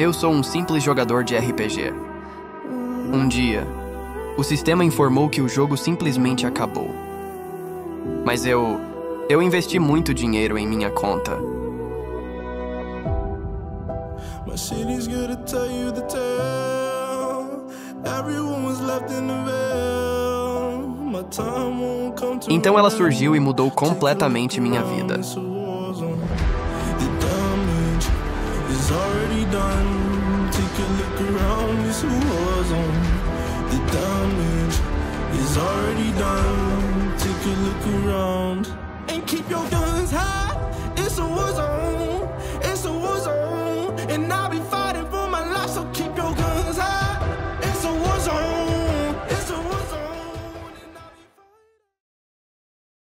Eu sou um simples jogador de RPG. Um dia, o sistema informou que o jogo simplesmente acabou. Mas eu. Eu investi muito dinheiro em minha conta. Então ela surgiu e mudou completamente minha vida. Done. Take a look around, a war zone. The damage is already done. Take a look around and keep your guns high. It's a war zone. It's a war zone, and I'll be fighting for my life. So keep your guns high. It's a war zone. It's a war zone.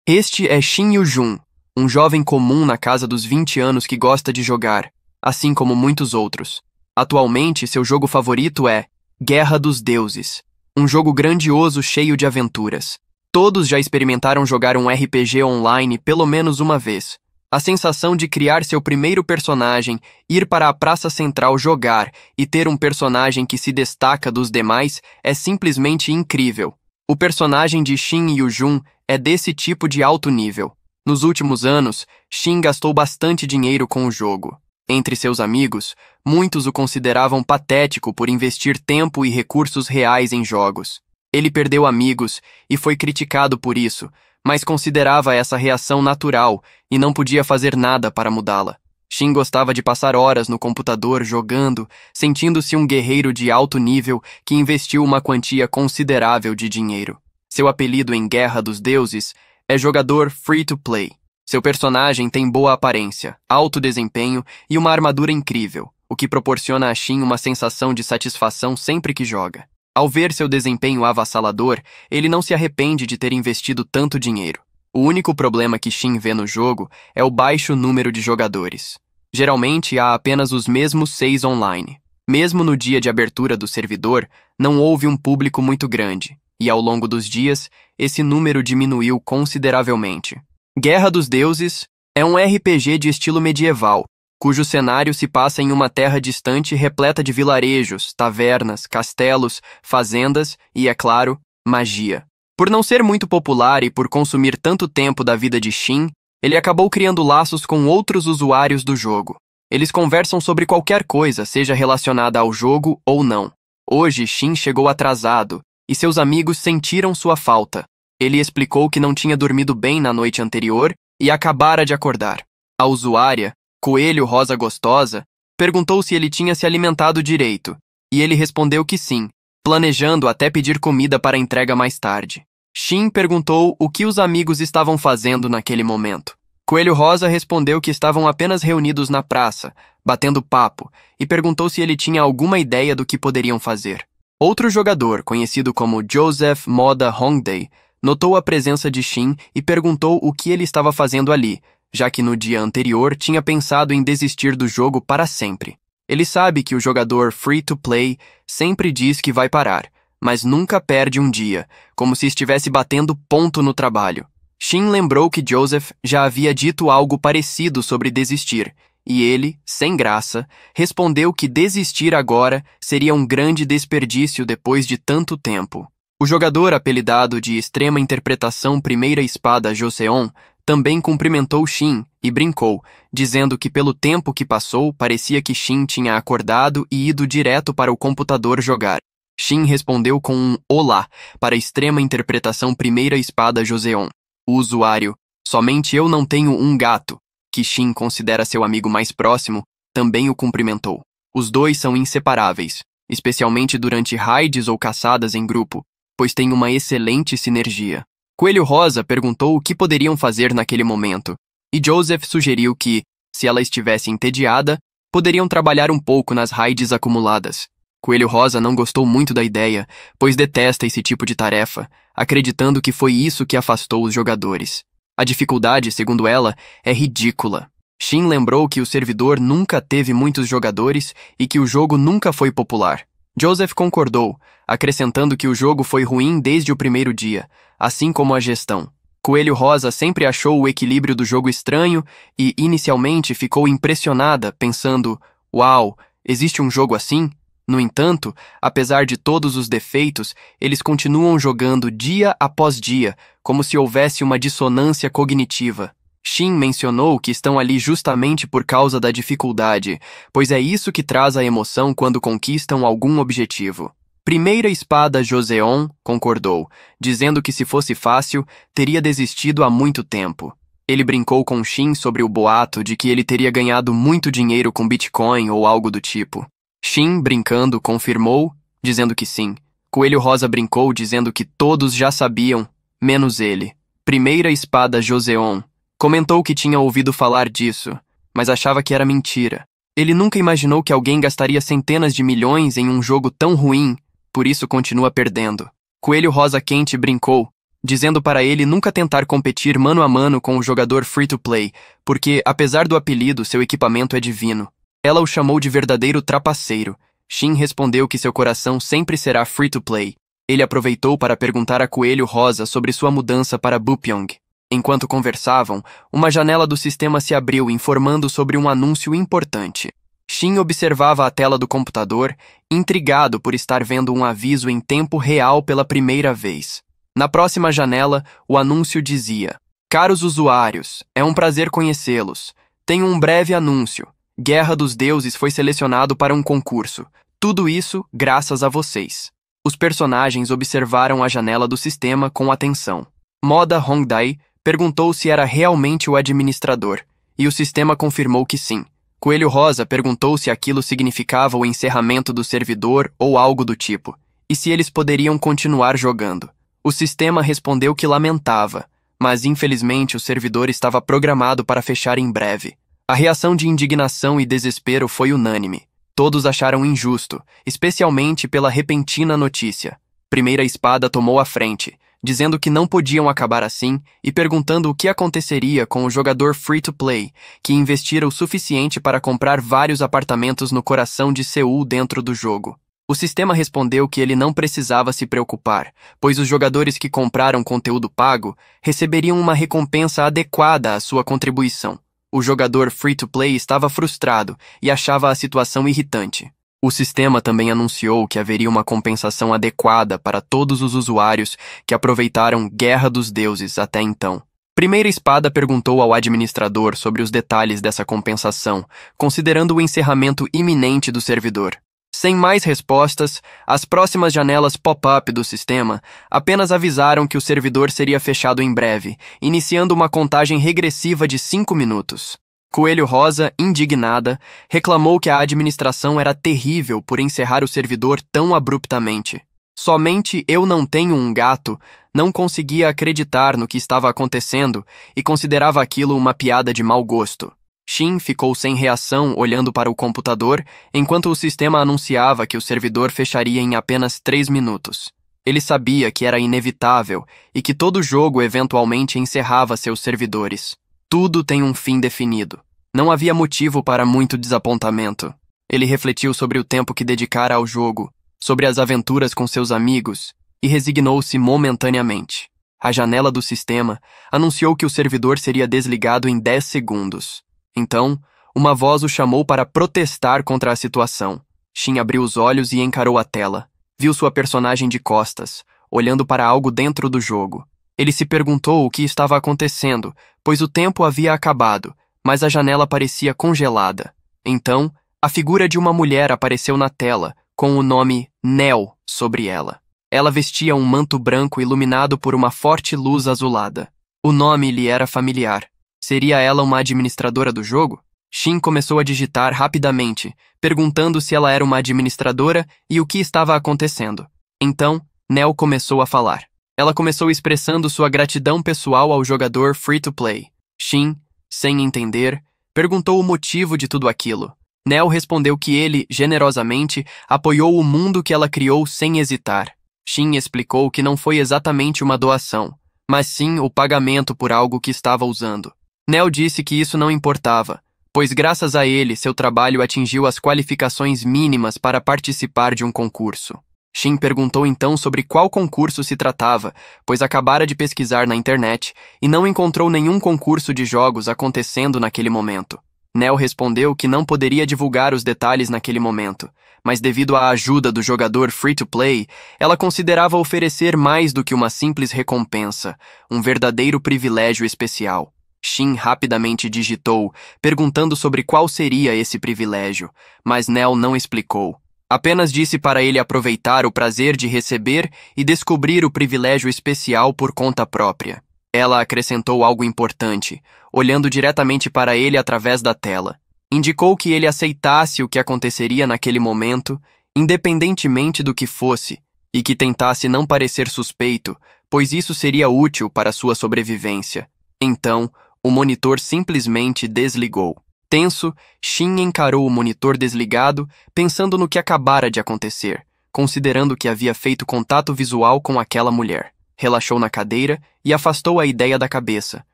Este é Shin Yu-jun, um jovem comum na casa dos 20 anos que gosta de jogar, assim como muitos outros. Atualmente, seu jogo favorito é Guerra dos Deuses, um jogo grandioso cheio de aventuras. Todos já experimentaram jogar um RPG online pelo menos uma vez. A sensação de criar seu primeiro personagem, ir para a praça central jogar e ter um personagem que se destaca dos demais é simplesmente incrível. O personagem de Shin Yu-jun é desse tipo de alto nível. Nos últimos anos, Shin gastou bastante dinheiro com o jogo. Entre seus amigos, muitos o consideravam patético por investir tempo e recursos reais em jogos. Ele perdeu amigos e foi criticado por isso, mas considerava essa reação natural e não podia fazer nada para mudá-la. Shin gostava de passar horas no computador jogando, sentindo-se um guerreiro de alto nível que investiu uma quantia considerável de dinheiro. Seu apelido em Guerra dos Deuses é jogador free to play. Seu personagem tem boa aparência, alto desempenho e uma armadura incrível, o que proporciona a Shin uma sensação de satisfação sempre que joga. Ao ver seu desempenho avassalador, ele não se arrepende de ter investido tanto dinheiro. O único problema que Shin vê no jogo é o baixo número de jogadores. Geralmente há apenas os mesmos seis online. Mesmo no dia de abertura do servidor, não houve um público muito grande, e ao longo dos dias, esse número diminuiu consideravelmente. Guerra dos Deuses é um RPG de estilo medieval, cujo cenário se passa em uma terra distante repleta de vilarejos, tavernas, castelos, fazendas e, é claro, magia. Por não ser muito popular e por consumir tanto tempo da vida de Shin, ele acabou criando laços com outros usuários do jogo. Eles conversam sobre qualquer coisa, seja relacionada ao jogo ou não. Hoje, Shin chegou atrasado e seus amigos sentiram sua falta. Ele explicou que não tinha dormido bem na noite anterior e acabara de acordar. A usuária, Coelho Rosa Gostosa, perguntou se ele tinha se alimentado direito, e ele respondeu que sim, planejando até pedir comida para entrega mais tarde. Shin perguntou o que os amigos estavam fazendo naquele momento. Coelho Rosa respondeu que estavam apenas reunidos na praça, batendo papo, e perguntou se ele tinha alguma ideia do que poderiam fazer. Outro jogador, conhecido como Joseph Moda Hongdae, notou a presença de Shin e perguntou o que ele estava fazendo ali, já que no dia anterior tinha pensado em desistir do jogo para sempre. Ele sabe que o jogador free to play sempre diz que vai parar, mas nunca perde um dia, como se estivesse batendo ponto no trabalho. Shin lembrou que Joseph já havia dito algo parecido sobre desistir, e ele, sem graça, respondeu que desistir agora seria um grande desperdício depois de tanto tempo. O jogador apelidado de Extrema Interpretação Primeira Espada Joseon também cumprimentou Shin e brincou, dizendo que pelo tempo que passou parecia que Shin tinha acordado e ido direto para o computador jogar. Shin respondeu com um olá para Extrema Interpretação Primeira Espada Joseon. O usuário, somente eu não tenho um gato, que Shin considera seu amigo mais próximo, também o cumprimentou. Os dois são inseparáveis, especialmente durante raids ou caçadas em grupo, pois têm uma excelente sinergia. Coelho Rosa perguntou o que poderiam fazer naquele momento, e Joseph sugeriu que, se ela estivesse entediada, poderiam trabalhar um pouco nas raids acumuladas. Coelho Rosa não gostou muito da ideia, pois detesta esse tipo de tarefa, acreditando que foi isso que afastou os jogadores. A dificuldade, segundo ela, é ridícula. Shin lembrou que o servidor nunca teve muitos jogadores e que o jogo nunca foi popular. Joseph concordou, acrescentando que o jogo foi ruim desde o primeiro dia, assim como a gestão. Coelho Rosa sempre achou o equilíbrio do jogo estranho e, inicialmente, ficou impressionada, pensando: Uau, Existe um jogo assim? No entanto, apesar de todos os defeitos, eles continuam jogando dia após dia, como se houvesse uma dissonância cognitiva. Shin mencionou que estão ali justamente por causa da dificuldade, pois é isso que traz a emoção quando conquistam algum objetivo. Primeira espada Joseon concordou, dizendo que se fosse fácil, teria desistido há muito tempo. Ele brincou com Shin sobre o boato de que ele teria ganhado muito dinheiro com Bitcoin ou algo do tipo. Shin, brincando, confirmou, dizendo que sim. Coelho Rosa brincou, dizendo que todos já sabiam, menos ele. Primeira espada Joseon comentou que tinha ouvido falar disso, mas achava que era mentira. Ele nunca imaginou que alguém gastaria centenas de milhões em um jogo tão ruim por isso continua perdendo. Coelho Rosa Quente brincou, dizendo para ele nunca tentar competir mano a mano com o jogador free-to-play, porque, apesar do apelido, seu equipamento é divino. Ela o chamou de verdadeiro trapaceiro. Shin respondeu que seu coração sempre será free-to-play. Ele aproveitou para perguntar a Coelho Rosa sobre sua mudança para Bupyong. Enquanto conversavam, uma janela do sistema se abriu informando sobre um anúncio importante. Shin observava a tela do computador, intrigado por estar vendo um aviso em tempo real pela primeira vez. Na próxima janela, o anúncio dizia: Caros usuários, é um prazer conhecê-los. Tenho um breve anúncio. Guerra dos Deuses foi selecionado para um concurso. Tudo isso graças a vocês. Os personagens observaram a janela do sistema com atenção. Moda Hongdai perguntou se era realmente o administrador, e o sistema confirmou que sim. Coelho Rosa perguntou se aquilo significava o encerramento do servidor ou algo do tipo, e se eles poderiam continuar jogando. O sistema respondeu que lamentava, mas infelizmente o servidor estava programado para fechar em breve. A reação de indignação e desespero foi unânime. Todos acharam injusto, especialmente pela repentina notícia. Primeira Espada tomou a frente, dizendo que não podiam acabar assim e perguntando o que aconteceria com o jogador free-to-play, que investira o suficiente para comprar vários apartamentos no coração de Seul dentro do jogo. O sistema respondeu que ele não precisava se preocupar, pois os jogadores que compraram conteúdo pago receberiam uma recompensa adequada à sua contribuição. O jogador free-to-play estava frustrado e achava a situação irritante. O sistema também anunciou que haveria uma compensação adequada para todos os usuários que aproveitaram Guerra dos Deuses até então. Primeira Espada perguntou ao administrador sobre os detalhes dessa compensação, considerando o encerramento iminente do servidor. Sem mais respostas, as próximas janelas pop-up do sistema apenas avisaram que o servidor seria fechado em breve, iniciando uma contagem regressiva de 5 minutos. Coelho Rosa, indignada, reclamou que a administração era terrível por encerrar o servidor tão abruptamente. Somente eu não tenho um gato não conseguia acreditar no que estava acontecendo e considerava aquilo uma piada de mau gosto. Shin ficou sem reação olhando para o computador enquanto o sistema anunciava que o servidor fecharia em apenas três minutos. Ele sabia que era inevitável e que todo jogo eventualmente encerrava seus servidores. Tudo tem um fim definido. Não havia motivo para muito desapontamento. Ele refletiu sobre o tempo que dedicara ao jogo, sobre as aventuras com seus amigos, e resignou-se momentaneamente. A janela do sistema anunciou que o servidor seria desligado em 10 segundos. Então, uma voz o chamou para protestar contra a situação. Shin abriu os olhos e encarou a tela. Viu sua personagem de costas, olhando para algo dentro do jogo. Ele se perguntou o que estava acontecendo, pois o tempo havia acabado, mas a janela parecia congelada. Então, a figura de uma mulher apareceu na tela, com o nome Nel sobre ela. Ela vestia um manto branco iluminado por uma forte luz azulada. O nome lhe era familiar. Seria ela uma administradora do jogo? Shin começou a digitar rapidamente, perguntando se ela era uma administradora e o que estava acontecendo. Então, Nel começou a falar. Ela começou expressando sua gratidão pessoal ao jogador free-to-play. Shin, sem entender, perguntou o motivo de tudo aquilo. Nel respondeu que ele, generosamente, apoiou o mundo que ela criou sem hesitar. Shin explicou que não foi exatamente uma doação, mas sim o pagamento por algo que estava usando. Nel disse que isso não importava, pois graças a ele seu trabalho atingiu as qualificações mínimas para participar de um concurso. Shin perguntou então sobre qual concurso se tratava, pois acabara de pesquisar na internet e não encontrou nenhum concurso de jogos acontecendo naquele momento. Nel respondeu que não poderia divulgar os detalhes naquele momento, mas devido à ajuda do jogador free-to-play, ela considerava oferecer mais do que uma simples recompensa, um verdadeiro privilégio especial. Shin rapidamente digitou, perguntando sobre qual seria esse privilégio, mas Nel não explicou. Apenas disse para ele aproveitar o prazer de receber e descobrir o privilégio especial por conta própria. Ela acrescentou algo importante, olhando diretamente para ele através da tela. Indicou que ele aceitasse o que aconteceria naquele momento, independentemente do que fosse, e que tentasse não parecer suspeito, pois isso seria útil para sua sobrevivência. Então, o monitor simplesmente desligou. Tenso, Shin encarou o monitor desligado, pensando no que acabara de acontecer, considerando que havia feito contato visual com aquela mulher. Relaxou na cadeira e afastou a ideia da cabeça,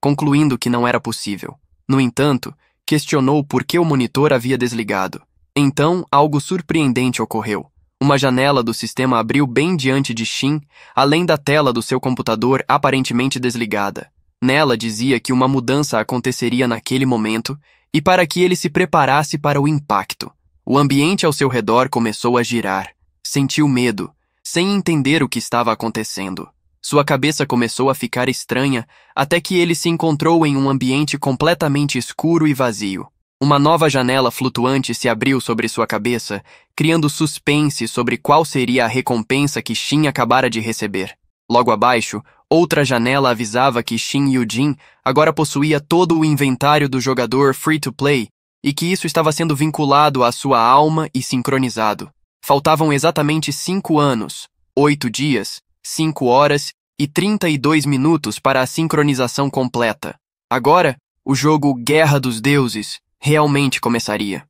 concluindo que não era possível. No entanto, questionou por que o monitor havia desligado. Então, algo surpreendente ocorreu. Uma janela do sistema abriu bem diante de Shin, além da tela do seu computador aparentemente desligada. Nela dizia que uma mudança aconteceria naquele momento e para que ele se preparasse para o impacto. O ambiente ao seu redor começou a girar. Sentiu medo, sem entender o que estava acontecendo. Sua cabeça começou a ficar estranha até que ele se encontrou em um ambiente completamente escuro e vazio. Uma nova janela flutuante se abriu sobre sua cabeça, criando suspense sobre qual seria a recompensa que Shin acabara de receber. Logo abaixo, outra janela avisava que Shin Yujin agora possuía todo o inventário do jogador free-to-play e que isso estava sendo vinculado à sua alma e sincronizado. Faltavam exatamente cinco anos, oito dias, cinco horas e 32 minutos para a sincronização completa. Agora, o jogo Guerra dos Deuses realmente começaria.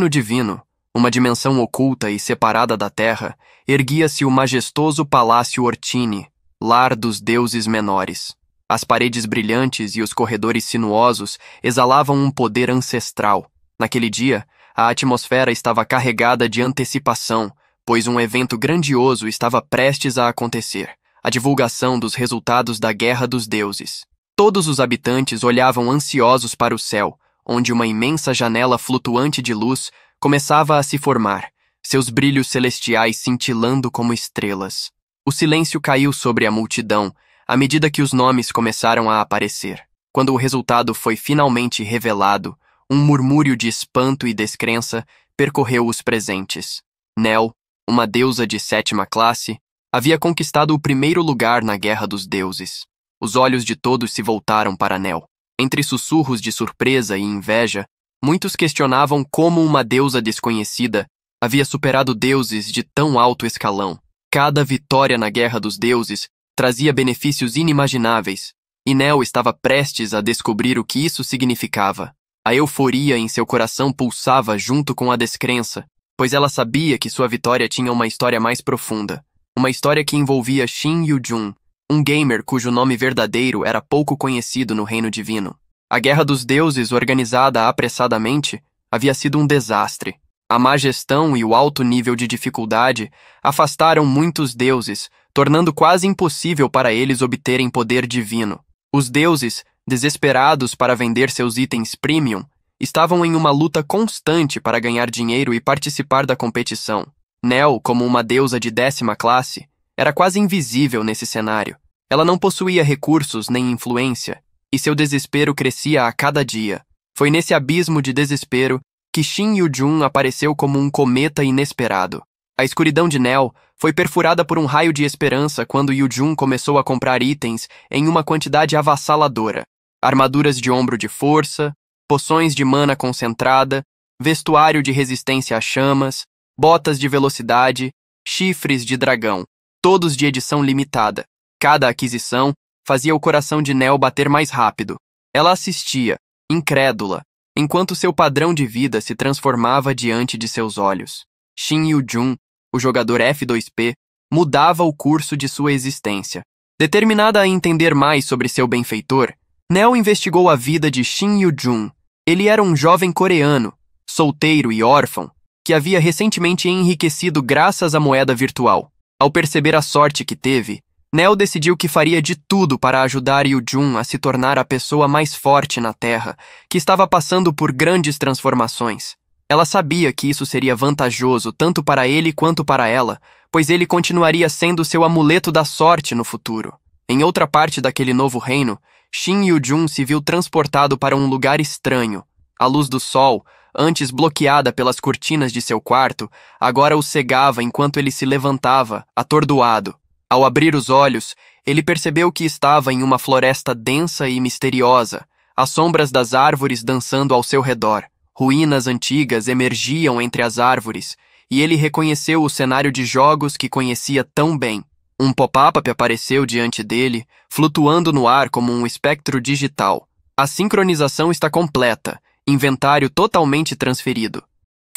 No divino, uma dimensão oculta e separada da Terra, erguia-se o majestoso Palácio Ortini, lar dos deuses menores. As paredes brilhantes e os corredores sinuosos exalavam um poder ancestral. Naquele dia, a atmosfera estava carregada de antecipação, pois um evento grandioso estava prestes a acontecer a divulgação dos resultados da Guerra dos Deuses. Todos os habitantes olhavam ansiosos para o céu, onde uma imensa janela flutuante de luz começava a se formar, seus brilhos celestiais cintilando como estrelas. O silêncio caiu sobre a multidão à medida que os nomes começaram a aparecer. Quando o resultado foi finalmente revelado, um murmúrio de espanto e descrença percorreu os presentes. Nel, uma deusa de sétima classe, havia conquistado o primeiro lugar na Guerra dos Deuses. Os olhos de todos se voltaram para Nel. Entre sussurros de surpresa e inveja, Muitos questionavam como uma deusa desconhecida havia superado deuses de tão alto escalão. Cada vitória na Guerra dos Deuses trazia benefícios inimagináveis, e Nel estava prestes a descobrir o que isso significava. A euforia em seu coração pulsava junto com a descrença, pois ela sabia que sua vitória tinha uma história mais profunda. Uma história que envolvia Shin Yu-jun, um gamer cujo nome verdadeiro era pouco conhecido no Reino Divino. A Guerra dos Deuses, organizada apressadamente, havia sido um desastre. A má gestão e o alto nível de dificuldade afastaram muitos deuses, tornando quase impossível para eles obterem poder divino. Os deuses, desesperados para vender seus itens premium, estavam em uma luta constante para ganhar dinheiro e participar da competição. Nel, como uma deusa de décima classe, era quase invisível nesse cenário. Ela não possuía recursos nem influência, e seu desespero crescia a cada dia. Foi nesse abismo de desespero que Shin Yu-jun apareceu como um cometa inesperado. A escuridão de Nel foi perfurada por um raio de esperança quando Yu-jun começou a comprar itens em uma quantidade avassaladora. Armaduras de ombro de força, poções de mana concentrada, vestuário de resistência a chamas, botas de velocidade, chifres de dragão, todos de edição limitada. Cada aquisição fazia o coração de Nell bater mais rápido. Ela assistia, incrédula, enquanto seu padrão de vida se transformava diante de seus olhos. Shin Yu-jun, o jogador F2P, mudava o curso de sua existência. Determinada a entender mais sobre seu benfeitor, Nell investigou a vida de Shin Yu-jun. Ele era um jovem coreano, solteiro e órfão, que havia recentemente enriquecido graças à moeda virtual. Ao perceber a sorte que teve, Neo decidiu que faria de tudo para ajudar Yu Jun a se tornar a pessoa mais forte na Terra, que estava passando por grandes transformações. Ela sabia que isso seria vantajoso tanto para ele quanto para ela, pois ele continuaria sendo seu amuleto da sorte no futuro. Em outra parte daquele novo reino, Shin Yu-jun se viu transportado para um lugar estranho. A luz do sol, antes bloqueada pelas cortinas de seu quarto, agora o cegava enquanto ele se levantava, atordoado. Ao abrir os olhos, ele percebeu que estava em uma floresta densa e misteriosa, as sombras das árvores dançando ao seu redor. Ruínas antigas emergiam entre as árvores, e ele reconheceu o cenário de jogos que conhecia tão bem. Um pop-up apareceu diante dele, flutuando no ar como um espectro digital. A sincronização está completa, inventário totalmente transferido.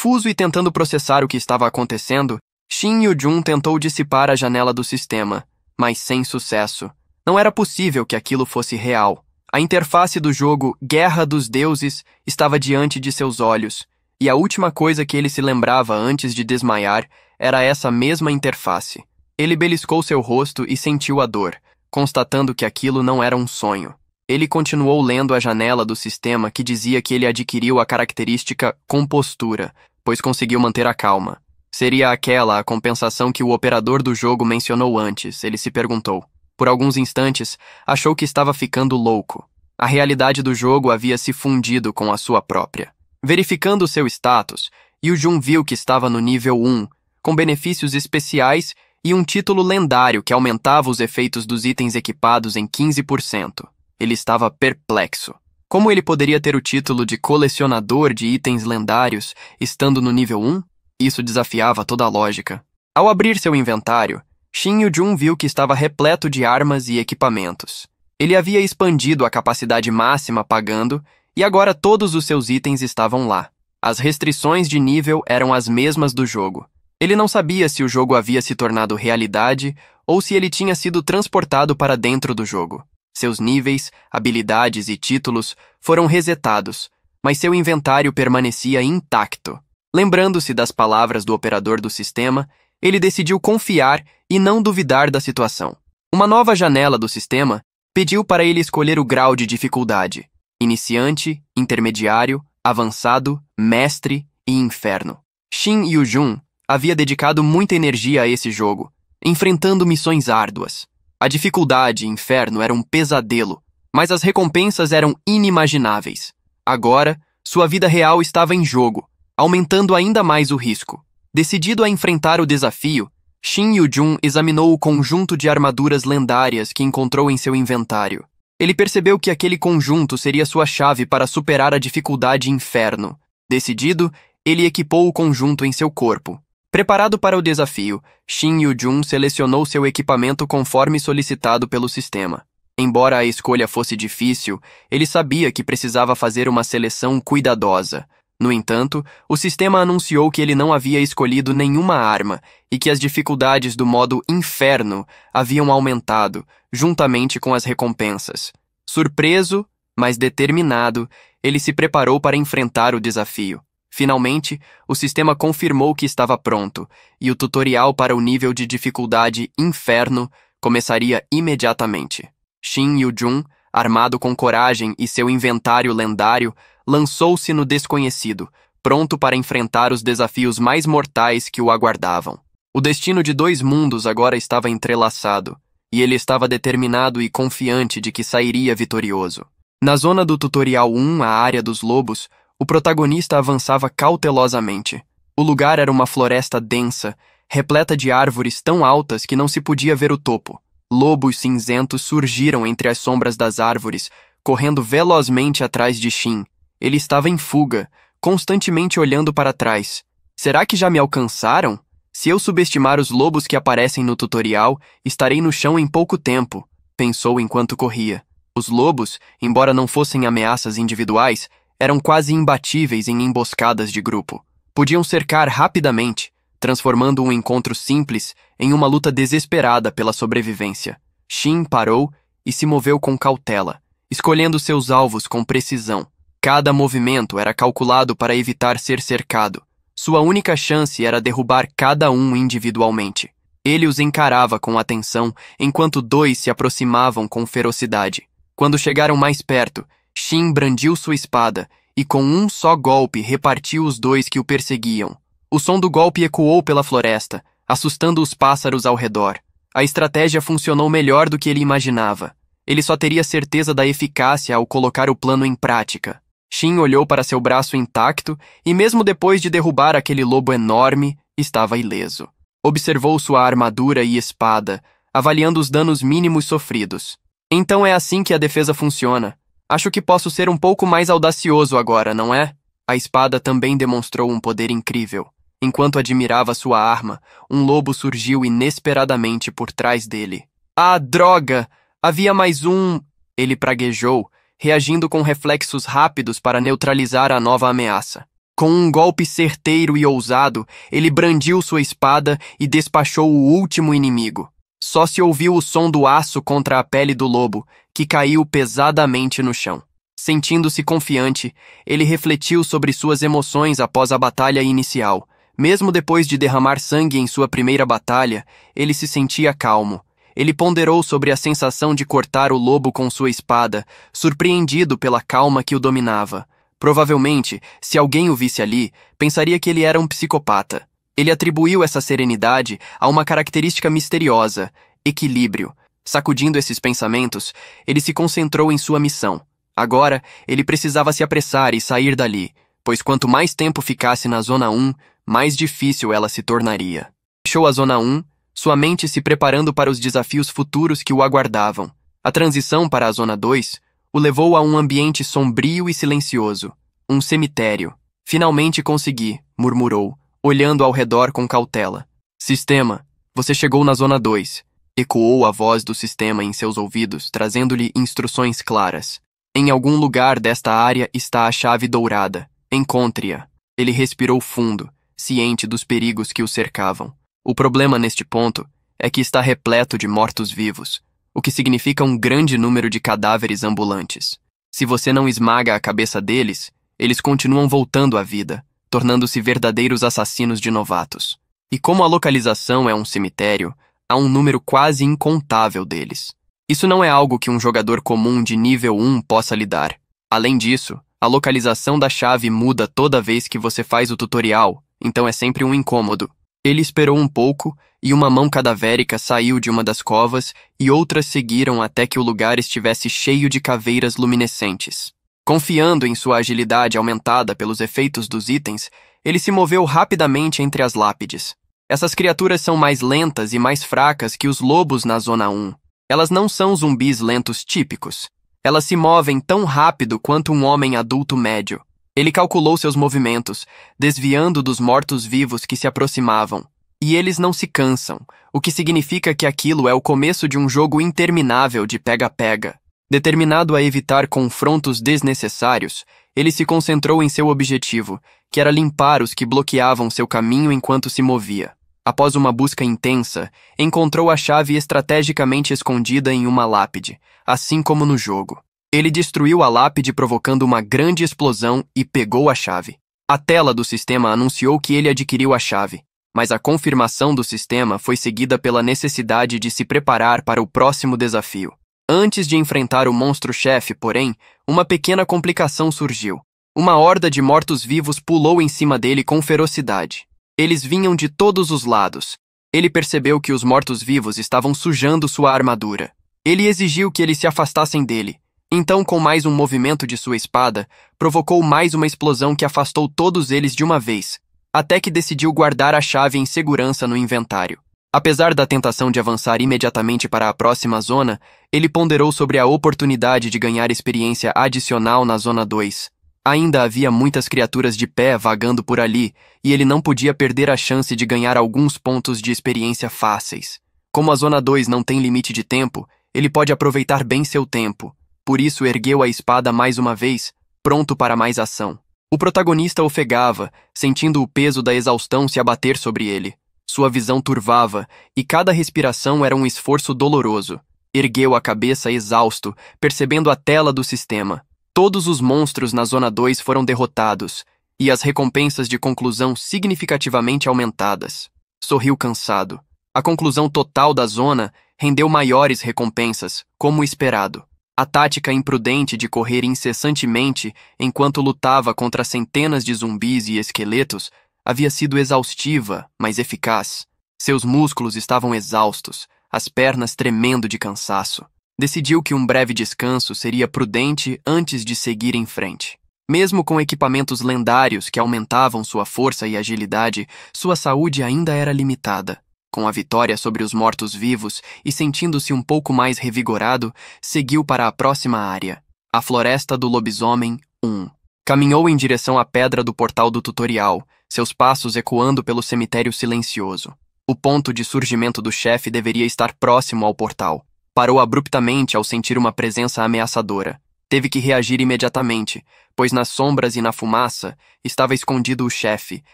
Fuso e tentando processar o que estava acontecendo, Shin Yu-jun tentou dissipar a janela do sistema, mas sem sucesso. Não era possível que aquilo fosse real. A interface do jogo Guerra dos Deuses estava diante de seus olhos, e a última coisa que ele se lembrava antes de desmaiar era essa mesma interface. Ele beliscou seu rosto e sentiu a dor, constatando que aquilo não era um sonho. Ele continuou lendo a janela do sistema que dizia que ele adquiriu a característica compostura, pois conseguiu manter a calma. Seria aquela a compensação que o operador do jogo mencionou antes, ele se perguntou. Por alguns instantes, achou que estava ficando louco. A realidade do jogo havia se fundido com a sua própria. Verificando seu status, Yu Jun viu que estava no nível 1, com benefícios especiais e um título lendário que aumentava os efeitos dos itens equipados em 15%. Ele estava perplexo. Como ele poderia ter o título de colecionador de itens lendários estando no nível 1? Isso desafiava toda a lógica. Ao abrir seu inventário, Shin Yu-jun viu que estava repleto de armas e equipamentos. Ele havia expandido a capacidade máxima pagando e agora todos os seus itens estavam lá. As restrições de nível eram as mesmas do jogo. Ele não sabia se o jogo havia se tornado realidade ou se ele tinha sido transportado para dentro do jogo. Seus níveis, habilidades e títulos foram resetados, mas seu inventário permanecia intacto. Lembrando-se das palavras do operador do sistema, ele decidiu confiar e não duvidar da situação. Uma nova janela do sistema pediu para ele escolher o grau de dificuldade iniciante, intermediário, avançado, mestre e inferno. Shin Yu-jun havia dedicado muita energia a esse jogo, enfrentando missões árduas. A dificuldade inferno era um pesadelo, mas as recompensas eram inimagináveis. Agora, sua vida real estava em jogo, aumentando ainda mais o risco. Decidido a enfrentar o desafio, Shin Yu-jun examinou o conjunto de armaduras lendárias que encontrou em seu inventário. Ele percebeu que aquele conjunto seria sua chave para superar a dificuldade inferno. Decidido, ele equipou o conjunto em seu corpo. Preparado para o desafio, Shin Yu-jun selecionou seu equipamento conforme solicitado pelo sistema. Embora a escolha fosse difícil, ele sabia que precisava fazer uma seleção cuidadosa. No entanto, o sistema anunciou que ele não havia escolhido nenhuma arma e que as dificuldades do modo inferno haviam aumentado, juntamente com as recompensas. Surpreso, mas determinado, ele se preparou para enfrentar o desafio. Finalmente, o sistema confirmou que estava pronto, e o tutorial para o nível de dificuldade Inferno começaria imediatamente. Shin Yu-jun, armado com coragem e seu inventário lendário, lançou-se no desconhecido, pronto para enfrentar os desafios mais mortais que o aguardavam. O destino de dois mundos agora estava entrelaçado, e ele estava determinado e confiante de que sairia vitorioso. Na zona do tutorial 1, a área dos lobos, o protagonista avançava cautelosamente. O lugar era uma floresta densa, repleta de árvores tão altas que não se podia ver o topo. Lobos cinzentos surgiram entre as sombras das árvores, correndo velozmente atrás de Shin, ele estava em fuga, constantemente olhando para trás. Será que já me alcançaram? Se eu subestimar os lobos que aparecem no tutorial, estarei no chão em pouco tempo, pensou enquanto corria. Os lobos, embora não fossem ameaças individuais, eram quase imbatíveis em emboscadas de grupo. Podiam cercar rapidamente, transformando um encontro simples em uma luta desesperada pela sobrevivência. Shin parou e se moveu com cautela, escolhendo seus alvos com precisão. Cada movimento era calculado para evitar ser cercado. Sua única chance era derrubar cada um individualmente. Ele os encarava com atenção, enquanto dois se aproximavam com ferocidade. Quando chegaram mais perto, Shin brandiu sua espada e com um só golpe repartiu os dois que o perseguiam. O som do golpe ecoou pela floresta, assustando os pássaros ao redor. A estratégia funcionou melhor do que ele imaginava. Ele só teria certeza da eficácia ao colocar o plano em prática. Shin olhou para seu braço intacto e, mesmo depois de derrubar aquele lobo enorme, estava ileso. Observou sua armadura e espada, avaliando os danos mínimos sofridos. Então é assim que a defesa funciona. Acho que posso ser um pouco mais audacioso agora, não é? A espada também demonstrou um poder incrível. Enquanto admirava sua arma, um lobo surgiu inesperadamente por trás dele. Ah, droga! Havia mais um! Ele praguejou, reagindo com reflexos rápidos para neutralizar a nova ameaça. Com um golpe certeiro e ousado, ele brandiu sua espada e despachou o último inimigo. Só se ouviu o som do aço contra a pele do lobo, que caiu pesadamente no chão. Sentindo-se confiante, ele refletiu sobre suas emoções após a batalha inicial. Mesmo depois de derramar sangue em sua primeira batalha, ele se sentia calmo. Ele ponderou sobre a sensação de cortar o lobo com sua espada, surpreendido pela calma que o dominava. Provavelmente, se alguém o visse ali, pensaria que ele era um psicopata. Ele atribuiu essa serenidade a uma característica misteriosa, equilíbrio. Sacudindo esses pensamentos, ele se concentrou em sua missão. Agora, ele precisava se apressar e sair dali, pois quanto mais tempo ficasse na Zona 1, mais difícil ela se tornaria. Deixou a Zona 1, sua mente se preparando para os desafios futuros que o aguardavam. A transição para a Zona 2 o levou a um ambiente sombrio e silencioso, um cemitério. Finalmente consegui, murmurou, olhando ao redor com cautela. Sistema, você chegou na Zona 2. Ecoou a voz do sistema em seus ouvidos, trazendo-lhe instruções claras. Em algum lugar desta área está a chave dourada. Encontre-a. Ele respirou fundo, ciente dos perigos que o cercavam. O problema neste ponto é que está repleto de mortos-vivos, o que significa um grande número de cadáveres ambulantes. Se você não esmaga a cabeça deles, eles continuam voltando à vida, tornando-se verdadeiros assassinos de novatos. E como a localização é um cemitério, há um número quase incontável deles. Isso não é algo que um jogador comum de nível 1 possa lidar. Além disso, a localização da chave muda toda vez que você faz o tutorial, então é sempre um incômodo. Ele esperou um pouco e uma mão cadavérica saiu de uma das covas e outras seguiram até que o lugar estivesse cheio de caveiras luminescentes. Confiando em sua agilidade aumentada pelos efeitos dos itens, ele se moveu rapidamente entre as lápides. Essas criaturas são mais lentas e mais fracas que os lobos na Zona 1. Elas não são zumbis lentos típicos. Elas se movem tão rápido quanto um homem adulto médio. Ele calculou seus movimentos, desviando dos mortos-vivos que se aproximavam. E eles não se cansam, o que significa que aquilo é o começo de um jogo interminável de pega-pega. Determinado a evitar confrontos desnecessários, ele se concentrou em seu objetivo, que era limpar os que bloqueavam seu caminho enquanto se movia. Após uma busca intensa, encontrou a chave estrategicamente escondida em uma lápide, assim como no jogo. Ele destruiu a lápide provocando uma grande explosão e pegou a chave. A tela do sistema anunciou que ele adquiriu a chave, mas a confirmação do sistema foi seguida pela necessidade de se preparar para o próximo desafio. Antes de enfrentar o monstro-chefe, porém, uma pequena complicação surgiu. Uma horda de mortos-vivos pulou em cima dele com ferocidade. Eles vinham de todos os lados. Ele percebeu que os mortos-vivos estavam sujando sua armadura. Ele exigiu que eles se afastassem dele, então, com mais um movimento de sua espada, provocou mais uma explosão que afastou todos eles de uma vez, até que decidiu guardar a chave em segurança no inventário. Apesar da tentação de avançar imediatamente para a próxima zona, ele ponderou sobre a oportunidade de ganhar experiência adicional na Zona 2. Ainda havia muitas criaturas de pé vagando por ali, e ele não podia perder a chance de ganhar alguns pontos de experiência fáceis. Como a Zona 2 não tem limite de tempo, ele pode aproveitar bem seu tempo. Por isso ergueu a espada mais uma vez, pronto para mais ação. O protagonista ofegava, sentindo o peso da exaustão se abater sobre ele. Sua visão turvava, e cada respiração era um esforço doloroso. Ergueu a cabeça exausto, percebendo a tela do sistema. Todos os monstros na Zona 2 foram derrotados, e as recompensas de conclusão significativamente aumentadas. Sorriu cansado. A conclusão total da zona rendeu maiores recompensas, como esperado. A tática imprudente de correr incessantemente enquanto lutava contra centenas de zumbis e esqueletos havia sido exaustiva, mas eficaz. Seus músculos estavam exaustos, as pernas tremendo de cansaço. Decidiu que um breve descanso seria prudente antes de seguir em frente. Mesmo com equipamentos lendários que aumentavam sua força e agilidade, sua saúde ainda era limitada. Com a vitória sobre os mortos-vivos e sentindo-se um pouco mais revigorado, seguiu para a próxima área, a Floresta do Lobisomem 1. Caminhou em direção à pedra do portal do tutorial, seus passos ecoando pelo cemitério silencioso. O ponto de surgimento do chefe deveria estar próximo ao portal. Parou abruptamente ao sentir uma presença ameaçadora. Teve que reagir imediatamente, pois nas sombras e na fumaça estava escondido o chefe,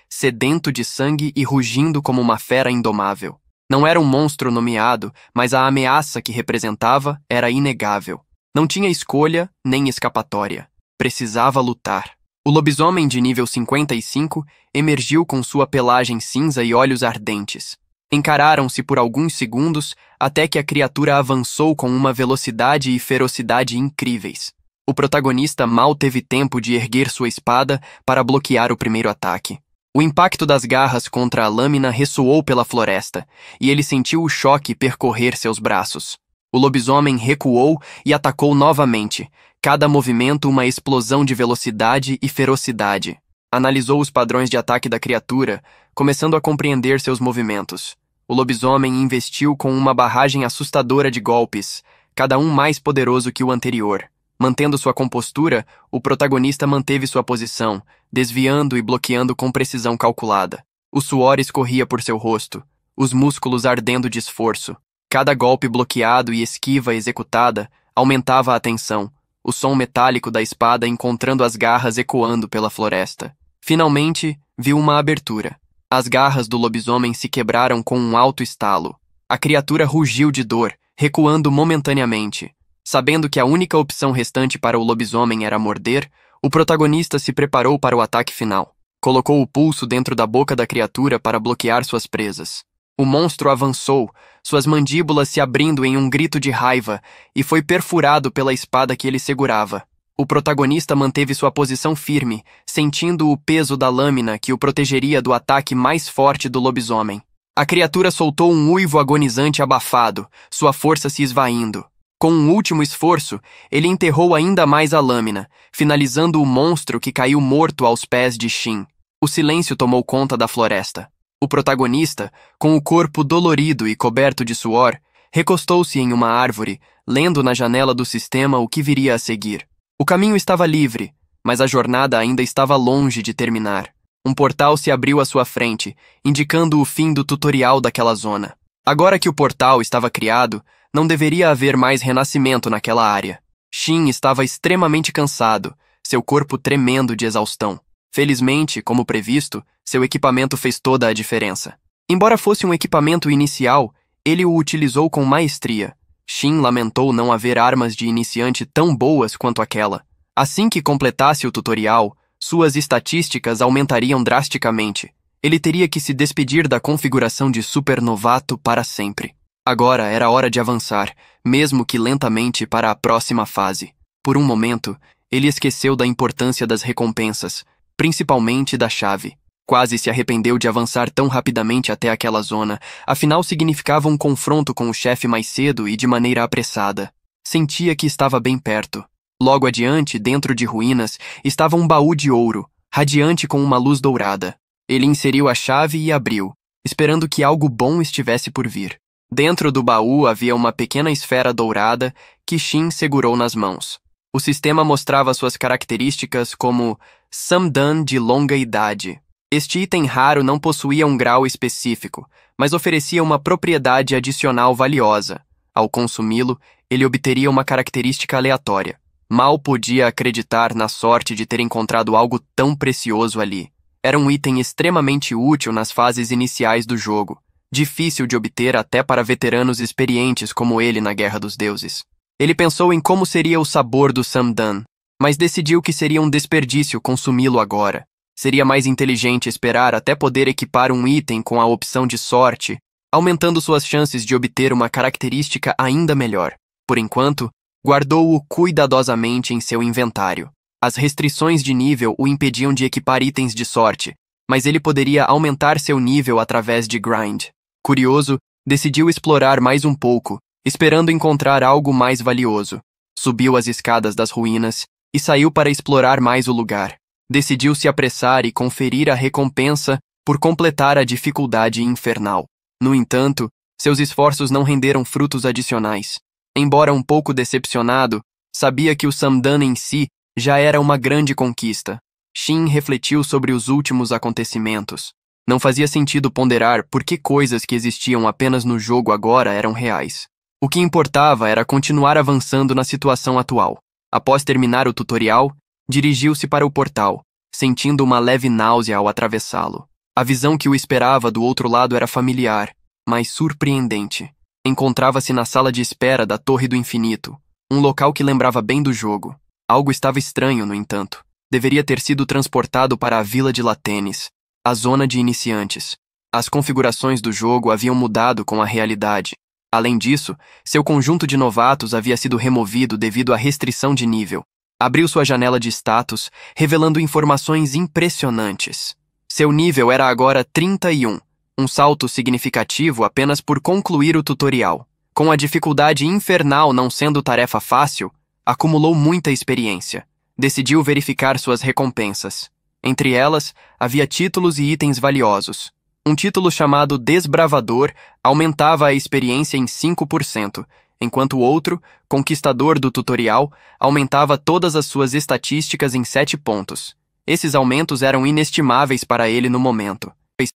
sedento de sangue e rugindo como uma fera indomável. Não era um monstro nomeado, mas a ameaça que representava era inegável. Não tinha escolha nem escapatória. Precisava lutar. O lobisomem de nível 55 emergiu com sua pelagem cinza e olhos ardentes. Encararam-se por alguns segundos até que a criatura avançou com uma velocidade e ferocidade incríveis. O protagonista mal teve tempo de erguer sua espada para bloquear o primeiro ataque. O impacto das garras contra a lâmina ressoou pela floresta, e ele sentiu o choque percorrer seus braços. O lobisomem recuou e atacou novamente, cada movimento uma explosão de velocidade e ferocidade. Analisou os padrões de ataque da criatura, começando a compreender seus movimentos. O lobisomem investiu com uma barragem assustadora de golpes, cada um mais poderoso que o anterior. Mantendo sua compostura, o protagonista manteve sua posição, desviando e bloqueando com precisão calculada. O suor escorria por seu rosto, os músculos ardendo de esforço. Cada golpe bloqueado e esquiva executada aumentava a tensão, o som metálico da espada encontrando as garras ecoando pela floresta. Finalmente, viu uma abertura. As garras do lobisomem se quebraram com um alto estalo. A criatura rugiu de dor, recuando momentaneamente. Sabendo que a única opção restante para o lobisomem era morder, o protagonista se preparou para o ataque final. Colocou o pulso dentro da boca da criatura para bloquear suas presas. O monstro avançou, suas mandíbulas se abrindo em um grito de raiva, e foi perfurado pela espada que ele segurava. O protagonista manteve sua posição firme, sentindo o peso da lâmina que o protegeria do ataque mais forte do lobisomem. A criatura soltou um uivo agonizante abafado, sua força se esvaindo. Com um último esforço, ele enterrou ainda mais a lâmina, finalizando o monstro que caiu morto aos pés de Shin. O silêncio tomou conta da floresta. O protagonista, com o corpo dolorido e coberto de suor, recostou-se em uma árvore, lendo na janela do sistema o que viria a seguir. O caminho estava livre, mas a jornada ainda estava longe de terminar. Um portal se abriu à sua frente, indicando o fim do tutorial daquela zona. Agora que o portal estava criado, não deveria haver mais renascimento naquela área. Shin estava extremamente cansado, seu corpo tremendo de exaustão. Felizmente, como previsto, seu equipamento fez toda a diferença. Embora fosse um equipamento inicial, ele o utilizou com maestria. Shin lamentou não haver armas de iniciante tão boas quanto aquela. Assim que completasse o tutorial, suas estatísticas aumentariam drasticamente. Ele teria que se despedir da configuração de supernovato para sempre. Agora era hora de avançar, mesmo que lentamente, para a próxima fase. Por um momento, ele esqueceu da importância das recompensas, principalmente da chave. Quase se arrependeu de avançar tão rapidamente até aquela zona, afinal significava um confronto com o chefe mais cedo e de maneira apressada. Sentia que estava bem perto. Logo adiante, dentro de ruínas, estava um baú de ouro, radiante com uma luz dourada. Ele inseriu a chave e abriu, esperando que algo bom estivesse por vir. Dentro do baú havia uma pequena esfera dourada que Shin segurou nas mãos. O sistema mostrava suas características como Samdan de longa idade, este item raro não possuía um grau específico, mas oferecia uma propriedade adicional valiosa. Ao consumi-lo, ele obteria uma característica aleatória. Mal podia acreditar na sorte de ter encontrado algo tão precioso ali. Era um item extremamente útil nas fases iniciais do jogo, difícil de obter até para veteranos experientes como ele na Guerra dos Deuses. Ele pensou em como seria o sabor do Samdan, mas decidiu que seria um desperdício consumi-lo agora. Seria mais inteligente esperar até poder equipar um item com a opção de sorte aumentando suas chances de obter uma característica ainda melhor. Por enquanto, guardou-o cuidadosamente em seu inventário. As restrições de nível o impediam de equipar itens de sorte, mas ele poderia aumentar seu nível através de grind. Curioso, decidiu explorar mais um pouco, esperando encontrar algo mais valioso. Subiu as escadas das ruínas e saiu para explorar mais o lugar. Decidiu se apressar e conferir a recompensa por completar a dificuldade infernal. No entanto, seus esforços não renderam frutos adicionais. Embora um pouco decepcionado, sabia que o Samdan em si já era uma grande conquista. Shin refletiu sobre os últimos acontecimentos. Não fazia sentido ponderar por que coisas que existiam apenas no jogo agora eram reais. O que importava era continuar avançando na situação atual. Após terminar o tutorial, dirigiu-se para o portal, sentindo uma leve náusea ao atravessá-lo. A visão que o esperava do outro lado era familiar, mas surpreendente. Encontrava-se na sala de espera da Torre do Infinito, um local que lembrava bem do jogo. Algo estava estranho, no entanto. Deveria ter sido transportado para a Vila de Latenes, a zona de iniciantes. As configurações do jogo haviam mudado com a realidade. Além disso, seu conjunto de novatos havia sido removido devido à restrição de nível. Abriu sua janela de status, revelando informações impressionantes. Seu nível era agora 31, um salto significativo apenas por concluir o tutorial. Com a dificuldade infernal não sendo tarefa fácil, acumulou muita experiência. Decidiu verificar suas recompensas. Entre elas, havia títulos e itens valiosos. Um título chamado Desbravador aumentava a experiência em 5%, enquanto o outro, Conquistador do Tutorial, aumentava todas as suas estatísticas em 7 pontos. Esses aumentos eram inestimáveis para ele no momento.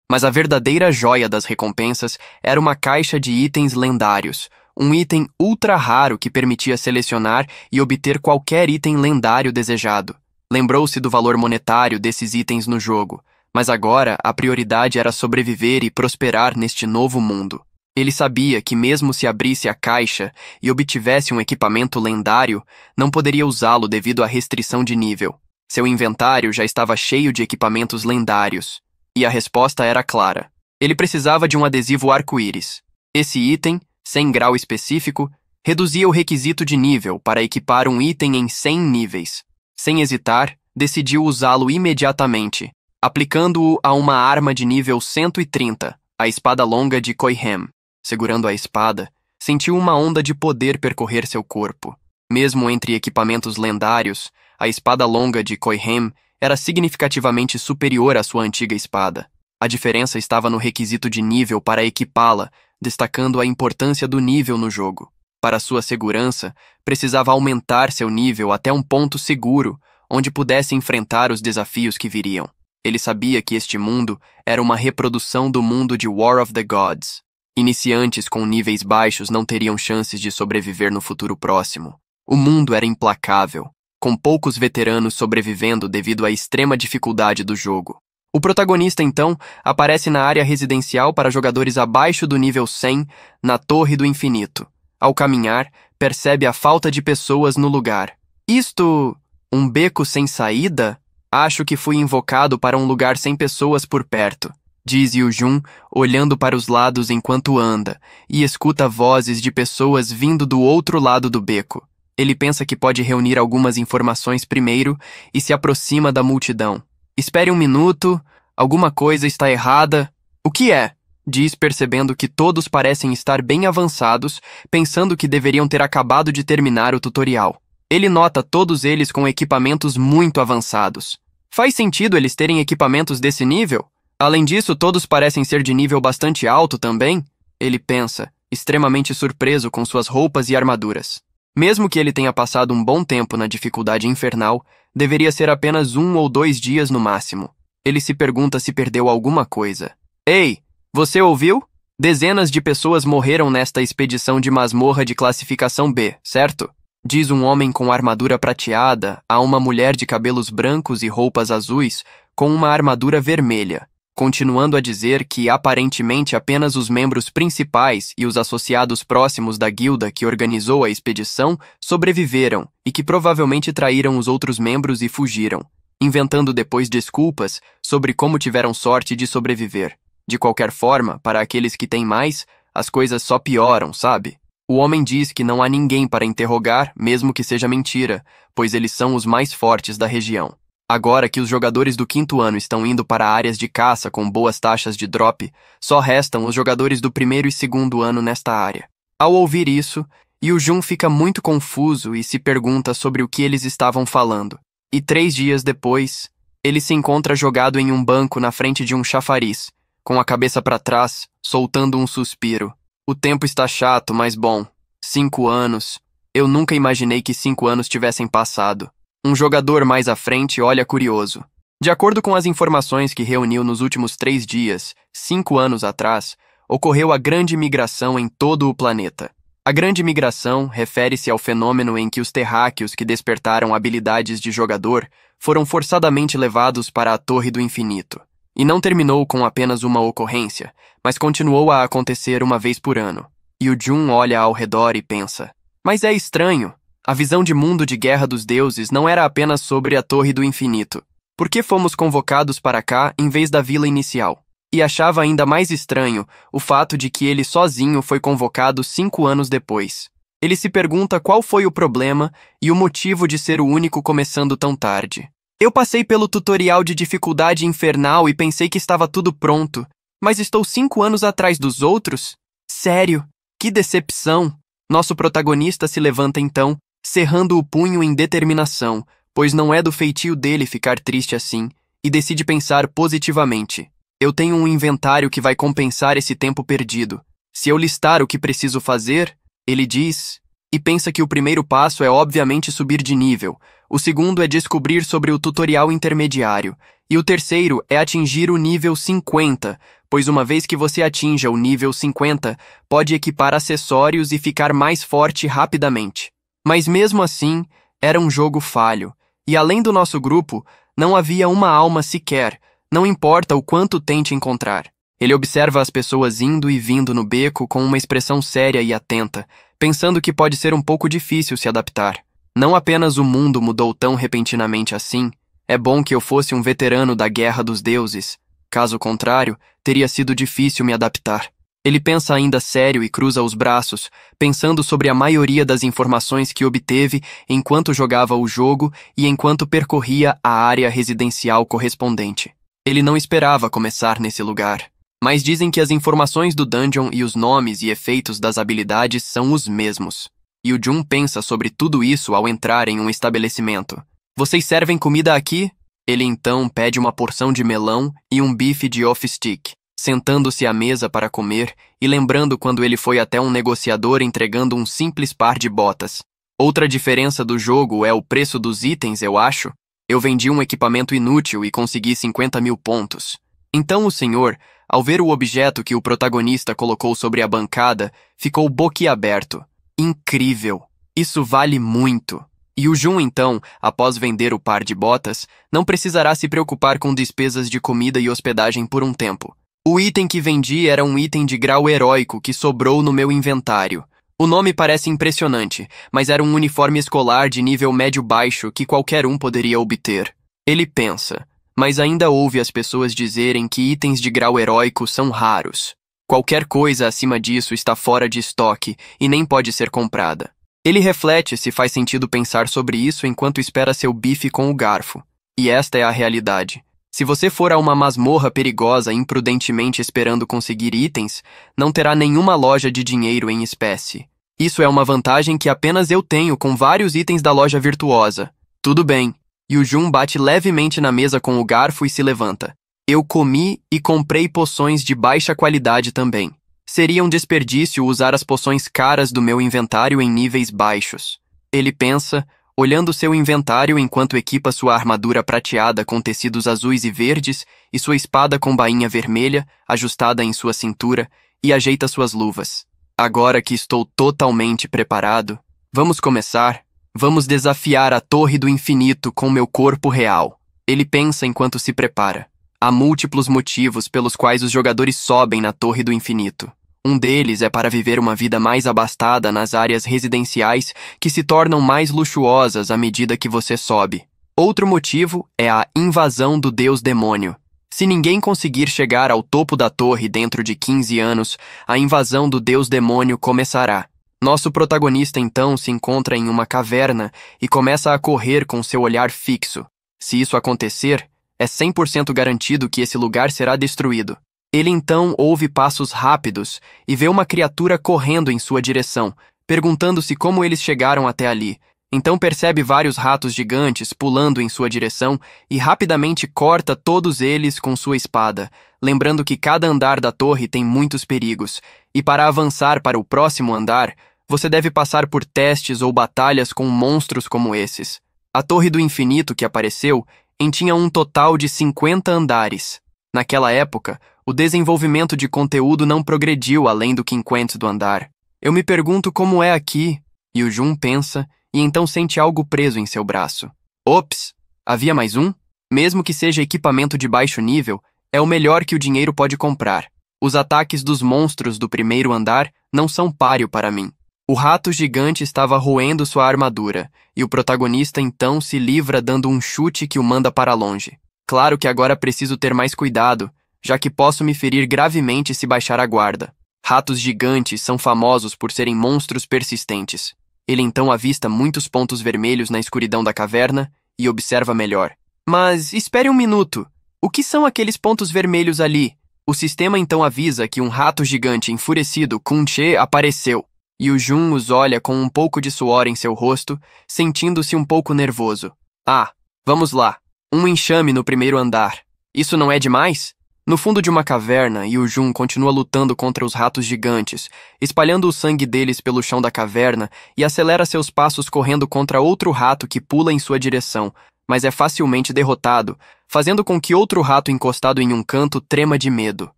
Mas a verdadeira joia das recompensas era uma caixa de itens lendários, um item ultra raro que permitia selecionar e obter qualquer item lendário desejado. Lembrou-se do valor monetário desses itens no jogo, mas agora a prioridade era sobreviver e prosperar neste novo mundo. Ele sabia que, mesmo se abrisse a caixa e obtivesse um equipamento lendário, não poderia usá-lo devido à restrição de nível. Seu inventário já estava cheio de equipamentos lendários, e a resposta era clara. Ele precisava de um adesivo arco-íris. Esse item, sem grau específico, reduzia o requisito de nível para equipar um item em 100 níveis. Sem hesitar, decidiu usá-lo imediatamente, aplicando-o a uma arma de nível 130, a espada longa de Koihem. Segurando a espada, sentiu uma onda de poder percorrer seu corpo. Mesmo entre equipamentos lendários, a espada longa de Koihem era significativamente superior à sua antiga espada. A diferença estava no requisito de nível para equipá-la, destacando a importância do nível no jogo. Para sua segurança, precisava aumentar seu nível até um ponto seguro, onde pudesse enfrentar os desafios que viriam. Ele sabia que este mundo era uma reprodução do mundo de War of the Gods. Iniciantes com níveis baixos não teriam chances de sobreviver no futuro próximo. O mundo era implacável, com poucos veteranos sobrevivendo devido à extrema dificuldade do jogo. O protagonista, então, aparece na área residencial para jogadores abaixo do nível 100, na Torre do Infinito. Ao caminhar, percebe a falta de pessoas no lugar. Isto. um beco sem saída? Acho que fui invocado para um lugar sem pessoas por perto, diz Jun, olhando para os lados enquanto anda, e escuta vozes de pessoas vindo do outro lado do beco. Ele pensa que pode reunir algumas informações primeiro e se aproxima da multidão. Espere um minuto, alguma coisa está errada. O que é? Diz percebendo que todos parecem estar bem avançados, pensando que deveriam ter acabado de terminar o tutorial. Ele nota todos eles com equipamentos muito avançados. Faz sentido eles terem equipamentos desse nível? Além disso, todos parecem ser de nível bastante alto também? Ele pensa, extremamente surpreso com suas roupas e armaduras. Mesmo que ele tenha passado um bom tempo na dificuldade infernal, deveria ser apenas um ou dois dias no máximo. Ele se pergunta se perdeu alguma coisa. Ei, você ouviu? Dezenas de pessoas morreram nesta expedição de masmorra de classificação B, certo? Diz um homem com armadura prateada a uma mulher de cabelos brancos e roupas azuis com uma armadura vermelha continuando a dizer que aparentemente apenas os membros principais e os associados próximos da guilda que organizou a expedição sobreviveram e que provavelmente traíram os outros membros e fugiram, inventando depois desculpas sobre como tiveram sorte de sobreviver. De qualquer forma, para aqueles que têm mais, as coisas só pioram, sabe? O homem diz que não há ninguém para interrogar, mesmo que seja mentira, pois eles são os mais fortes da região. Agora que os jogadores do quinto ano estão indo para áreas de caça com boas taxas de drop, só restam os jogadores do primeiro e segundo ano nesta área. Ao ouvir isso, Yu Jun fica muito confuso e se pergunta sobre o que eles estavam falando. E três dias depois, ele se encontra jogado em um banco na frente de um chafariz, com a cabeça para trás, soltando um suspiro. O tempo está chato, mas bom. Cinco anos. Eu nunca imaginei que cinco anos tivessem passado. Um jogador mais à frente olha curioso. De acordo com as informações que reuniu nos últimos três dias, cinco anos atrás, ocorreu a grande migração em todo o planeta. A grande migração refere-se ao fenômeno em que os terráqueos que despertaram habilidades de jogador foram forçadamente levados para a Torre do Infinito. E não terminou com apenas uma ocorrência, mas continuou a acontecer uma vez por ano. E o Jun olha ao redor e pensa: Mas é estranho. A visão de mundo de Guerra dos Deuses não era apenas sobre a Torre do Infinito. Por que fomos convocados para cá em vez da vila inicial? E achava ainda mais estranho o fato de que ele sozinho foi convocado cinco anos depois. Ele se pergunta qual foi o problema e o motivo de ser o único começando tão tarde. Eu passei pelo tutorial de dificuldade infernal e pensei que estava tudo pronto, mas estou cinco anos atrás dos outros? Sério, que decepção! Nosso protagonista se levanta então, cerrando o punho em determinação, pois não é do feitio dele ficar triste assim, e decide pensar positivamente. Eu tenho um inventário que vai compensar esse tempo perdido. Se eu listar o que preciso fazer, ele diz, e pensa que o primeiro passo é obviamente subir de nível, o segundo é descobrir sobre o tutorial intermediário, e o terceiro é atingir o nível 50, pois uma vez que você atinja o nível 50, pode equipar acessórios e ficar mais forte rapidamente. Mas mesmo assim, era um jogo falho, e além do nosso grupo, não havia uma alma sequer, não importa o quanto tente encontrar. Ele observa as pessoas indo e vindo no beco com uma expressão séria e atenta, pensando que pode ser um pouco difícil se adaptar. Não apenas o mundo mudou tão repentinamente assim, é bom que eu fosse um veterano da Guerra dos Deuses. Caso contrário, teria sido difícil me adaptar. Ele pensa ainda sério e cruza os braços, pensando sobre a maioria das informações que obteve enquanto jogava o jogo e enquanto percorria a área residencial correspondente. Ele não esperava começar nesse lugar, mas dizem que as informações do dungeon e os nomes e efeitos das habilidades são os mesmos. E o Jun pensa sobre tudo isso ao entrar em um estabelecimento. Vocês servem comida aqui? Ele então pede uma porção de melão e um bife de off-stick, sentando-se à mesa para comer e lembrando quando ele foi até um negociador entregando um simples par de botas. Outra diferença do jogo é o preço dos itens, eu acho. Eu vendi um equipamento inútil e consegui 50 mil pontos. Então o senhor, ao ver o objeto que o protagonista colocou sobre a bancada, ficou boquiaberto. Incrível! Isso vale muito! E o Jun, então, após vender o par de botas, não precisará se preocupar com despesas de comida e hospedagem por um tempo. O item que vendi era um item de grau heróico que sobrou no meu inventário. O nome parece impressionante, mas era um uniforme escolar de nível médio-baixo que qualquer um poderia obter. Ele pensa, mas ainda ouve as pessoas dizerem que itens de grau heróico são raros. Qualquer coisa acima disso está fora de estoque e nem pode ser comprada. Ele reflete se faz sentido pensar sobre isso enquanto espera seu bife com o garfo. E esta é a realidade. Se você for a uma masmorra perigosa imprudentemente esperando conseguir itens, não terá nenhuma loja de dinheiro em espécie. Isso é uma vantagem que apenas eu tenho com vários itens da loja virtuosa. Tudo bem. E o Jun bate levemente na mesa com o garfo e se levanta. Eu comi e comprei poções de baixa qualidade também. Seria um desperdício usar as poções caras do meu inventário em níveis baixos. Ele pensa, olhando seu inventário enquanto equipa sua armadura prateada com tecidos azuis e verdes e sua espada com bainha vermelha ajustada em sua cintura e ajeita suas luvas. Agora que estou totalmente preparado, vamos começar. Vamos desafiar a Torre do Infinito com meu corpo real. Ele pensa enquanto se prepara. Há múltiplos motivos pelos quais os jogadores sobem na Torre do Infinito. Um deles é para viver uma vida mais abastada nas áreas residenciais que se tornam mais luxuosas à medida que você sobe. Outro motivo é a invasão do deus demônio. Se ninguém conseguir chegar ao topo da torre dentro de 15 anos, a invasão do deus demônio começará. Nosso protagonista então se encontra em uma caverna e começa a correr com seu olhar fixo. Se isso acontecer, é 100% garantido que esse lugar será destruído. Ele então ouve passos rápidos e vê uma criatura correndo em sua direção, perguntando-se como eles chegaram até ali. Então percebe vários ratos gigantes pulando em sua direção e rapidamente corta todos eles com sua espada, lembrando que cada andar da torre tem muitos perigos, e para avançar para o próximo andar, você deve passar por testes ou batalhas com monstros como esses. A Torre do Infinito que apareceu em tinha um total de 50 andares. Naquela época, o desenvolvimento de conteúdo não progrediu além do quinquente andar. Eu me pergunto como é aqui, e o Jun pensa e então sente algo preso em seu braço. Ops, havia mais um? Mesmo que seja equipamento de baixo nível, é o melhor que o dinheiro pode comprar. Os ataques dos monstros do primeiro andar não são páreo para mim. O rato gigante estava roendo sua armadura, e o protagonista então se livra dando um chute que o manda para longe. Claro que agora preciso ter mais cuidado, já que posso me ferir gravemente se baixar a guarda. Ratos gigantes são famosos por serem monstros persistentes. Ele então avista muitos pontos vermelhos na escuridão da caverna e observa melhor. Mas espere um minuto. O que são aqueles pontos vermelhos ali? O sistema então avisa que um rato gigante enfurecido, Kunche, apareceu. E o Jun os olha com um pouco de suor em seu rosto, sentindo-se um pouco nervoso. Ah, vamos lá. Um enxame no primeiro andar. Isso não é demais? No fundo de uma caverna, Yu Jun continua lutando contra os ratos gigantes, espalhando o sangue deles pelo chão da caverna e acelera seus passos correndo contra outro rato que pula em sua direção, mas é facilmente derrotado, fazendo com que outro rato encostado em um canto trema de medo.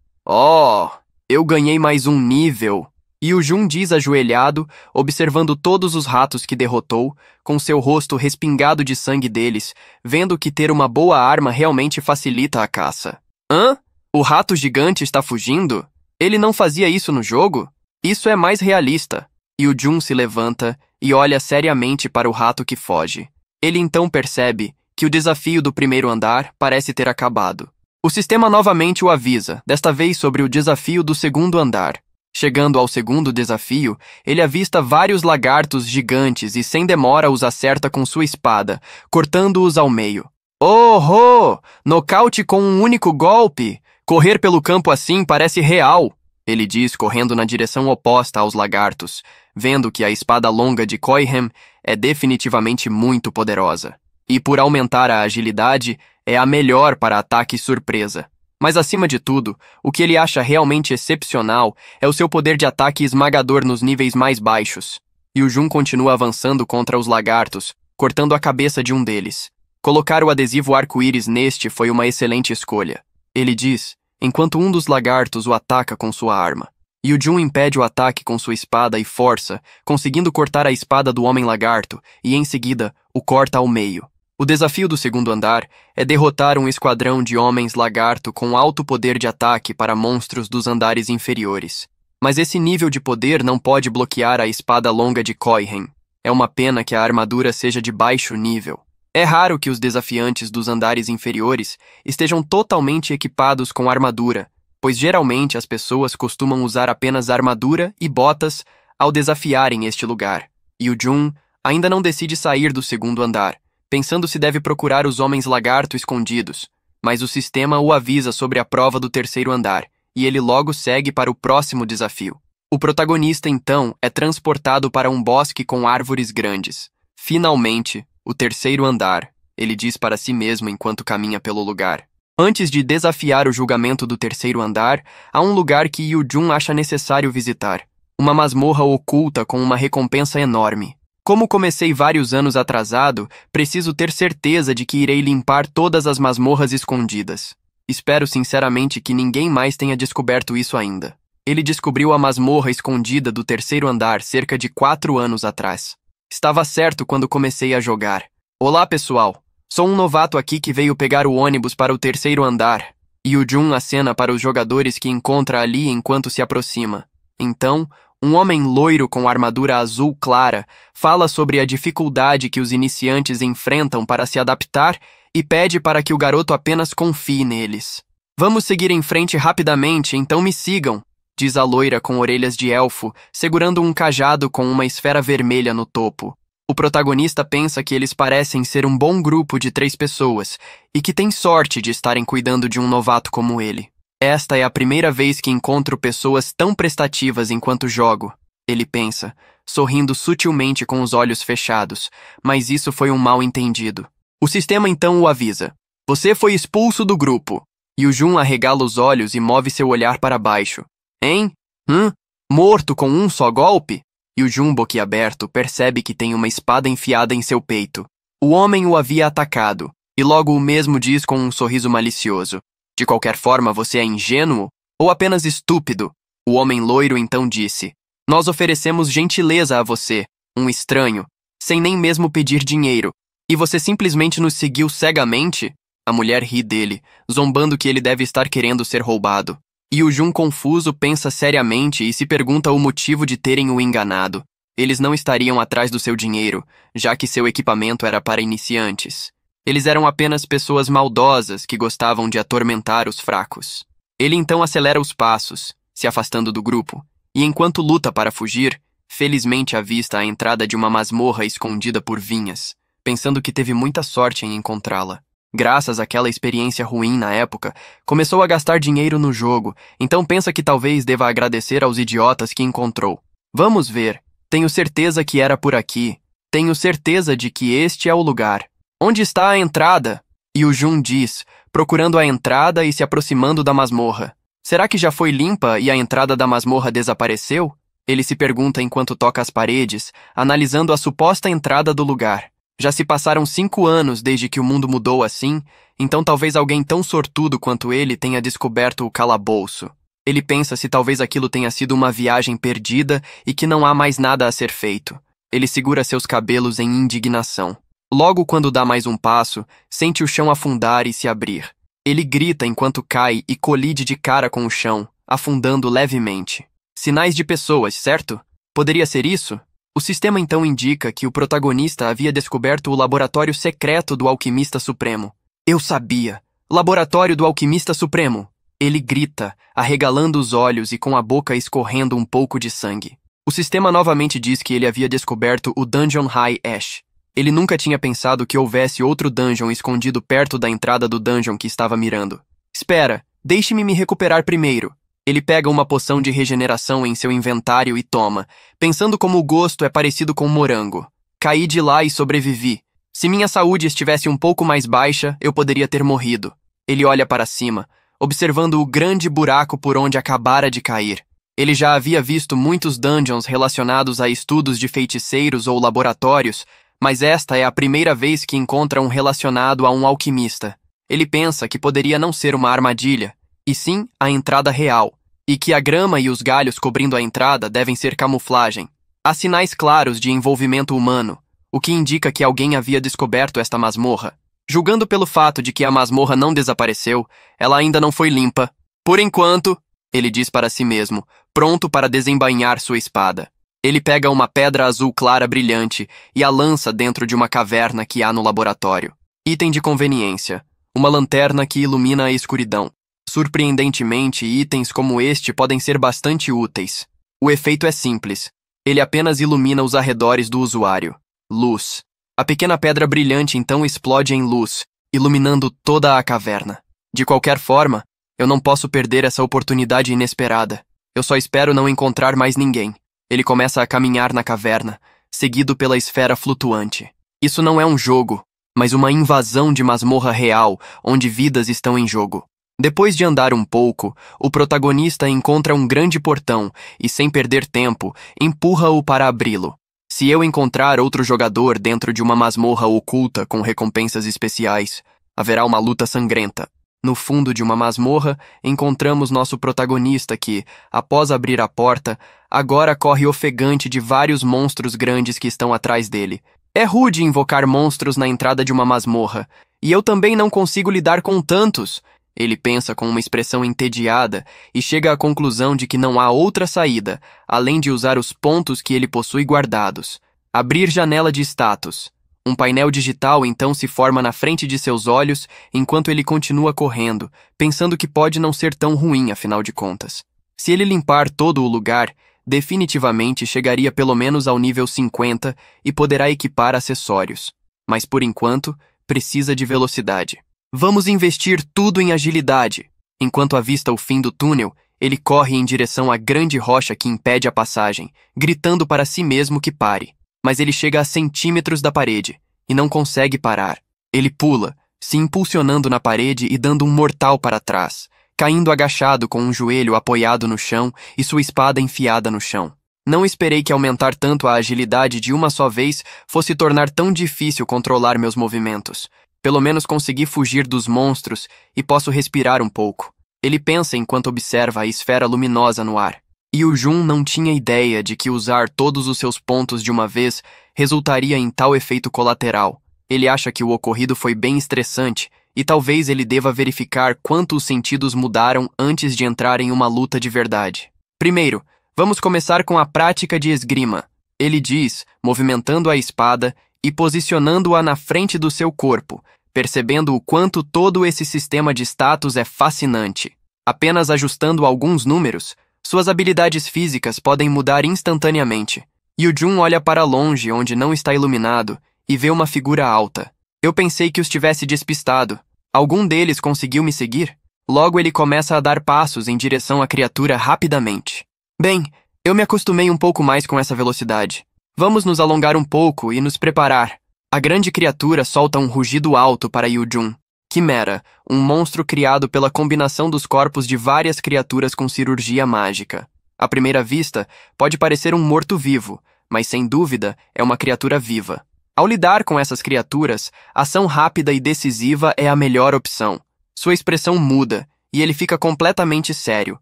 Oh, eu ganhei mais um nível! E o Jun diz ajoelhado, observando todos os ratos que derrotou, com seu rosto respingado de sangue deles, vendo que ter uma boa arma realmente facilita a caça. Hã? O rato gigante está fugindo? Ele não fazia isso no jogo? Isso é mais realista. E o Jun se levanta e olha seriamente para o rato que foge. Ele então percebe que o desafio do primeiro andar parece ter acabado. O sistema novamente o avisa, desta vez sobre o desafio do segundo andar. Chegando ao segundo desafio, ele avista vários lagartos gigantes e sem demora os acerta com sua espada, cortando-os ao meio. Oh, oh! Nocaute com um único golpe! Correr pelo campo assim parece real, ele diz correndo na direção oposta aos lagartos, vendo que a espada longa de Coihem é definitivamente muito poderosa. E por aumentar a agilidade, é a melhor para ataque surpresa. Mas acima de tudo, o que ele acha realmente excepcional é o seu poder de ataque esmagador nos níveis mais baixos. E o Jun continua avançando contra os lagartos, cortando a cabeça de um deles. Colocar o adesivo arco-íris neste foi uma excelente escolha. Ele diz, enquanto um dos lagartos o ataca com sua arma. E o Jun impede o ataque com sua espada e força, conseguindo cortar a espada do homem-lagarto e, em seguida, o corta ao meio. O desafio do segundo andar é derrotar um esquadrão de homens-lagarto com alto poder de ataque para monstros dos andares inferiores. Mas esse nível de poder não pode bloquear a espada longa de Koihen. É uma pena que a armadura seja de baixo nível. É raro que os desafiantes dos andares inferiores estejam totalmente equipados com armadura, pois geralmente as pessoas costumam usar apenas armadura e botas ao desafiarem este lugar. E o Jun ainda não decide sair do segundo andar, pensando se deve procurar os homens lagarto escondidos, mas o sistema o avisa sobre a prova do terceiro andar, e ele logo segue para o próximo desafio. O protagonista, então, é transportado para um bosque com árvores grandes. Finalmente, o terceiro andar, ele diz para si mesmo enquanto caminha pelo lugar. Antes de desafiar o julgamento do terceiro andar, há um lugar que Yu Jun acha necessário visitar. Uma masmorra oculta com uma recompensa enorme. Como comecei vários anos atrasado, preciso ter certeza de que irei limpar todas as masmorras escondidas. Espero sinceramente que ninguém mais tenha descoberto isso ainda. Ele descobriu a masmorra escondida do terceiro andar cerca de quatro anos atrás. Estava certo quando comecei a jogar. Olá, pessoal. Sou um novato aqui que veio pegar o ônibus para o terceiro andar. E o Jun acena para os jogadores que encontra ali enquanto se aproxima. Então, um homem loiro com armadura azul clara fala sobre a dificuldade que os iniciantes enfrentam para se adaptar e pede para que o garoto apenas confie neles. Vamos seguir em frente rapidamente, então me sigam, diz a loira com orelhas de elfo, segurando um cajado com uma esfera vermelha no topo. O protagonista pensa que eles parecem ser um bom grupo de três pessoas e que tem sorte de estarem cuidando de um novato como ele. Esta é a primeira vez que encontro pessoas tão prestativas enquanto jogo, ele pensa, sorrindo sutilmente com os olhos fechados, mas isso foi um mal entendido. O sistema então o avisa: Você foi expulso do grupo. E o Jun arregala os olhos e move seu olhar para baixo. Hein? Hum? Morto com um só golpe? E o Jun, boquiaberto, percebe que tem uma espada enfiada em seu peito. O homem o havia atacado, e logo o mesmo diz com um sorriso malicioso: De qualquer forma, você é ingênuo ou apenas estúpido? O homem loiro então disse: Nós oferecemos gentileza a você, um estranho, sem nem mesmo pedir dinheiro, e você simplesmente nos seguiu cegamente? A mulher ri dele, zombando que ele deve estar querendo ser roubado. E o Jun confuso pensa seriamente e se pergunta o motivo de terem o enganado. Eles não estariam atrás do seu dinheiro, já que seu equipamento era para iniciantes. Eles eram apenas pessoas maldosas que gostavam de atormentar os fracos. Ele então acelera os passos, se afastando do grupo, e enquanto luta para fugir, felizmente avista a entrada de uma masmorra escondida por vinhas, pensando que teve muita sorte em encontrá-la. Graças àquela experiência ruim na época, começou a gastar dinheiro no jogo, então pensa que talvez deva agradecer aos idiotas que encontrou. Vamos ver. Tenho certeza que era por aqui. Tenho certeza de que este é o lugar. Onde está a entrada? E o Jun diz, procurando a entrada e se aproximando da masmorra. Será que já foi limpa e a entrada da masmorra desapareceu? Ele se pergunta enquanto toca as paredes, analisando a suposta entrada do lugar. Já se passaram cinco anos desde que o mundo mudou assim, então talvez alguém tão sortudo quanto ele tenha descoberto o calabouço. Ele pensa se talvez aquilo tenha sido uma viagem perdida e que não há mais nada a ser feito. Ele segura seus cabelos em indignação. Logo quando dá mais um passo, sente o chão afundar e se abrir. Ele grita enquanto cai e colide de cara com o chão, afundando levemente. Sinais de pessoas, certo? Poderia ser isso? O sistema então indica que o protagonista havia descoberto o laboratório secreto do Alquimista Supremo. Eu sabia! Laboratório do Alquimista Supremo! Ele grita, arregalando os olhos e com a boca escorrendo um pouco de sangue. O sistema novamente diz que ele havia descoberto o Dungeon High Ash. Ele nunca tinha pensado que houvesse outro dungeon escondido perto da entrada do dungeon que estava mirando. Espera, deixe-me me recuperar primeiro. Ele pega uma poção de regeneração em seu inventário e toma, pensando como o gosto é parecido com morango. Caí de lá e sobrevivi. Se minha saúde estivesse um pouco mais baixa, eu poderia ter morrido. Ele olha para cima, observando o grande buraco por onde acabara de cair. Ele já havia visto muitos dungeons relacionados a estudos de feiticeiros ou laboratórios, mas esta é a primeira vez que encontra um relacionado a um alquimista. Ele pensa que poderia não ser uma armadilha, e sim a entrada real, e que a grama e os galhos cobrindo a entrada devem ser camuflagem. Há sinais claros de envolvimento humano, o que indica que alguém havia descoberto esta masmorra. Julgando pelo fato de que a masmorra não desapareceu, ela ainda não foi limpa. Por enquanto, ele diz para si mesmo, pronto para desembainhar sua espada. Ele pega uma pedra azul clara brilhante e a lança dentro de uma caverna que há no laboratório. Item de conveniência: uma lanterna que ilumina a escuridão. Surpreendentemente, itens como este podem ser bastante úteis. O efeito é simples. Ele apenas ilumina os arredores do usuário. Luz. A pequena pedra brilhante então explode em luz, iluminando toda a caverna. De qualquer forma, eu não posso perder essa oportunidade inesperada. Eu só espero não encontrar mais ninguém. Ele começa a caminhar na caverna, seguido pela esfera flutuante. Isso não é um jogo, mas uma invasão de masmorra real, onde vidas estão em jogo. Depois de andar um pouco, o protagonista encontra um grande portão e, sem perder tempo, empurra-o para abri-lo. Se eu encontrar outro jogador dentro de uma masmorra oculta com recompensas especiais, haverá uma luta sangrenta. No fundo de uma masmorra, encontramos nosso protagonista que, após abrir a porta, agora corre ofegante de vários monstros grandes que estão atrás dele. É rude invocar monstros na entrada de uma masmorra, e eu também não consigo lidar com tantos. Ele pensa com uma expressão entediada e chega à conclusão de que não há outra saída, além de usar os pontos que ele possui guardados. Abrir janela de status. Um painel digital então se forma na frente de seus olhos enquanto ele continua correndo, pensando que pode não ser tão ruim afinal de contas. Se ele limpar todo o lugar, definitivamente chegaria pelo menos ao nível 50 e poderá equipar acessórios. Mas por enquanto, precisa de velocidade. Vamos investir tudo em agilidade. Enquanto avista o fim do túnel, ele corre em direção à grande rocha que impede a passagem, gritando para si mesmo que pare. Mas ele chega a centímetros da parede e não consegue parar. Ele pula, se impulsionando na parede e dando um mortal para trás, caindo agachado com um joelho apoiado no chão e sua espada enfiada no chão. Não esperei que aumentar tanto a agilidade de uma só vez fosse tornar tão difícil controlar meus movimentos. Pelo menos consegui fugir dos monstros e posso respirar um pouco. Ele pensa enquanto observa a esfera luminosa no ar. E o Jun não tinha ideia de que usar todos os seus pontos de uma vez resultaria em tal efeito colateral. Ele acha que o ocorrido foi bem estressante e talvez ele deva verificar quanto os sentidos mudaram antes de entrar em uma luta de verdade. Primeiro, vamos começar com a prática de esgrima. Ele diz, movimentando a espada e posicionando-a na frente do seu corpo, percebendo o quanto todo esse sistema de status é fascinante. Apenas ajustando alguns números, suas habilidades físicas podem mudar instantaneamente. O Jun olha para longe, onde não está iluminado, e vê uma figura alta. Eu pensei que os tivesse despistado, Algum deles conseguiu me seguir? Logo ele começa a dar passos em direção à criatura rapidamente. Bem, eu me acostumei um pouco mais com essa velocidade. Vamos nos alongar um pouco e nos preparar. A grande criatura solta um rugido alto para Yu-Jun. Quimera, um monstro criado pela combinação dos corpos de várias criaturas com cirurgia mágica. À primeira vista, pode parecer um morto-vivo, mas sem dúvida é uma criatura viva. Ao lidar com essas criaturas, ação rápida e decisiva é a melhor opção. Sua expressão muda e ele fica completamente sério,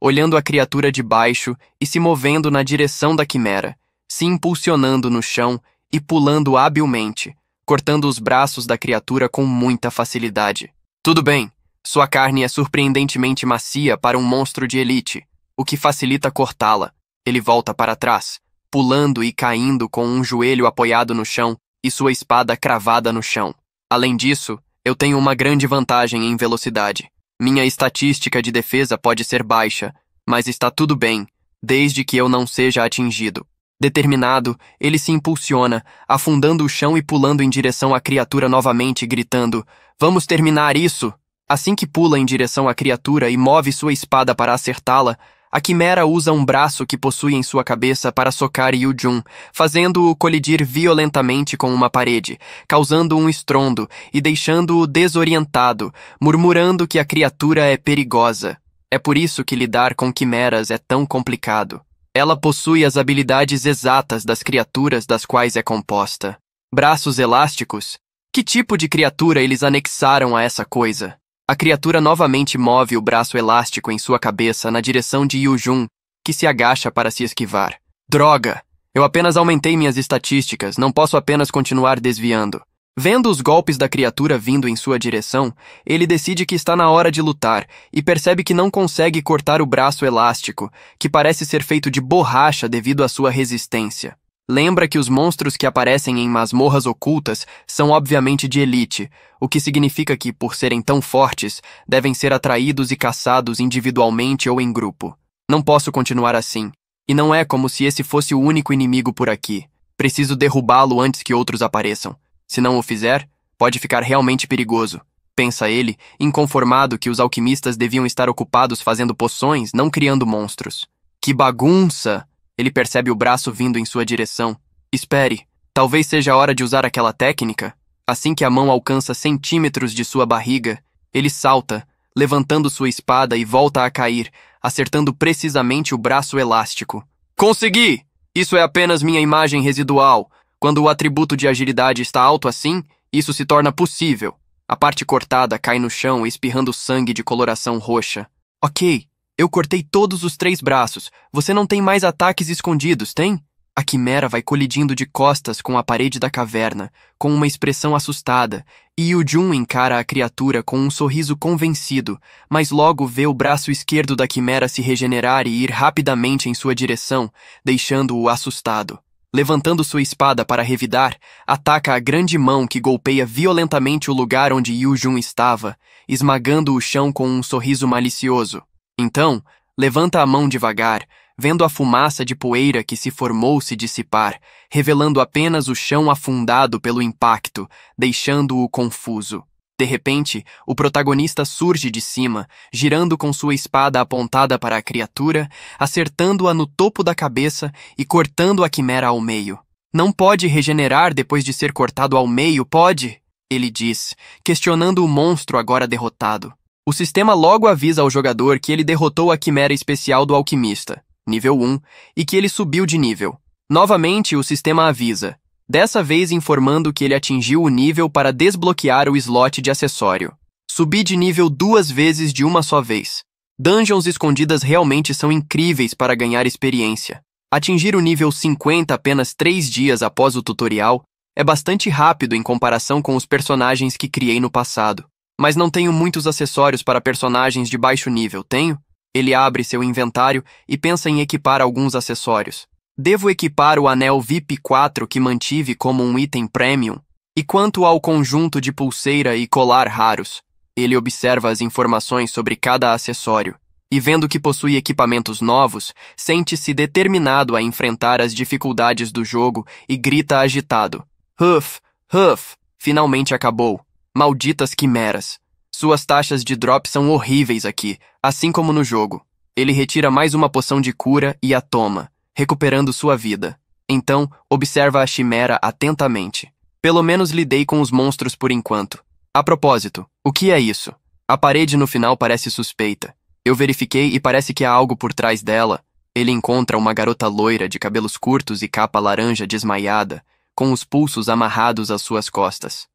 olhando a criatura de baixo e se movendo na direção da quimera, se impulsionando no chão e pulando habilmente, cortando os braços da criatura com muita facilidade. Tudo bem, sua carne é surpreendentemente macia para um monstro de elite, o que facilita cortá-la. Ele volta para trás, pulando e caindo com um joelho apoiado no chão e sua espada cravada no chão. Além disso, eu tenho uma grande vantagem em velocidade. Minha estatística de defesa pode ser baixa, mas está tudo bem, desde que eu não seja atingido. Determinado, ele se impulsiona, afundando o chão e pulando em direção à criatura novamente, gritando: Vamos terminar isso! Assim que pula em direção à criatura e move sua espada para acertá-la, a quimera usa um braço que possui em sua cabeça para socar Yu-Jun, fazendo-o colidir violentamente com uma parede, causando um estrondo e deixando-o desorientado, murmurando que a criatura é perigosa. É por isso que lidar com quimeras é tão complicado. Ela possui as habilidades exatas das criaturas das quais é composta. Braços elásticos? Que tipo de criatura eles anexaram a essa coisa? A criatura novamente move o braço elástico em sua cabeça na direção de Yu-Jun, que se agacha para se esquivar. Droga! Eu apenas aumentei minhas estatísticas, não posso apenas continuar desviando. Vendo os golpes da criatura vindo em sua direção, ele decide que está na hora de lutar e percebe que não consegue cortar o braço elástico, que parece ser feito de borracha devido à sua resistência. Lembra que os monstros que aparecem em masmorras ocultas são obviamente de elite, o que significa que, por serem tão fortes, devem ser atraídos e caçados individualmente ou em grupo. Não posso continuar assim. E não é como se esse fosse o único inimigo por aqui. Preciso derrubá-lo antes que outros apareçam. Se não o fizer, pode ficar realmente perigoso. Pensa ele, inconformado que os alquimistas deviam estar ocupados fazendo poções, não criando monstros. Que bagunça! Ele percebe o braço vindo em sua direção. Espere, talvez seja a hora de usar aquela técnica. Assim que a mão alcança centímetros de sua barriga, ele salta, levantando sua espada e volta a cair, acertando precisamente o braço elástico. Consegui! Isso é apenas minha imagem residual. Quando o atributo de agilidade está alto assim, isso se torna possível. A parte cortada cai no chão, espirrando sangue de coloração roxa. Ok, eu cortei todos os três braços. Você não tem mais ataques escondidos, tem? A quimera vai colidindo de costas com a parede da caverna, com uma expressão assustada, e o Jun encara a criatura com um sorriso convencido, mas logo vê o braço esquerdo da quimera se regenerar e ir rapidamente em sua direção, deixando-o assustado. Levantando sua espada para revidar, ataca a grande mão que golpeia violentamente o lugar onde Yu Jun estava, esmagando o chão com um sorriso malicioso. Então, levanta a mão devagar, vendo a fumaça de poeira que se formou se dissipar, revelando apenas o chão afundado pelo impacto, deixando-o confuso. De repente, o protagonista surge de cima, girando com sua espada apontada para a criatura, acertando-a no topo da cabeça e cortando a quimera ao meio. Não pode regenerar depois de ser cortado ao meio, pode? Ele diz, questionando o monstro agora derrotado. O sistema logo avisa ao jogador que ele derrotou a quimera especial do alquimista, nível 1, e que ele subiu de nível. Novamente, o sistema avisa, dessa vez informando que ele atingiu o nível para desbloquear o slot de acessório. Subi de nível duas vezes de uma só vez. Dungeons escondidas realmente são incríveis para ganhar experiência. Atingir o nível 50 apenas três dias após o tutorial é bastante rápido em comparação com os personagens que criei no passado. Mas não tenho muitos acessórios para personagens de baixo nível, tenho? Ele abre seu inventário e pensa em equipar alguns acessórios. Devo equipar o anel VIP 4 que mantive como um item premium? E quanto ao conjunto de pulseira e colar raros? Ele observa as informações sobre cada acessório e, vendo que possui equipamentos novos, sente-se determinado a enfrentar as dificuldades do jogo e grita agitado: Huff, Huff, finalmente acabou. Malditas quimeras. Suas taxas de drop são horríveis aqui, assim como no jogo. Ele retira mais uma poção de cura e a toma recuperando sua vida. Então, observa a chimera atentamente. Pelo menos lidei com os monstros por enquanto. A propósito, o que é isso? A parede no final parece suspeita. Eu verifiquei e parece que há algo por trás dela. Ele encontra uma garota loira de cabelos curtos e capa laranja desmaiada, com os pulsos amarrados às suas costas.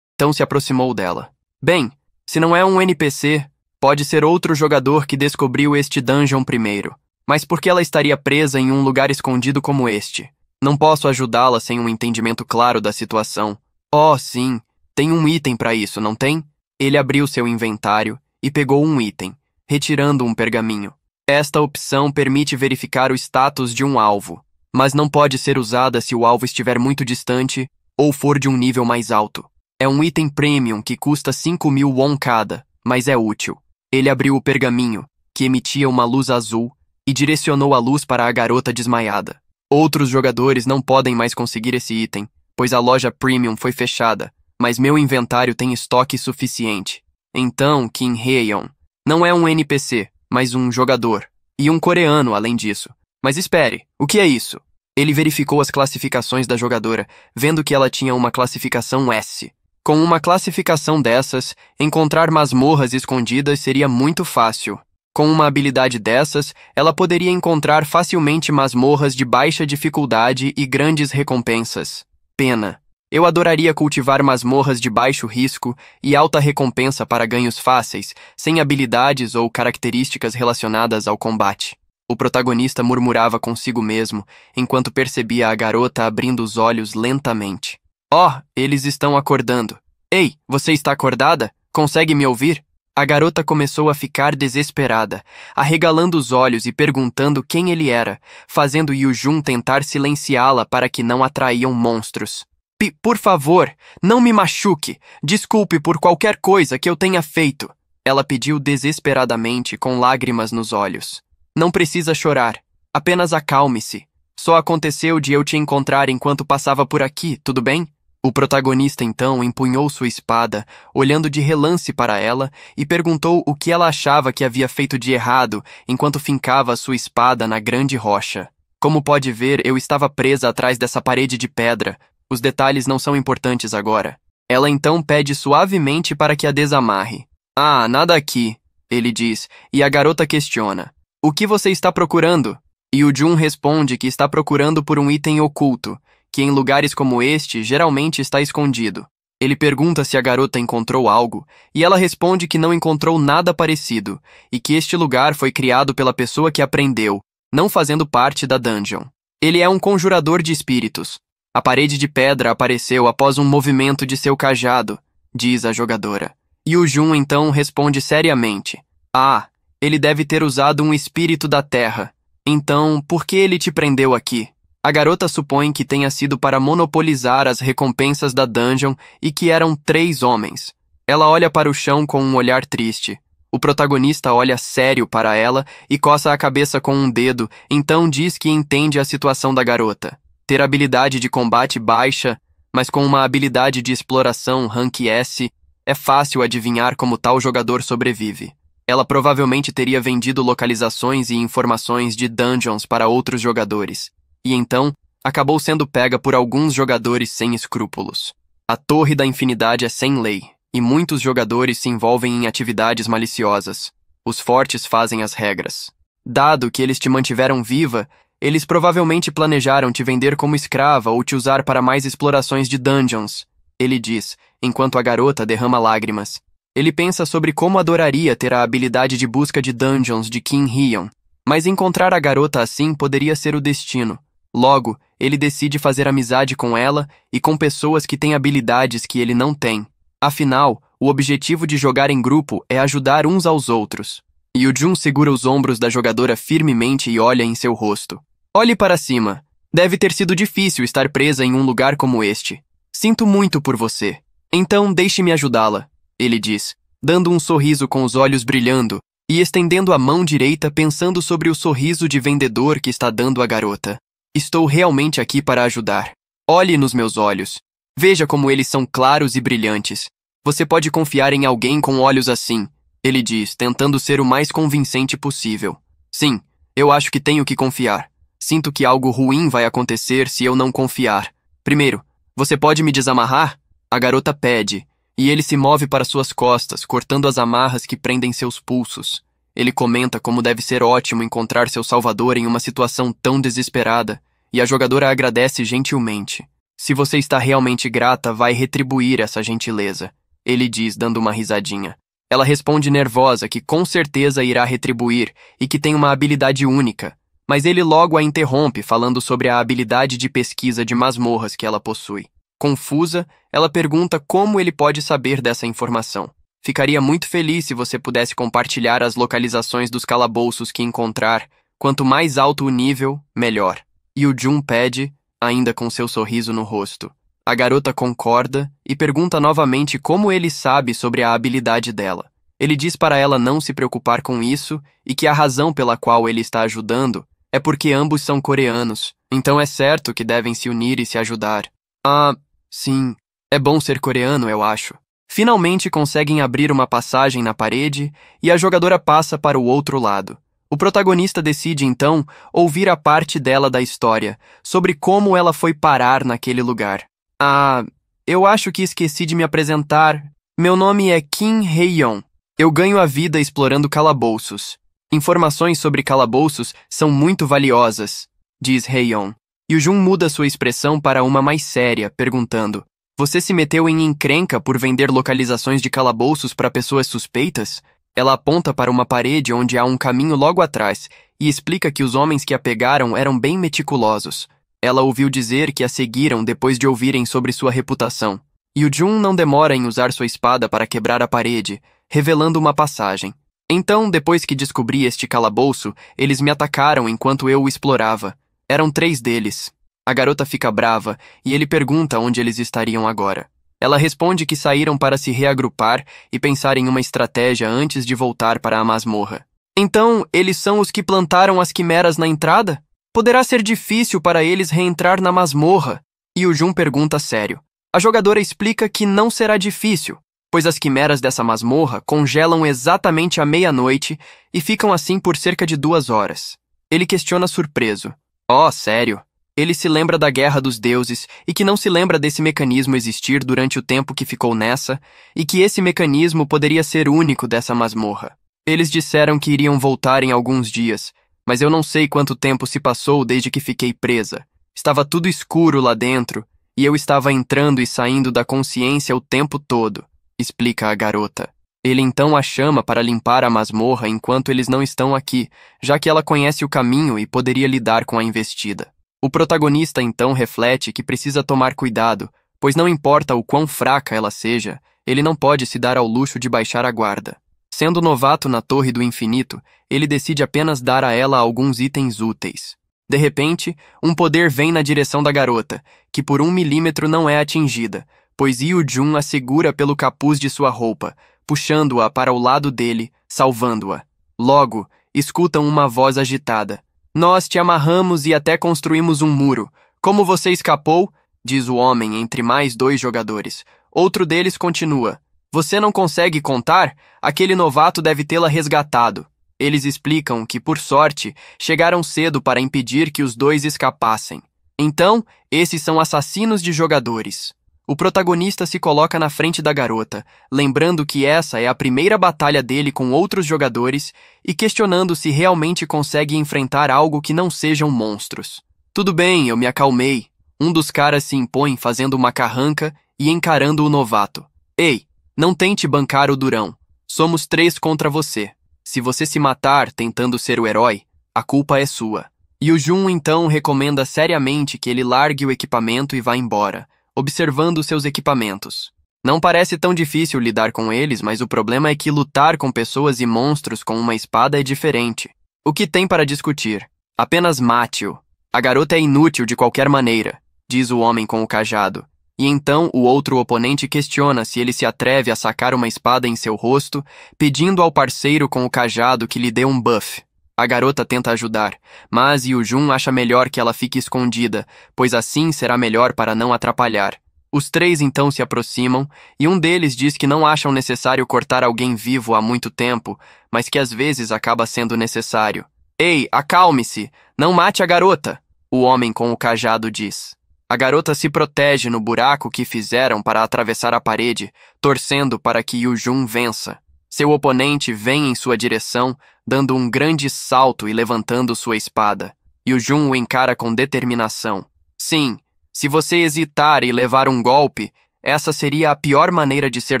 Então se aproximou dela. Bem, se não é um NPC, pode ser outro jogador que descobriu este dungeon primeiro. Mas por que ela estaria presa em um lugar escondido como este? Não posso ajudá-la sem um entendimento claro da situação. Oh, sim, tem um item para isso, não tem? Ele abriu seu inventário e pegou um item, retirando um pergaminho. Esta opção permite verificar o status de um alvo, mas não pode ser usada se o alvo estiver muito distante ou for de um nível mais alto. É um item premium que custa 5 mil won cada, mas é útil. Ele abriu o pergaminho, que emitia uma luz azul, e direcionou a luz para a garota desmaiada. Outros jogadores não podem mais conseguir esse item, pois a loja Premium foi fechada, mas meu inventário tem estoque suficiente. Então, Kim Haeyeon não é um NPC, mas um jogador, e um coreano além disso. Mas espere, o que é isso? Ele verificou as classificações da jogadora, vendo que ela tinha uma classificação S. Com uma classificação dessas, encontrar masmorras escondidas seria muito fácil. Com uma habilidade dessas, ela poderia encontrar facilmente masmorras de baixa dificuldade e grandes recompensas. Pena. Eu adoraria cultivar masmorras de baixo risco e alta recompensa para ganhos fáceis, sem habilidades ou características relacionadas ao combate. O protagonista murmurava consigo mesmo, enquanto percebia a garota abrindo os olhos lentamente. Oh, eles estão acordando. Ei, você está acordada? Consegue me ouvir? A garota começou a ficar desesperada, arregalando os olhos e perguntando quem ele era, fazendo Yujun tentar silenciá-la para que não atraíam monstros. P por favor, não me machuque. Desculpe por qualquer coisa que eu tenha feito. Ela pediu desesperadamente, com lágrimas nos olhos. Não precisa chorar. Apenas acalme-se. Só aconteceu de eu te encontrar enquanto passava por aqui, tudo bem? O protagonista então empunhou sua espada, olhando de relance para ela, e perguntou o que ela achava que havia feito de errado enquanto fincava sua espada na grande rocha. Como pode ver, eu estava presa atrás dessa parede de pedra. Os detalhes não são importantes agora. Ela então pede suavemente para que a desamarre. Ah, nada aqui, ele diz, e a garota questiona: O que você está procurando? E o Jun responde que está procurando por um item oculto que em lugares como este geralmente está escondido. Ele pergunta se a garota encontrou algo, e ela responde que não encontrou nada parecido, e que este lugar foi criado pela pessoa que aprendeu, não fazendo parte da dungeon. Ele é um conjurador de espíritos. A parede de pedra apareceu após um movimento de seu cajado, diz a jogadora. E o Jun então responde seriamente: Ah, ele deve ter usado um espírito da terra. Então, por que ele te prendeu aqui? A garota supõe que tenha sido para monopolizar as recompensas da dungeon e que eram três homens. Ela olha para o chão com um olhar triste. O protagonista olha sério para ela e coça a cabeça com um dedo, então diz que entende a situação da garota. Ter habilidade de combate baixa, mas com uma habilidade de exploração rank S, é fácil adivinhar como tal jogador sobrevive. Ela provavelmente teria vendido localizações e informações de dungeons para outros jogadores e então acabou sendo pega por alguns jogadores sem escrúpulos. A Torre da Infinidade é sem lei, e muitos jogadores se envolvem em atividades maliciosas. Os fortes fazem as regras. Dado que eles te mantiveram viva, eles provavelmente planejaram te vender como escrava ou te usar para mais explorações de dungeons, ele diz, enquanto a garota derrama lágrimas. Ele pensa sobre como adoraria ter a habilidade de busca de dungeons de King Hion, mas encontrar a garota assim poderia ser o destino. Logo, ele decide fazer amizade com ela e com pessoas que têm habilidades que ele não tem. Afinal, o objetivo de jogar em grupo é ajudar uns aos outros. E o Jun segura os ombros da jogadora firmemente e olha em seu rosto. Olhe para cima. Deve ter sido difícil estar presa em um lugar como este. Sinto muito por você. Então deixe-me ajudá-la, ele diz, dando um sorriso com os olhos brilhando e estendendo a mão direita pensando sobre o sorriso de vendedor que está dando à garota. Estou realmente aqui para ajudar. Olhe nos meus olhos. Veja como eles são claros e brilhantes. Você pode confiar em alguém com olhos assim, ele diz, tentando ser o mais convincente possível. Sim, eu acho que tenho que confiar. Sinto que algo ruim vai acontecer se eu não confiar. Primeiro, você pode me desamarrar? A garota pede, e ele se move para suas costas, cortando as amarras que prendem seus pulsos. Ele comenta como deve ser ótimo encontrar seu salvador em uma situação tão desesperada, e a jogadora agradece gentilmente. Se você está realmente grata, vai retribuir essa gentileza, ele diz, dando uma risadinha. Ela responde nervosa que com certeza irá retribuir e que tem uma habilidade única, mas ele logo a interrompe falando sobre a habilidade de pesquisa de masmorras que ela possui. Confusa, ela pergunta como ele pode saber dessa informação. Ficaria muito feliz se você pudesse compartilhar as localizações dos calabouços que encontrar. Quanto mais alto o nível, melhor. E o Jun pede, ainda com seu sorriso no rosto. A garota concorda e pergunta novamente como ele sabe sobre a habilidade dela. Ele diz para ela não se preocupar com isso e que a razão pela qual ele está ajudando é porque ambos são coreanos, então é certo que devem se unir e se ajudar. Ah, sim, é bom ser coreano, eu acho. Finalmente conseguem abrir uma passagem na parede e a jogadora passa para o outro lado. O protagonista decide então ouvir a parte dela da história, sobre como ela foi parar naquele lugar. Ah, eu acho que esqueci de me apresentar. Meu nome é Kim Hyeon. Eu ganho a vida explorando calabouços. Informações sobre calabouços são muito valiosas, diz Hyeon. E o Jun muda sua expressão para uma mais séria, perguntando: você se meteu em encrenca por vender localizações de calabouços para pessoas suspeitas? Ela aponta para uma parede onde há um caminho logo atrás e explica que os homens que a pegaram eram bem meticulosos. Ela ouviu dizer que a seguiram depois de ouvirem sobre sua reputação. E o Jun não demora em usar sua espada para quebrar a parede, revelando uma passagem. Então, depois que descobri este calabouço, eles me atacaram enquanto eu o explorava. Eram três deles. A garota fica brava e ele pergunta onde eles estariam agora. Ela responde que saíram para se reagrupar e pensar em uma estratégia antes de voltar para a masmorra. Então, eles são os que plantaram as quimeras na entrada? Poderá ser difícil para eles reentrar na masmorra. E o Jun pergunta sério. A jogadora explica que não será difícil, pois as quimeras dessa masmorra congelam exatamente à meia-noite e ficam assim por cerca de duas horas. Ele questiona surpreso. Oh, sério? Ele se lembra da guerra dos deuses e que não se lembra desse mecanismo existir durante o tempo que ficou nessa, e que esse mecanismo poderia ser único dessa masmorra. Eles disseram que iriam voltar em alguns dias, mas eu não sei quanto tempo se passou desde que fiquei presa. Estava tudo escuro lá dentro, e eu estava entrando e saindo da consciência o tempo todo, explica a garota. Ele então a chama para limpar a masmorra enquanto eles não estão aqui, já que ela conhece o caminho e poderia lidar com a investida. O protagonista então reflete que precisa tomar cuidado, pois não importa o quão fraca ela seja, ele não pode se dar ao luxo de baixar a guarda. Sendo novato na Torre do Infinito, ele decide apenas dar a ela alguns itens úteis. De repente, um poder vem na direção da garota, que por um milímetro não é atingida, pois Yu Jun a segura pelo capuz de sua roupa, puxando-a para o lado dele, salvando-a. Logo, escutam uma voz agitada. Nós te amarramos e até construímos um muro. Como você escapou? diz o homem entre mais dois jogadores. Outro deles continua. Você não consegue contar? Aquele novato deve tê-la resgatado. Eles explicam que, por sorte, chegaram cedo para impedir que os dois escapassem. Então, esses são assassinos de jogadores. O protagonista se coloca na frente da garota, lembrando que essa é a primeira batalha dele com outros jogadores e questionando se realmente consegue enfrentar algo que não sejam monstros. Tudo bem, eu me acalmei. Um dos caras se impõe fazendo uma carranca e encarando o novato. Ei, não tente bancar o durão. Somos três contra você. Se você se matar tentando ser o herói, a culpa é sua. E o Jun então recomenda seriamente que ele largue o equipamento e vá embora observando seus equipamentos. Não parece tão difícil lidar com eles, mas o problema é que lutar com pessoas e monstros com uma espada é diferente. O que tem para discutir? Apenas mate-o. A garota é inútil de qualquer maneira, diz o homem com o cajado. E então o outro oponente questiona se ele se atreve a sacar uma espada em seu rosto, pedindo ao parceiro com o cajado que lhe dê um buff. A garota tenta ajudar, mas Jun acha melhor que ela fique escondida, pois assim será melhor para não atrapalhar. Os três então se aproximam e um deles diz que não acham necessário cortar alguém vivo há muito tempo, mas que às vezes acaba sendo necessário. Ei, acalme-se! Não mate a garota! O homem com o cajado diz. A garota se protege no buraco que fizeram para atravessar a parede, torcendo para que Jun vença. Seu oponente vem em sua direção, dando um grande salto e levantando sua espada. E o Jun o encara com determinação. Sim, se você hesitar e levar um golpe, essa seria a pior maneira de ser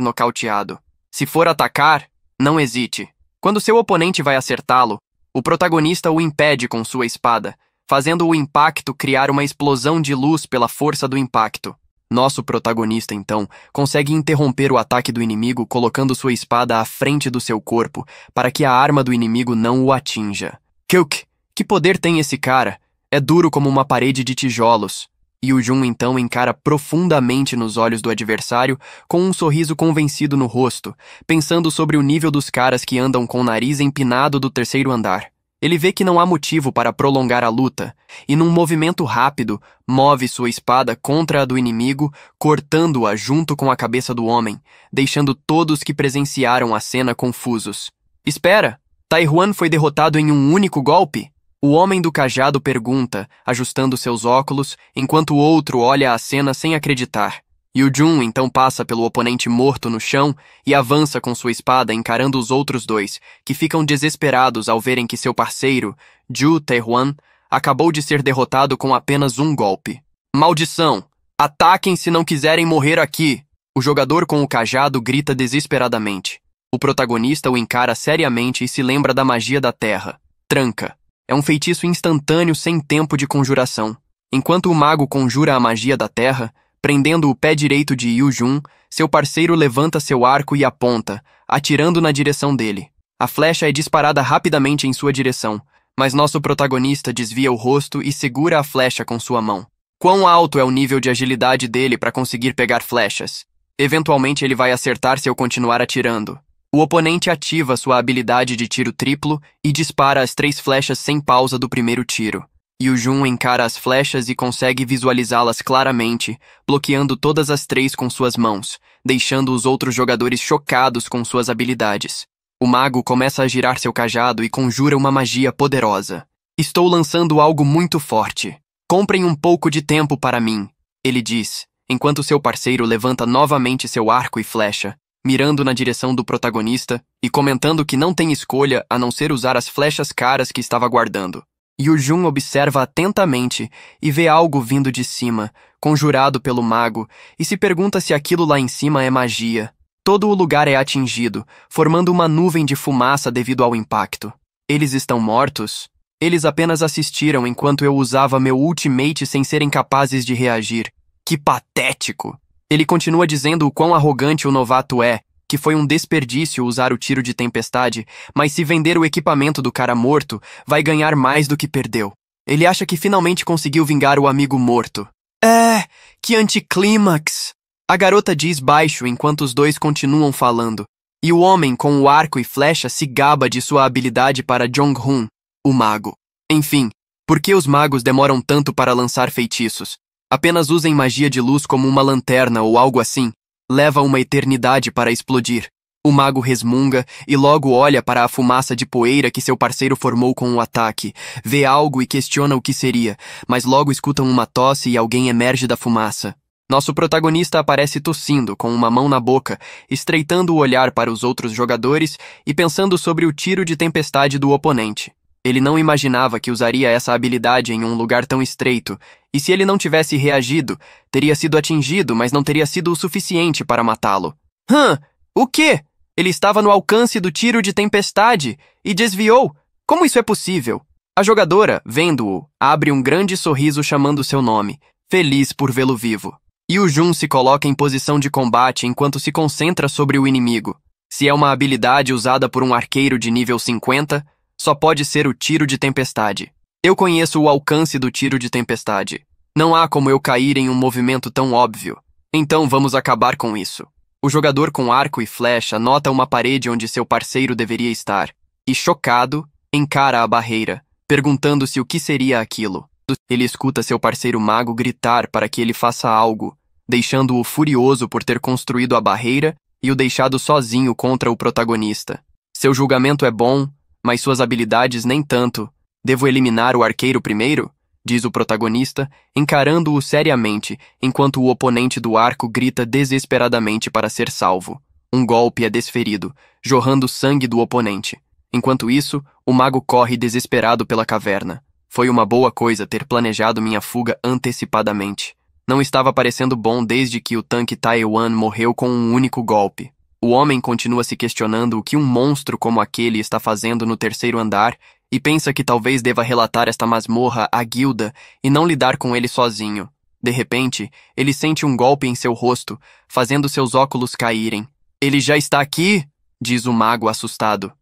nocauteado. Se for atacar, não hesite. Quando seu oponente vai acertá-lo, o protagonista o impede com sua espada, fazendo o impacto criar uma explosão de luz pela força do impacto. Nosso protagonista, então, consegue interromper o ataque do inimigo colocando sua espada à frente do seu corpo para que a arma do inimigo não o atinja. Kyuk, que poder tem esse cara? É duro como uma parede de tijolos. E o Jun então encara profundamente nos olhos do adversário com um sorriso convencido no rosto, pensando sobre o nível dos caras que andam com o nariz empinado do terceiro andar. Ele vê que não há motivo para prolongar a luta, e num movimento rápido, move sua espada contra a do inimigo, cortando-a junto com a cabeça do homem, deixando todos que presenciaram a cena confusos. Espera! Taihuan foi derrotado em um único golpe? O homem do cajado pergunta, ajustando seus óculos, enquanto o outro olha a cena sem acreditar. Yu Jun então passa pelo oponente morto no chão e avança com sua espada encarando os outros dois, que ficam desesperados ao verem que seu parceiro, Ju Taehuan, acabou de ser derrotado com apenas um golpe. Maldição! Ataquem se não quiserem morrer aqui! O jogador com o cajado grita desesperadamente. O protagonista o encara seriamente e se lembra da magia da terra. Tranca. É um feitiço instantâneo sem tempo de conjuração. Enquanto o mago conjura a magia da terra, Prendendo o pé direito de Yu Jun, seu parceiro levanta seu arco e aponta, atirando na direção dele. A flecha é disparada rapidamente em sua direção, mas nosso protagonista desvia o rosto e segura a flecha com sua mão. Quão alto é o nível de agilidade dele para conseguir pegar flechas? Eventualmente ele vai acertar se eu continuar atirando. O oponente ativa sua habilidade de tiro triplo e dispara as três flechas sem pausa do primeiro tiro. E o Jun encara as flechas e consegue visualizá-las claramente, bloqueando todas as três com suas mãos, deixando os outros jogadores chocados com suas habilidades. O mago começa a girar seu cajado e conjura uma magia poderosa. Estou lançando algo muito forte. Comprem um pouco de tempo para mim, ele diz, enquanto seu parceiro levanta novamente seu arco e flecha, mirando na direção do protagonista e comentando que não tem escolha a não ser usar as flechas caras que estava guardando. Yu Jun observa atentamente e vê algo vindo de cima, conjurado pelo mago, e se pergunta se aquilo lá em cima é magia. Todo o lugar é atingido, formando uma nuvem de fumaça devido ao impacto. Eles estão mortos? Eles apenas assistiram enquanto eu usava meu ultimate sem serem capazes de reagir. Que patético! Ele continua dizendo o quão arrogante o novato é, que foi um desperdício usar o tiro de tempestade, mas se vender o equipamento do cara morto, vai ganhar mais do que perdeu. Ele acha que finalmente conseguiu vingar o amigo morto. É, que anticlímax! A garota diz baixo enquanto os dois continuam falando, e o homem com o arco e flecha se gaba de sua habilidade para Jong-hun, o mago. Enfim, por que os magos demoram tanto para lançar feitiços? Apenas usem magia de luz como uma lanterna ou algo assim. Leva uma eternidade para explodir. O mago resmunga e logo olha para a fumaça de poeira que seu parceiro formou com o ataque. Vê algo e questiona o que seria, mas logo escutam uma tosse e alguém emerge da fumaça. Nosso protagonista aparece tossindo, com uma mão na boca, estreitando o olhar para os outros jogadores e pensando sobre o tiro de tempestade do oponente. Ele não imaginava que usaria essa habilidade em um lugar tão estreito, e se ele não tivesse reagido, teria sido atingido, mas não teria sido o suficiente para matá-lo. Hã? O quê? Ele estava no alcance do tiro de tempestade e desviou. Como isso é possível? A jogadora, vendo-o, abre um grande sorriso chamando seu nome, feliz por vê-lo vivo. E o Jun se coloca em posição de combate enquanto se concentra sobre o inimigo. Se é uma habilidade usada por um arqueiro de nível 50, só pode ser o tiro de tempestade. Eu conheço o alcance do tiro de tempestade. Não há como eu cair em um movimento tão óbvio. Então vamos acabar com isso. O jogador com arco e flecha nota uma parede onde seu parceiro deveria estar, e, chocado, encara a barreira, perguntando-se o que seria aquilo. Ele escuta seu parceiro mago gritar para que ele faça algo, deixando-o furioso por ter construído a barreira e o deixado sozinho contra o protagonista. Seu julgamento é bom, mas suas habilidades nem tanto. Devo eliminar o arqueiro primeiro? Diz o protagonista, encarando-o seriamente, enquanto o oponente do arco grita desesperadamente para ser salvo. Um golpe é desferido, jorrando sangue do oponente. Enquanto isso, o mago corre desesperado pela caverna. Foi uma boa coisa ter planejado minha fuga antecipadamente. Não estava parecendo bom desde que o tanque Taiwan morreu com um único golpe. O homem continua se questionando o que um monstro como aquele está fazendo no terceiro andar e pensa que talvez deva relatar esta masmorra à guilda e não lidar com ele sozinho. De repente, ele sente um golpe em seu rosto, fazendo seus óculos caírem. Ele já está aqui? diz o mago assustado.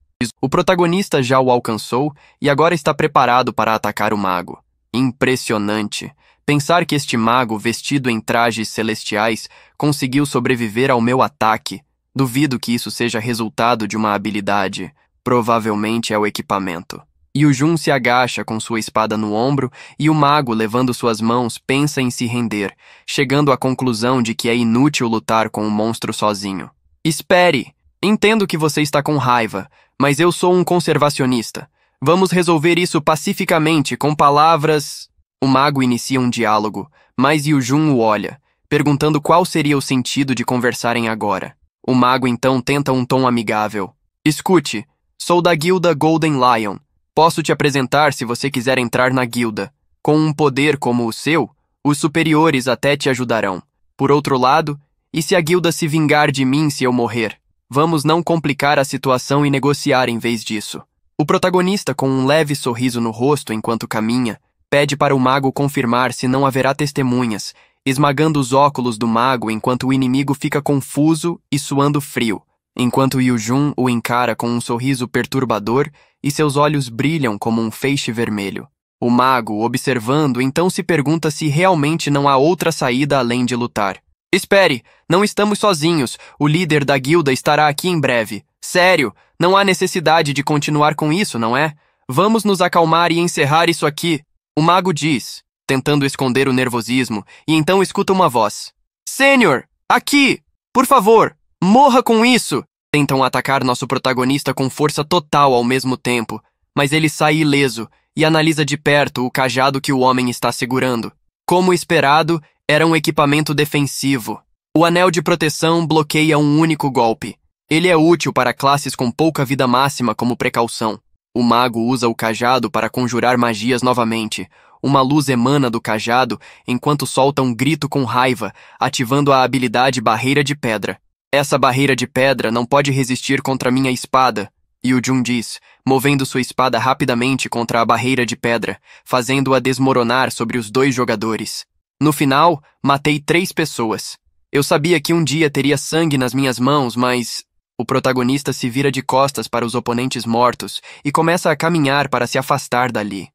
O protagonista já o alcançou e agora está preparado para atacar o mago. Impressionante. Pensar que este mago, vestido em trajes celestiais, conseguiu sobreviver ao meu ataque. Duvido que isso seja resultado de uma habilidade. Provavelmente é o equipamento. E o Jun se agacha com sua espada no ombro e o mago, levando suas mãos, pensa em se render, chegando à conclusão de que é inútil lutar com o monstro sozinho. Espere! Entendo que você está com raiva, mas eu sou um conservacionista. Vamos resolver isso pacificamente com palavras. O mago inicia um diálogo, mas Jun o olha, perguntando qual seria o sentido de conversarem agora. O mago então tenta um tom amigável. Escute, sou da guilda Golden Lion. Posso te apresentar se você quiser entrar na guilda. Com um poder como o seu, os superiores até te ajudarão. Por outro lado, e se a guilda se vingar de mim se eu morrer? Vamos não complicar a situação e negociar em vez disso. O protagonista, com um leve sorriso no rosto enquanto caminha, pede para o mago confirmar se não haverá testemunhas, esmagando os óculos do mago enquanto o inimigo fica confuso e suando frio, enquanto Yujun o encara com um sorriso perturbador e seus olhos brilham como um feixe vermelho. O mago, observando, então se pergunta se realmente não há outra saída além de lutar. Espere, não estamos sozinhos. O líder da guilda estará aqui em breve. Sério, não há necessidade de continuar com isso, não é? Vamos nos acalmar e encerrar isso aqui. O mago diz, tentando esconder o nervosismo, e então escuta uma voz. Sênior, aqui! Por favor, morra com isso! Tentam atacar nosso protagonista com força total ao mesmo tempo, mas ele sai ileso e analisa de perto o cajado que o homem está segurando. Como esperado, era um equipamento defensivo. O anel de proteção bloqueia um único golpe. Ele é útil para classes com pouca vida máxima como precaução. O mago usa o cajado para conjurar magias novamente. Uma luz emana do cajado enquanto solta um grito com raiva, ativando a habilidade Barreira de Pedra. Essa barreira de pedra não pode resistir contra minha espada, e o Jun diz, movendo sua espada rapidamente contra a barreira de pedra, fazendo-a desmoronar sobre os dois jogadores. No final, matei três pessoas. Eu sabia que um dia teria sangue nas minhas mãos, mas o protagonista se vira de costas para os oponentes mortos e começa a caminhar para se afastar dali.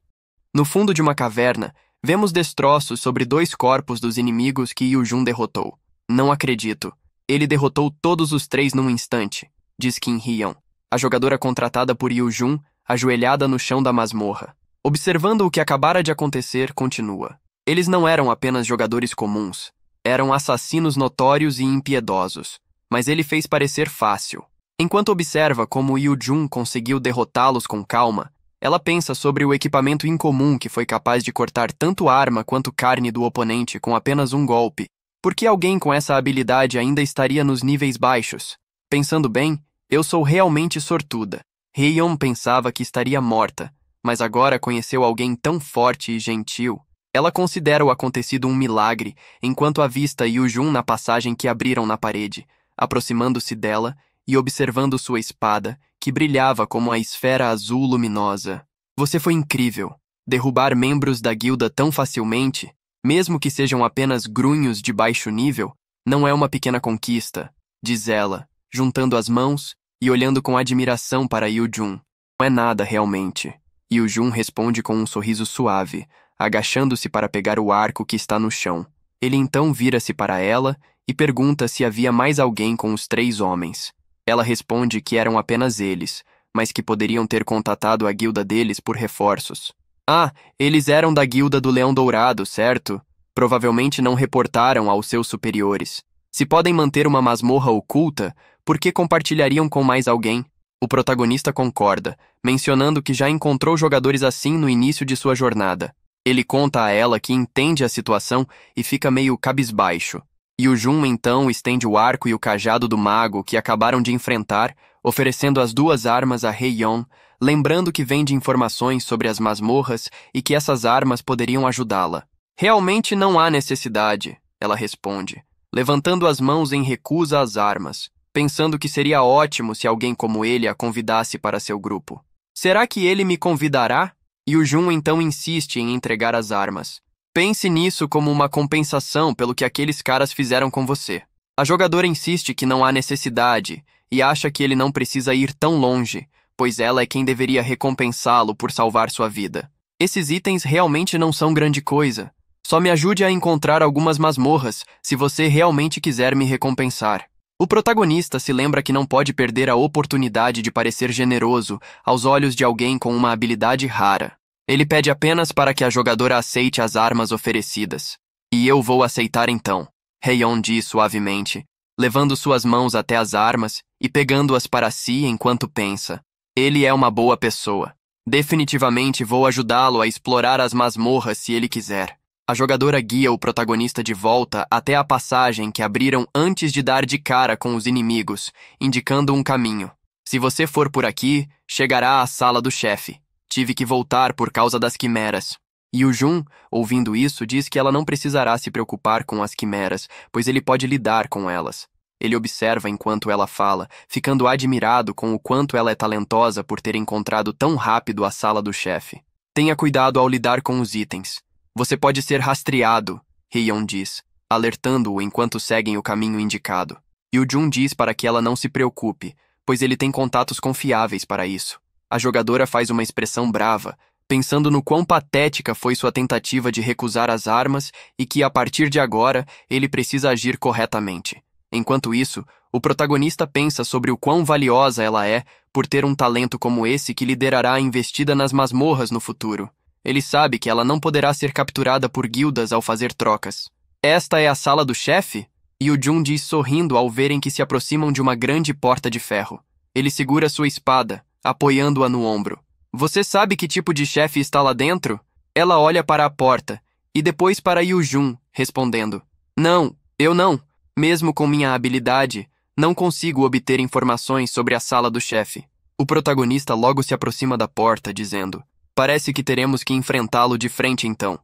No fundo de uma caverna, vemos destroços sobre dois corpos dos inimigos que Yu-Jun derrotou. Não acredito. Ele derrotou todos os três num instante, diz Kim Hyun, a jogadora contratada por Yu-Jun, ajoelhada no chão da masmorra. Observando o que acabara de acontecer, continua. Eles não eram apenas jogadores comuns, eram assassinos notórios e impiedosos. Mas ele fez parecer fácil. Enquanto observa como Yu Jun conseguiu derrotá-los com calma, ela pensa sobre o equipamento incomum que foi capaz de cortar tanto arma quanto carne do oponente com apenas um golpe. Por que alguém com essa habilidade ainda estaria nos níveis baixos? Pensando bem, eu sou realmente sortuda. Heion pensava que estaria morta, mas agora conheceu alguém tão forte e gentil. Ela considera o acontecido um milagre, enquanto avista Yu Jun na passagem que abriram na parede, aproximando-se dela e observando sua espada, que brilhava como a esfera azul luminosa. Você foi incrível. Derrubar membros da guilda tão facilmente, mesmo que sejam apenas grunhos de baixo nível, não é uma pequena conquista, diz ela, juntando as mãos e olhando com admiração para Yu-jun. Não é nada realmente. Yu-jun responde com um sorriso suave, agachando-se para pegar o arco que está no chão. Ele então vira-se para ela e pergunta se havia mais alguém com os três homens. Ela responde que eram apenas eles, mas que poderiam ter contatado a guilda deles por reforços. Ah, eles eram da guilda do Leão Dourado, certo? Provavelmente não reportaram aos seus superiores. Se podem manter uma masmorra oculta, por que compartilhariam com mais alguém? O protagonista concorda, mencionando que já encontrou jogadores assim no início de sua jornada. Ele conta a ela que entende a situação e fica meio cabisbaixo. E o Jun então estende o arco e o cajado do mago que acabaram de enfrentar, oferecendo as duas armas a Heion, lembrando que vem de informações sobre as masmorras e que essas armas poderiam ajudá-la. Realmente não há necessidade, ela responde, levantando as mãos em recusa às armas, pensando que seria ótimo se alguém como ele a convidasse para seu grupo. Será que ele me convidará? E o Jun então insiste em entregar as armas. Pense nisso como uma compensação pelo que aqueles caras fizeram com você. A jogadora insiste que não há necessidade e acha que ele não precisa ir tão longe, pois ela é quem deveria recompensá-lo por salvar sua vida. Esses itens realmente não são grande coisa. Só me ajude a encontrar algumas masmorras, se você realmente quiser me recompensar. O protagonista se lembra que não pode perder a oportunidade de parecer generoso aos olhos de alguém com uma habilidade rara. Ele pede apenas para que a jogadora aceite as armas oferecidas. E eu vou aceitar então, Heion diz suavemente, levando suas mãos até as armas e pegando-as para si enquanto pensa. Ele é uma boa pessoa. Definitivamente vou ajudá-lo a explorar as masmorras se ele quiser. A jogadora guia o protagonista de volta até a passagem que abriram antes de dar de cara com os inimigos, indicando um caminho. Se você for por aqui, chegará à sala do chefe. Tive que voltar por causa das quimeras. E o Jun, ouvindo isso, diz que ela não precisará se preocupar com as quimeras, pois ele pode lidar com elas. Ele observa enquanto ela fala, ficando admirado com o quanto ela é talentosa por ter encontrado tão rápido a sala do chefe. Tenha cuidado ao lidar com os itens. Você pode ser rastreado, Heion diz, alertando-o enquanto seguem o caminho indicado. E o Jun diz para que ela não se preocupe, pois ele tem contatos confiáveis para isso. A jogadora faz uma expressão brava, pensando no quão patética foi sua tentativa de recusar as armas e que, a partir de agora, ele precisa agir corretamente. Enquanto isso, o protagonista pensa sobre o quão valiosa ela é por ter um talento como esse que liderará a investida nas masmorras no futuro. Ele sabe que ela não poderá ser capturada por guildas ao fazer trocas. Esta é a sala do chefe? E o Jun diz sorrindo ao verem que se aproximam de uma grande porta de ferro. Ele segura sua espada, apoiando-a no ombro. Você sabe que tipo de chefe está lá dentro? Ela olha para a porta e depois para Yujun, respondendo: Não, eu não. Mesmo com minha habilidade, não consigo obter informações sobre a sala do chefe. O protagonista logo se aproxima da porta, dizendo: Parece que teremos que enfrentá-lo de frente então.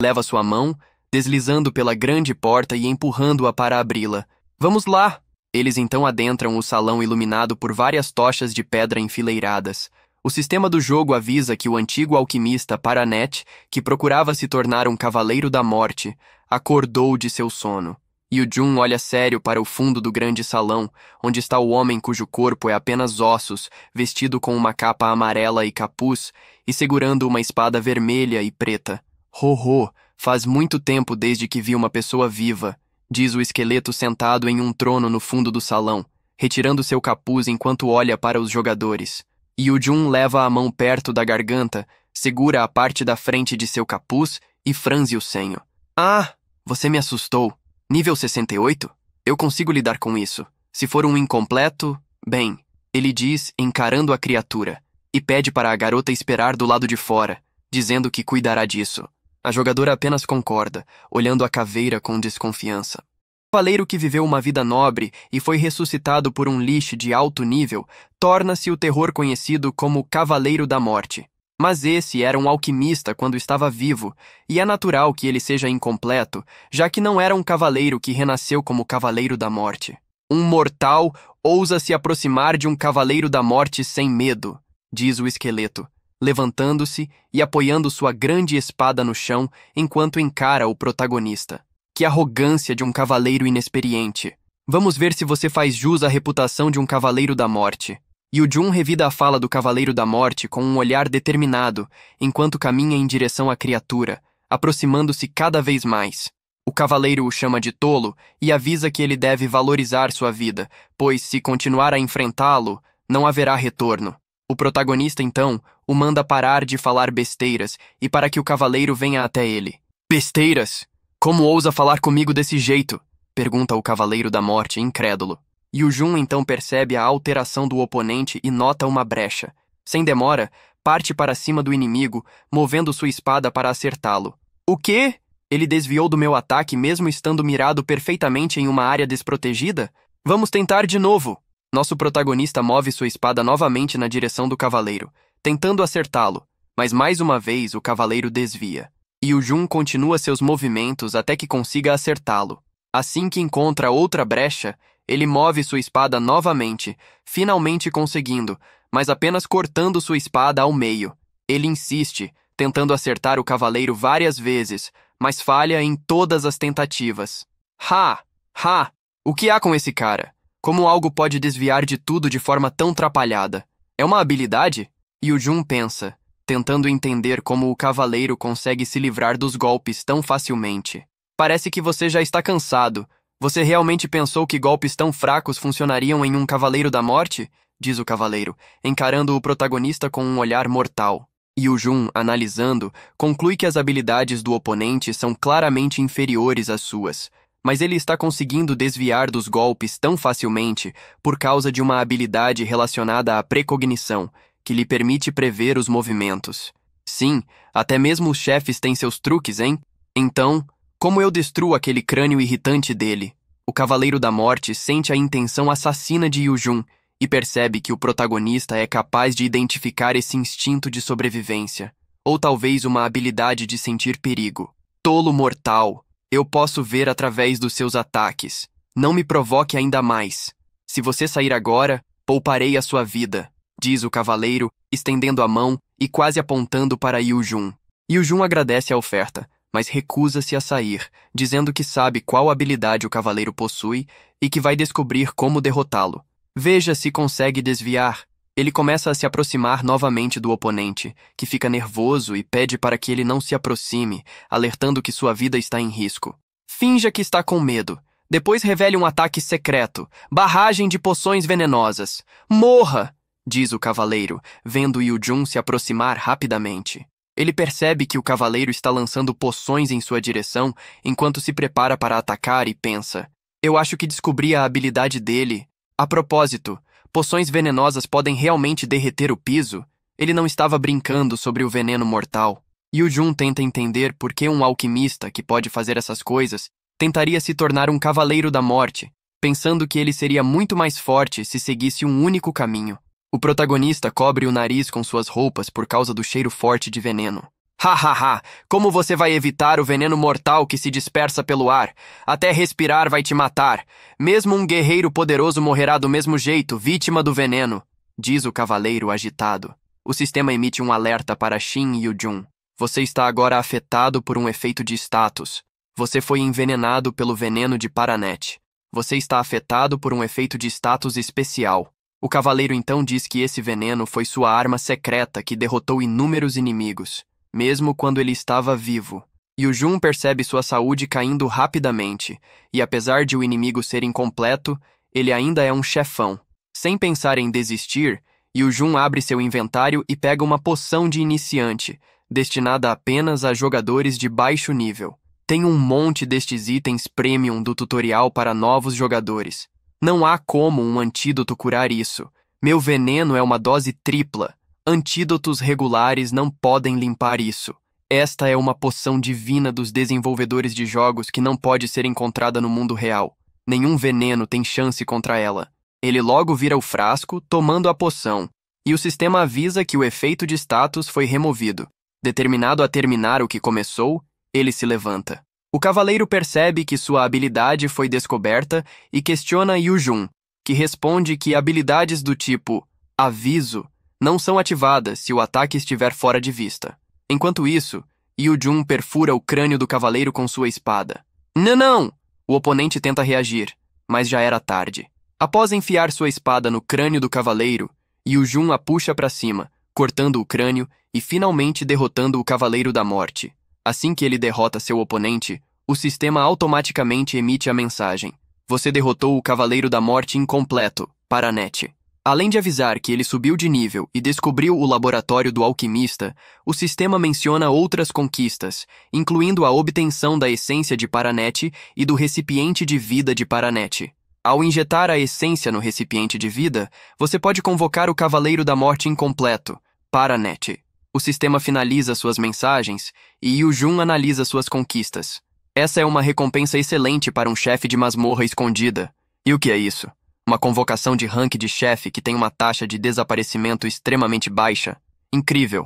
Leva sua mão, deslizando pela grande porta e empurrando-a para abri-la. Vamos lá! Eles então adentram o salão iluminado por várias tochas de pedra enfileiradas. O sistema do jogo avisa que o antigo alquimista Paranet, que procurava se tornar um cavaleiro da morte, acordou de seu sono. Yu Jun olha sério para o fundo do grande salão, onde está o homem cujo corpo é apenas ossos, vestido com uma capa amarela e capuz e segurando uma espada vermelha e preta. Ho ho, faz muito tempo desde que vi uma pessoa viva, diz o esqueleto sentado em um trono no fundo do salão, retirando seu capuz enquanto olha para os jogadores. Yu Jun leva a mão perto da garganta, segura a parte da frente de seu capuz e franze o senho. Ah, você me assustou. Nível 68? Eu consigo lidar com isso. Se for um incompleto, bem, ele diz, encarando a criatura, e pede para a garota esperar do lado de fora, dizendo que cuidará disso. A jogadora apenas concorda, olhando a caveira com desconfiança. O cavaleiro que viveu uma vida nobre e foi ressuscitado por um lixo de alto nível torna-se o terror conhecido como Cavaleiro da Morte. Mas esse era um alquimista quando estava vivo, e é natural que ele seja incompleto, já que não era um cavaleiro que renasceu como Cavaleiro da Morte. Um mortal ousa se aproximar de um Cavaleiro da Morte sem medo, diz o esqueleto, levantando-se e apoiando sua grande espada no chão enquanto encara o protagonista. Que arrogância de um cavaleiro inexperiente! Vamos ver se você faz jus à reputação de um Cavaleiro da Morte. E o Jun revida a fala do Cavaleiro da Morte com um olhar determinado, enquanto caminha em direção à criatura, aproximando-se cada vez mais. O cavaleiro o chama de tolo e avisa que ele deve valorizar sua vida, pois se continuar a enfrentá-lo, não haverá retorno. O protagonista, então, o manda parar de falar besteiras e para que o cavaleiro venha até ele. Besteiras? Como ousa falar comigo desse jeito? pergunta o Cavaleiro da Morte, incrédulo. E o Jun então percebe a alteração do oponente e nota uma brecha. Sem demora, parte para cima do inimigo, movendo sua espada para acertá-lo. O quê? Ele desviou do meu ataque mesmo estando mirado perfeitamente em uma área desprotegida? Vamos tentar de novo. Nosso protagonista move sua espada novamente na direção do cavaleiro, tentando acertá-lo, mas mais uma vez o cavaleiro desvia. E o Jun continua seus movimentos até que consiga acertá-lo. Assim que encontra outra brecha, ele move sua espada novamente, finalmente conseguindo, mas apenas cortando sua espada ao meio. Ele insiste, tentando acertar o cavaleiro várias vezes, mas falha em todas as tentativas. Ha! Ha! O que há com esse cara? Como algo pode desviar de tudo de forma tão trapalhada? É uma habilidade? E o Jun pensa, tentando entender como o cavaleiro consegue se livrar dos golpes tão facilmente. Parece que você já está cansado, você realmente pensou que golpes tão fracos funcionariam em um Cavaleiro da Morte? Diz o cavaleiro, encarando o protagonista com um olhar mortal. E o Jun, analisando, conclui que as habilidades do oponente são claramente inferiores às suas, mas ele está conseguindo desviar dos golpes tão facilmente por causa de uma habilidade relacionada à precognição, que lhe permite prever os movimentos. Sim, até mesmo os chefes têm seus truques, hein? Então, como eu destruo aquele crânio irritante dele? O Cavaleiro da Morte sente a intenção assassina de Yujun e percebe que o protagonista é capaz de identificar esse instinto de sobrevivência, ou talvez uma habilidade de sentir perigo. Tolo mortal, eu posso ver através dos seus ataques. Não me provoque ainda mais. Se você sair agora, pouparei a sua vida, diz o cavaleiro, estendendo a mão e quase apontando para Yujun. Yujun agradece a oferta, mas recusa-se a sair, dizendo que sabe qual habilidade o cavaleiro possui e que vai descobrir como derrotá-lo. Veja se consegue desviar. Ele começa a se aproximar novamente do oponente, que fica nervoso e pede para que ele não se aproxime, alertando que sua vida está em risco. Finja que está com medo. Depois revele um ataque secreto, barragem de poções venenosas. Morra! diz o cavaleiro, vendo Yu Jun se aproximar rapidamente. Ele percebe que o cavaleiro está lançando poções em sua direção enquanto se prepara para atacar e pensa: Eu acho que descobri a habilidade dele. A propósito, poções venenosas podem realmente derreter o piso? Ele não estava brincando sobre o veneno mortal. E o Jun tenta entender por que um alquimista que pode fazer essas coisas tentaria se tornar um cavaleiro da morte, pensando que ele seria muito mais forte se seguisse um único caminho. O protagonista cobre o nariz com suas roupas por causa do cheiro forte de veneno. Ha ha ha! Como você vai evitar o veneno mortal que se dispersa pelo ar? Até respirar vai te matar. Mesmo um guerreiro poderoso morrerá do mesmo jeito, vítima do veneno, diz o cavaleiro agitado. O sistema emite um alerta para Shin e Jun. Você está agora afetado por um efeito de status. Você foi envenenado pelo veneno de Paranet. Você está afetado por um efeito de status especial. O cavaleiro então diz que esse veneno foi sua arma secreta que derrotou inúmeros inimigos, mesmo quando ele estava vivo. E o Jun percebe sua saúde caindo rapidamente, e apesar de o inimigo ser incompleto, ele ainda é um chefão. Sem pensar em desistir, o Jun abre seu inventário e pega uma poção de iniciante, destinada apenas a jogadores de baixo nível. Tem um monte destes itens premium do tutorial para novos jogadores. Não há como um antídoto curar isso. Meu veneno é uma dose tripla. Antídotos regulares não podem limpar isso. Esta é uma poção divina dos desenvolvedores de jogos que não pode ser encontrada no mundo real. Nenhum veneno tem chance contra ela. Ele logo vira o frasco, tomando a poção, e o sistema avisa que o efeito de status foi removido. Determinado a terminar o que começou, ele se levanta. O cavaleiro percebe que sua habilidade foi descoberta e questiona Yujun, que responde que habilidades do tipo aviso não são ativadas se o ataque estiver fora de vista. Enquanto isso, Yujun perfura o crânio do cavaleiro com sua espada. Não, não! O oponente tenta reagir, mas já era tarde. Após enfiar sua espada no crânio do cavaleiro, Yujun a puxa para cima, cortando o crânio e finalmente derrotando o Cavaleiro da Morte. Assim que ele derrota seu oponente, o sistema automaticamente emite a mensagem: Você derrotou o Cavaleiro da Morte incompleto, Paranet. Além de avisar que ele subiu de nível e descobriu o laboratório do alquimista, o sistema menciona outras conquistas, incluindo a obtenção da essência de Paranet e do recipiente de vida de Paranet. Ao injetar a essência no recipiente de vida, você pode convocar o Cavaleiro da Morte incompleto, Paranet. O sistema finaliza suas mensagens e Jun analisa suas conquistas. Essa é uma recompensa excelente para um chefe de masmorra escondida. E o que é isso? Uma convocação de rank de chefe que tem uma taxa de desaparecimento extremamente baixa. Incrível.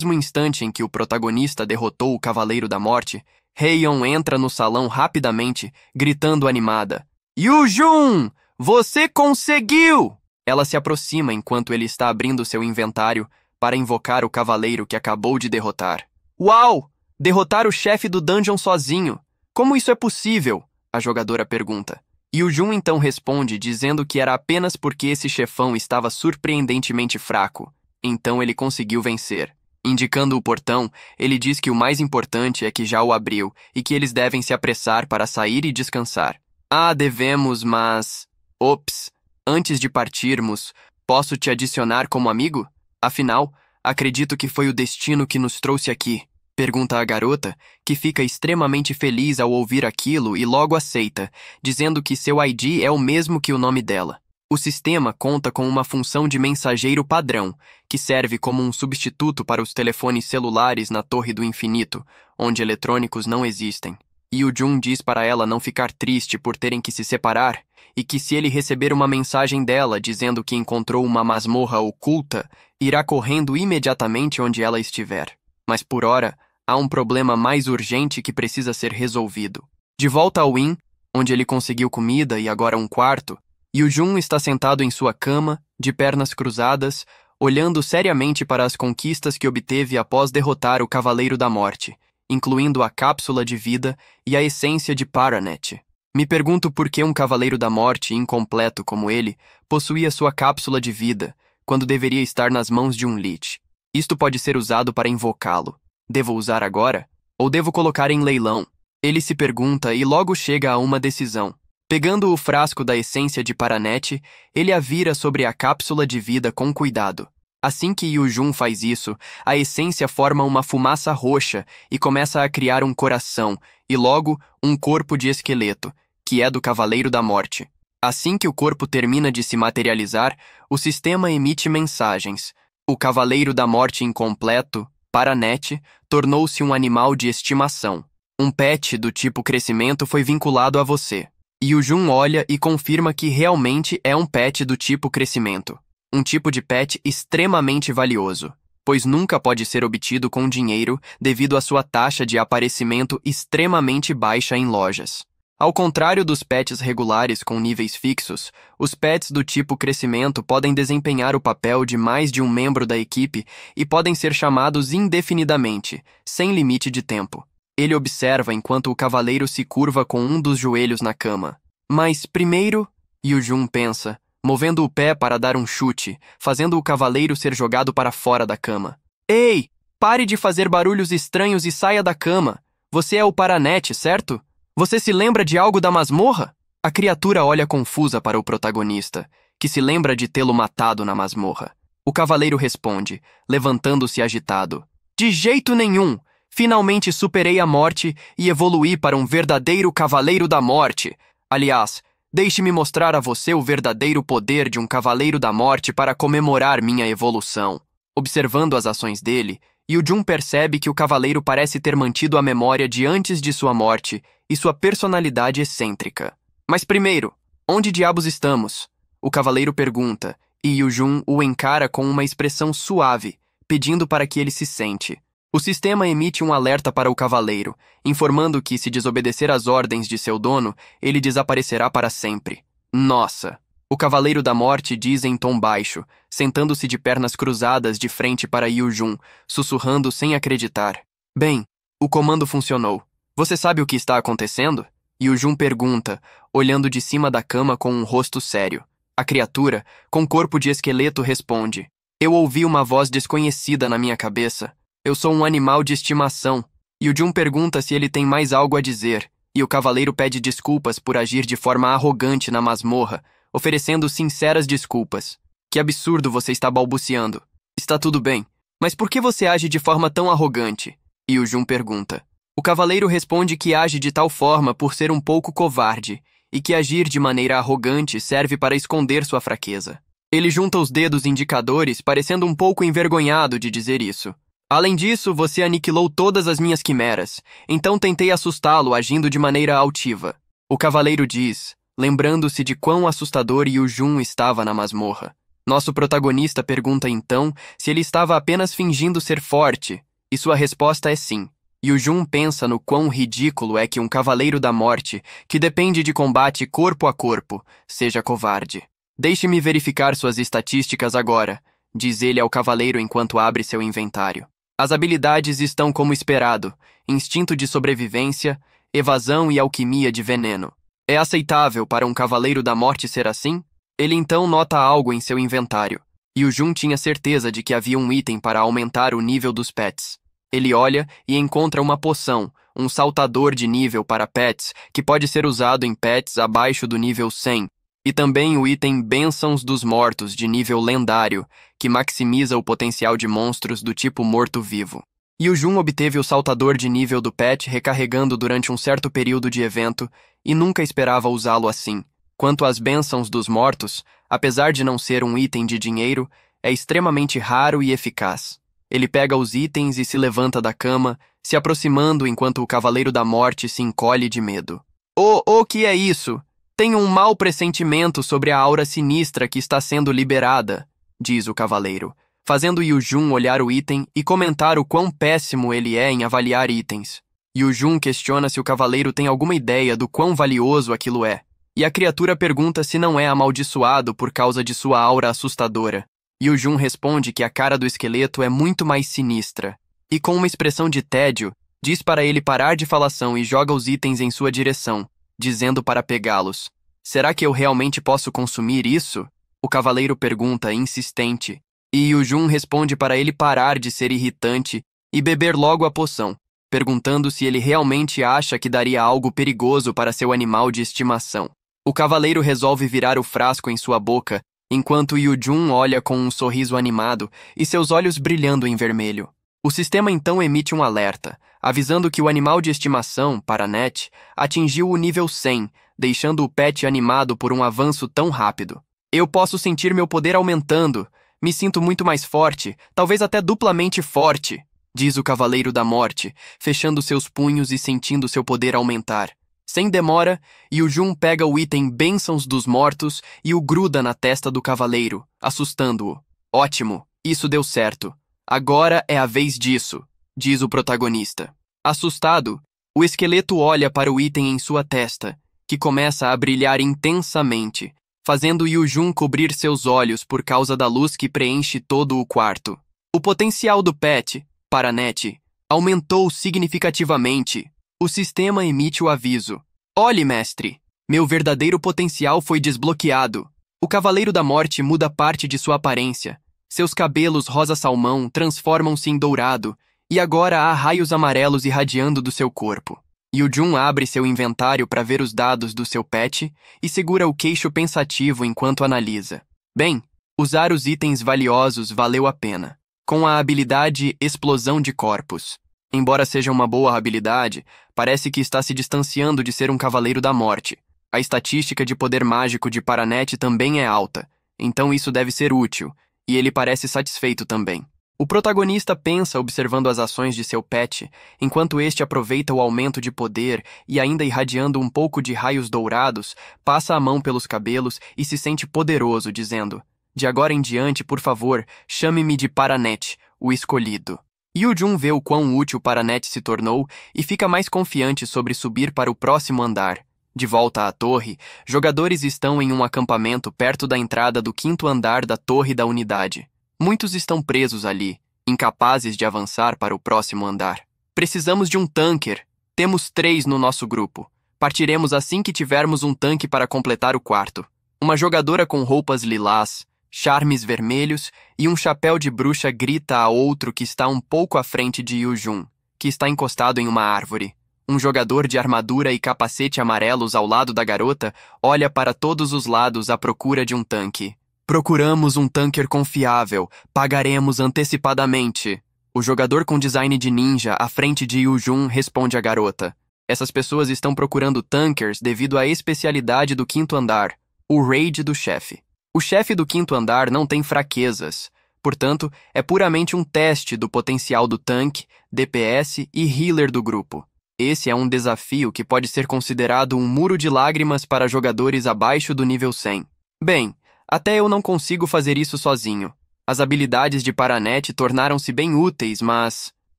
No mesmo instante em que o protagonista derrotou o Cavaleiro da Morte, Heion entra no salão rapidamente, gritando animada: Jun, Você conseguiu! Ela se aproxima enquanto ele está abrindo seu inventário para invocar o cavaleiro que acabou de derrotar. Uau! Derrotar o chefe do dungeon sozinho! Como isso é possível? A jogadora pergunta. E o Jun então responde dizendo que era apenas porque esse chefão estava surpreendentemente fraco. Então ele conseguiu vencer. Indicando o portão, ele diz que o mais importante é que já o abriu e que eles devem se apressar para sair e descansar. Ah, devemos, mas. Ops! Antes de partirmos, posso te adicionar como amigo? Afinal, acredito que foi o destino que nos trouxe aqui. Pergunta a garota, que fica extremamente feliz ao ouvir aquilo e logo aceita, dizendo que seu ID é o mesmo que o nome dela. O sistema conta com uma função de mensageiro padrão, que serve como um substituto para os telefones celulares na Torre do Infinito, onde eletrônicos não existem. E o Jun diz para ela não ficar triste por terem que se separar e que se ele receber uma mensagem dela dizendo que encontrou uma masmorra oculta, irá correndo imediatamente onde ela estiver. Mas por ora, há um problema mais urgente que precisa ser resolvido. De volta ao Inn, onde ele conseguiu comida e agora um quarto, Jun está sentado em sua cama, de pernas cruzadas, olhando seriamente para as conquistas que obteve após derrotar o Cavaleiro da Morte, incluindo a cápsula de vida e a essência de Paranet. Me pergunto por que um Cavaleiro da Morte incompleto como ele possuía sua cápsula de vida, quando deveria estar nas mãos de um Lich. Isto pode ser usado para invocá-lo. Devo usar agora? Ou devo colocar em leilão? Ele se pergunta e logo chega a uma decisão. Pegando o frasco da essência de Paranet, ele a vira sobre a cápsula de vida com cuidado. Assim que Yujun faz isso, a essência forma uma fumaça roxa e começa a criar um coração, e logo um corpo de esqueleto, que é do Cavaleiro da Morte. Assim que o corpo termina de se materializar, o sistema emite mensagens. O Cavaleiro da Morte incompleto, Paranet, tornou-se um animal de estimação. Um pet do tipo crescimento foi vinculado a você. E o Jun olha e confirma que realmente é um pet do tipo crescimento um tipo de pet extremamente valioso, pois nunca pode ser obtido com dinheiro devido à sua taxa de aparecimento extremamente baixa em lojas. Ao contrário dos pets regulares com níveis fixos, os pets do tipo crescimento podem desempenhar o papel de mais de um membro da equipe e podem ser chamados indefinidamente, sem limite de tempo. Ele observa enquanto o cavaleiro se curva com um dos joelhos na cama. Mas, primeiro, Yu-Jun pensa, movendo o pé para dar um chute, fazendo o cavaleiro ser jogado para fora da cama. Ei! Pare de fazer barulhos estranhos e saia da cama. Você é o Paranete, certo? Você se lembra de algo da masmorra? A criatura olha confusa para o protagonista, que se lembra de tê-lo matado na masmorra. O cavaleiro responde, levantando-se agitado. De jeito nenhum! Finalmente superei a morte e evoluí para um verdadeiro cavaleiro da morte. Aliás, deixe-me mostrar a você o verdadeiro poder de um cavaleiro da morte para comemorar minha evolução. Observando as ações dele, Yu-Jun percebe que o cavaleiro parece ter mantido a memória de antes de sua morte e sua personalidade excêntrica. Mas primeiro, onde diabos estamos? O cavaleiro pergunta, e Yu-Jun o encara com uma expressão suave, pedindo para que ele se sente. O sistema emite um alerta para o cavaleiro, informando que, se desobedecer às ordens de seu dono, ele desaparecerá para sempre. Nossa! O Cavaleiro da Morte diz em tom baixo, sentando-se de pernas cruzadas de frente para Yu-Jun, sussurrando sem acreditar. Bem, o comando funcionou. Você sabe o que está acontecendo? Yu-Jun pergunta, olhando de cima da cama com um rosto sério. A criatura, com corpo de esqueleto, responde. Eu ouvi uma voz desconhecida na minha cabeça. Eu sou um animal de estimação. O Jun pergunta se ele tem mais algo a dizer, e o cavaleiro pede desculpas por agir de forma arrogante na masmorra, oferecendo sinceras desculpas. Que absurdo você está balbuciando. Está tudo bem, mas por que você age de forma tão arrogante? E o Jun pergunta. O cavaleiro responde que age de tal forma por ser um pouco covarde, e que agir de maneira arrogante serve para esconder sua fraqueza. Ele junta os dedos indicadores, parecendo um pouco envergonhado de dizer isso. Além disso, você aniquilou todas as minhas quimeras, então tentei assustá-lo agindo de maneira altiva. O cavaleiro diz, lembrando-se de quão assustador Yu-Jun estava na masmorra. Nosso protagonista pergunta então se ele estava apenas fingindo ser forte, e sua resposta é sim. Yu-Jun pensa no quão ridículo é que um cavaleiro da morte, que depende de combate corpo a corpo, seja covarde. Deixe-me verificar suas estatísticas agora, diz ele ao cavaleiro enquanto abre seu inventário. As habilidades estão como esperado: instinto de sobrevivência, evasão e alquimia de veneno. É aceitável para um cavaleiro da morte ser assim? Ele então nota algo em seu inventário. E o Jun tinha certeza de que havia um item para aumentar o nível dos pets. Ele olha e encontra uma poção, um saltador de nível para pets, que pode ser usado em pets abaixo do nível 100, e também o item Bênçãos dos Mortos, de nível lendário, que maximiza o potencial de monstros do tipo morto-vivo. E o Jun obteve o saltador de nível do pet recarregando durante um certo período de evento e nunca esperava usá-lo assim. Quanto às Bênçãos dos Mortos, apesar de não ser um item de dinheiro, é extremamente raro e eficaz. Ele pega os itens e se levanta da cama, se aproximando enquanto o Cavaleiro da Morte se encolhe de medo. O, oh, o que é isso? Tenho um mau pressentimento sobre a aura sinistra que está sendo liberada, diz o cavaleiro, fazendo Yujun olhar o item e comentar o quão péssimo ele é em avaliar itens. Yujun questiona se o cavaleiro tem alguma ideia do quão valioso aquilo é, e a criatura pergunta se não é amaldiçoado por causa de sua aura assustadora. Yujun responde que a cara do esqueleto é muito mais sinistra, e com uma expressão de tédio, diz para ele parar de falação e joga os itens em sua direção, dizendo para pegá-los. Será que eu realmente posso consumir isso? O cavaleiro pergunta, insistente, e Yujun responde para ele parar de ser irritante e beber logo a poção, perguntando se ele realmente acha que daria algo perigoso para seu animal de estimação. O cavaleiro resolve virar o frasco em sua boca, enquanto Yujun olha com um sorriso animado e seus olhos brilhando em vermelho. O sistema então emite um alerta, avisando que o animal de estimação, Paranet, atingiu o nível 100, deixando o pet animado por um avanço tão rápido. Eu posso sentir meu poder aumentando. Me sinto muito mais forte, talvez até duplamente forte, diz o Cavaleiro da Morte, fechando seus punhos e sentindo seu poder aumentar. Sem demora, Yujun pega o item Bênçãos dos Mortos e o gruda na testa do cavaleiro, assustando-o. Ótimo, isso deu certo. Agora é a vez disso, diz o protagonista. Assustado, o esqueleto olha para o item em sua testa, que começa a brilhar intensamente, fazendo Yujun cobrir seus olhos por causa da luz que preenche todo o quarto. O potencial do pet, Paranet, aumentou significativamente. O sistema emite o aviso. Olhe, mestre, meu verdadeiro potencial foi desbloqueado. O Cavaleiro da Morte muda parte de sua aparência. Seus cabelos rosa-salmão transformam-se em dourado, e agora há raios amarelos irradiando do seu corpo. E o Jun abre seu inventário para ver os dados do seu pet e segura o queixo pensativo enquanto analisa. Bem, usar os itens valiosos valeu a pena. Com a habilidade Explosão de Corpos. Embora seja uma boa habilidade, parece que está se distanciando de ser um Cavaleiro da Morte. A estatística de poder mágico de Paranet também é alta, então isso deve ser útil, e ele parece satisfeito também. O protagonista pensa observando as ações de seu pet, enquanto este aproveita o aumento de poder e, ainda irradiando um pouco de raios dourados, passa a mão pelos cabelos e se sente poderoso, dizendo: De agora em diante, por favor, chame-me de Paranet, o escolhido. Yu-Jun vê o quão útil Paranet se tornou e fica mais confiante sobre subir para o próximo andar. De volta à torre, jogadores estão em um acampamento perto da entrada do quinto andar da torre da unidade. Muitos estão presos ali, incapazes de avançar para o próximo andar. Precisamos de um tanker. Temos três no nosso grupo. Partiremos assim que tivermos um tanque para completar o quarto. Uma jogadora com roupas lilás, charmes vermelhos e um chapéu de bruxa grita a outro que está um pouco à frente de Yujun, que está encostado em uma árvore. Um jogador de armadura e capacete amarelos ao lado da garota olha para todos os lados à procura de um tanque. Procuramos um tanker confiável, pagaremos antecipadamente. O jogador com design de ninja à frente de Yujun responde à garota. Essas pessoas estão procurando tankers devido à especialidade do quinto andar, o raid do chefe. O chefe do quinto andar não tem fraquezas, portanto, é puramente um teste do potencial do tanque, DPS e healer do grupo. Esse é um desafio que pode ser considerado um muro de lágrimas para jogadores abaixo do nível 100. Bem, até eu não consigo fazer isso sozinho. As habilidades de Paranet tornaram-se bem úteis, mas.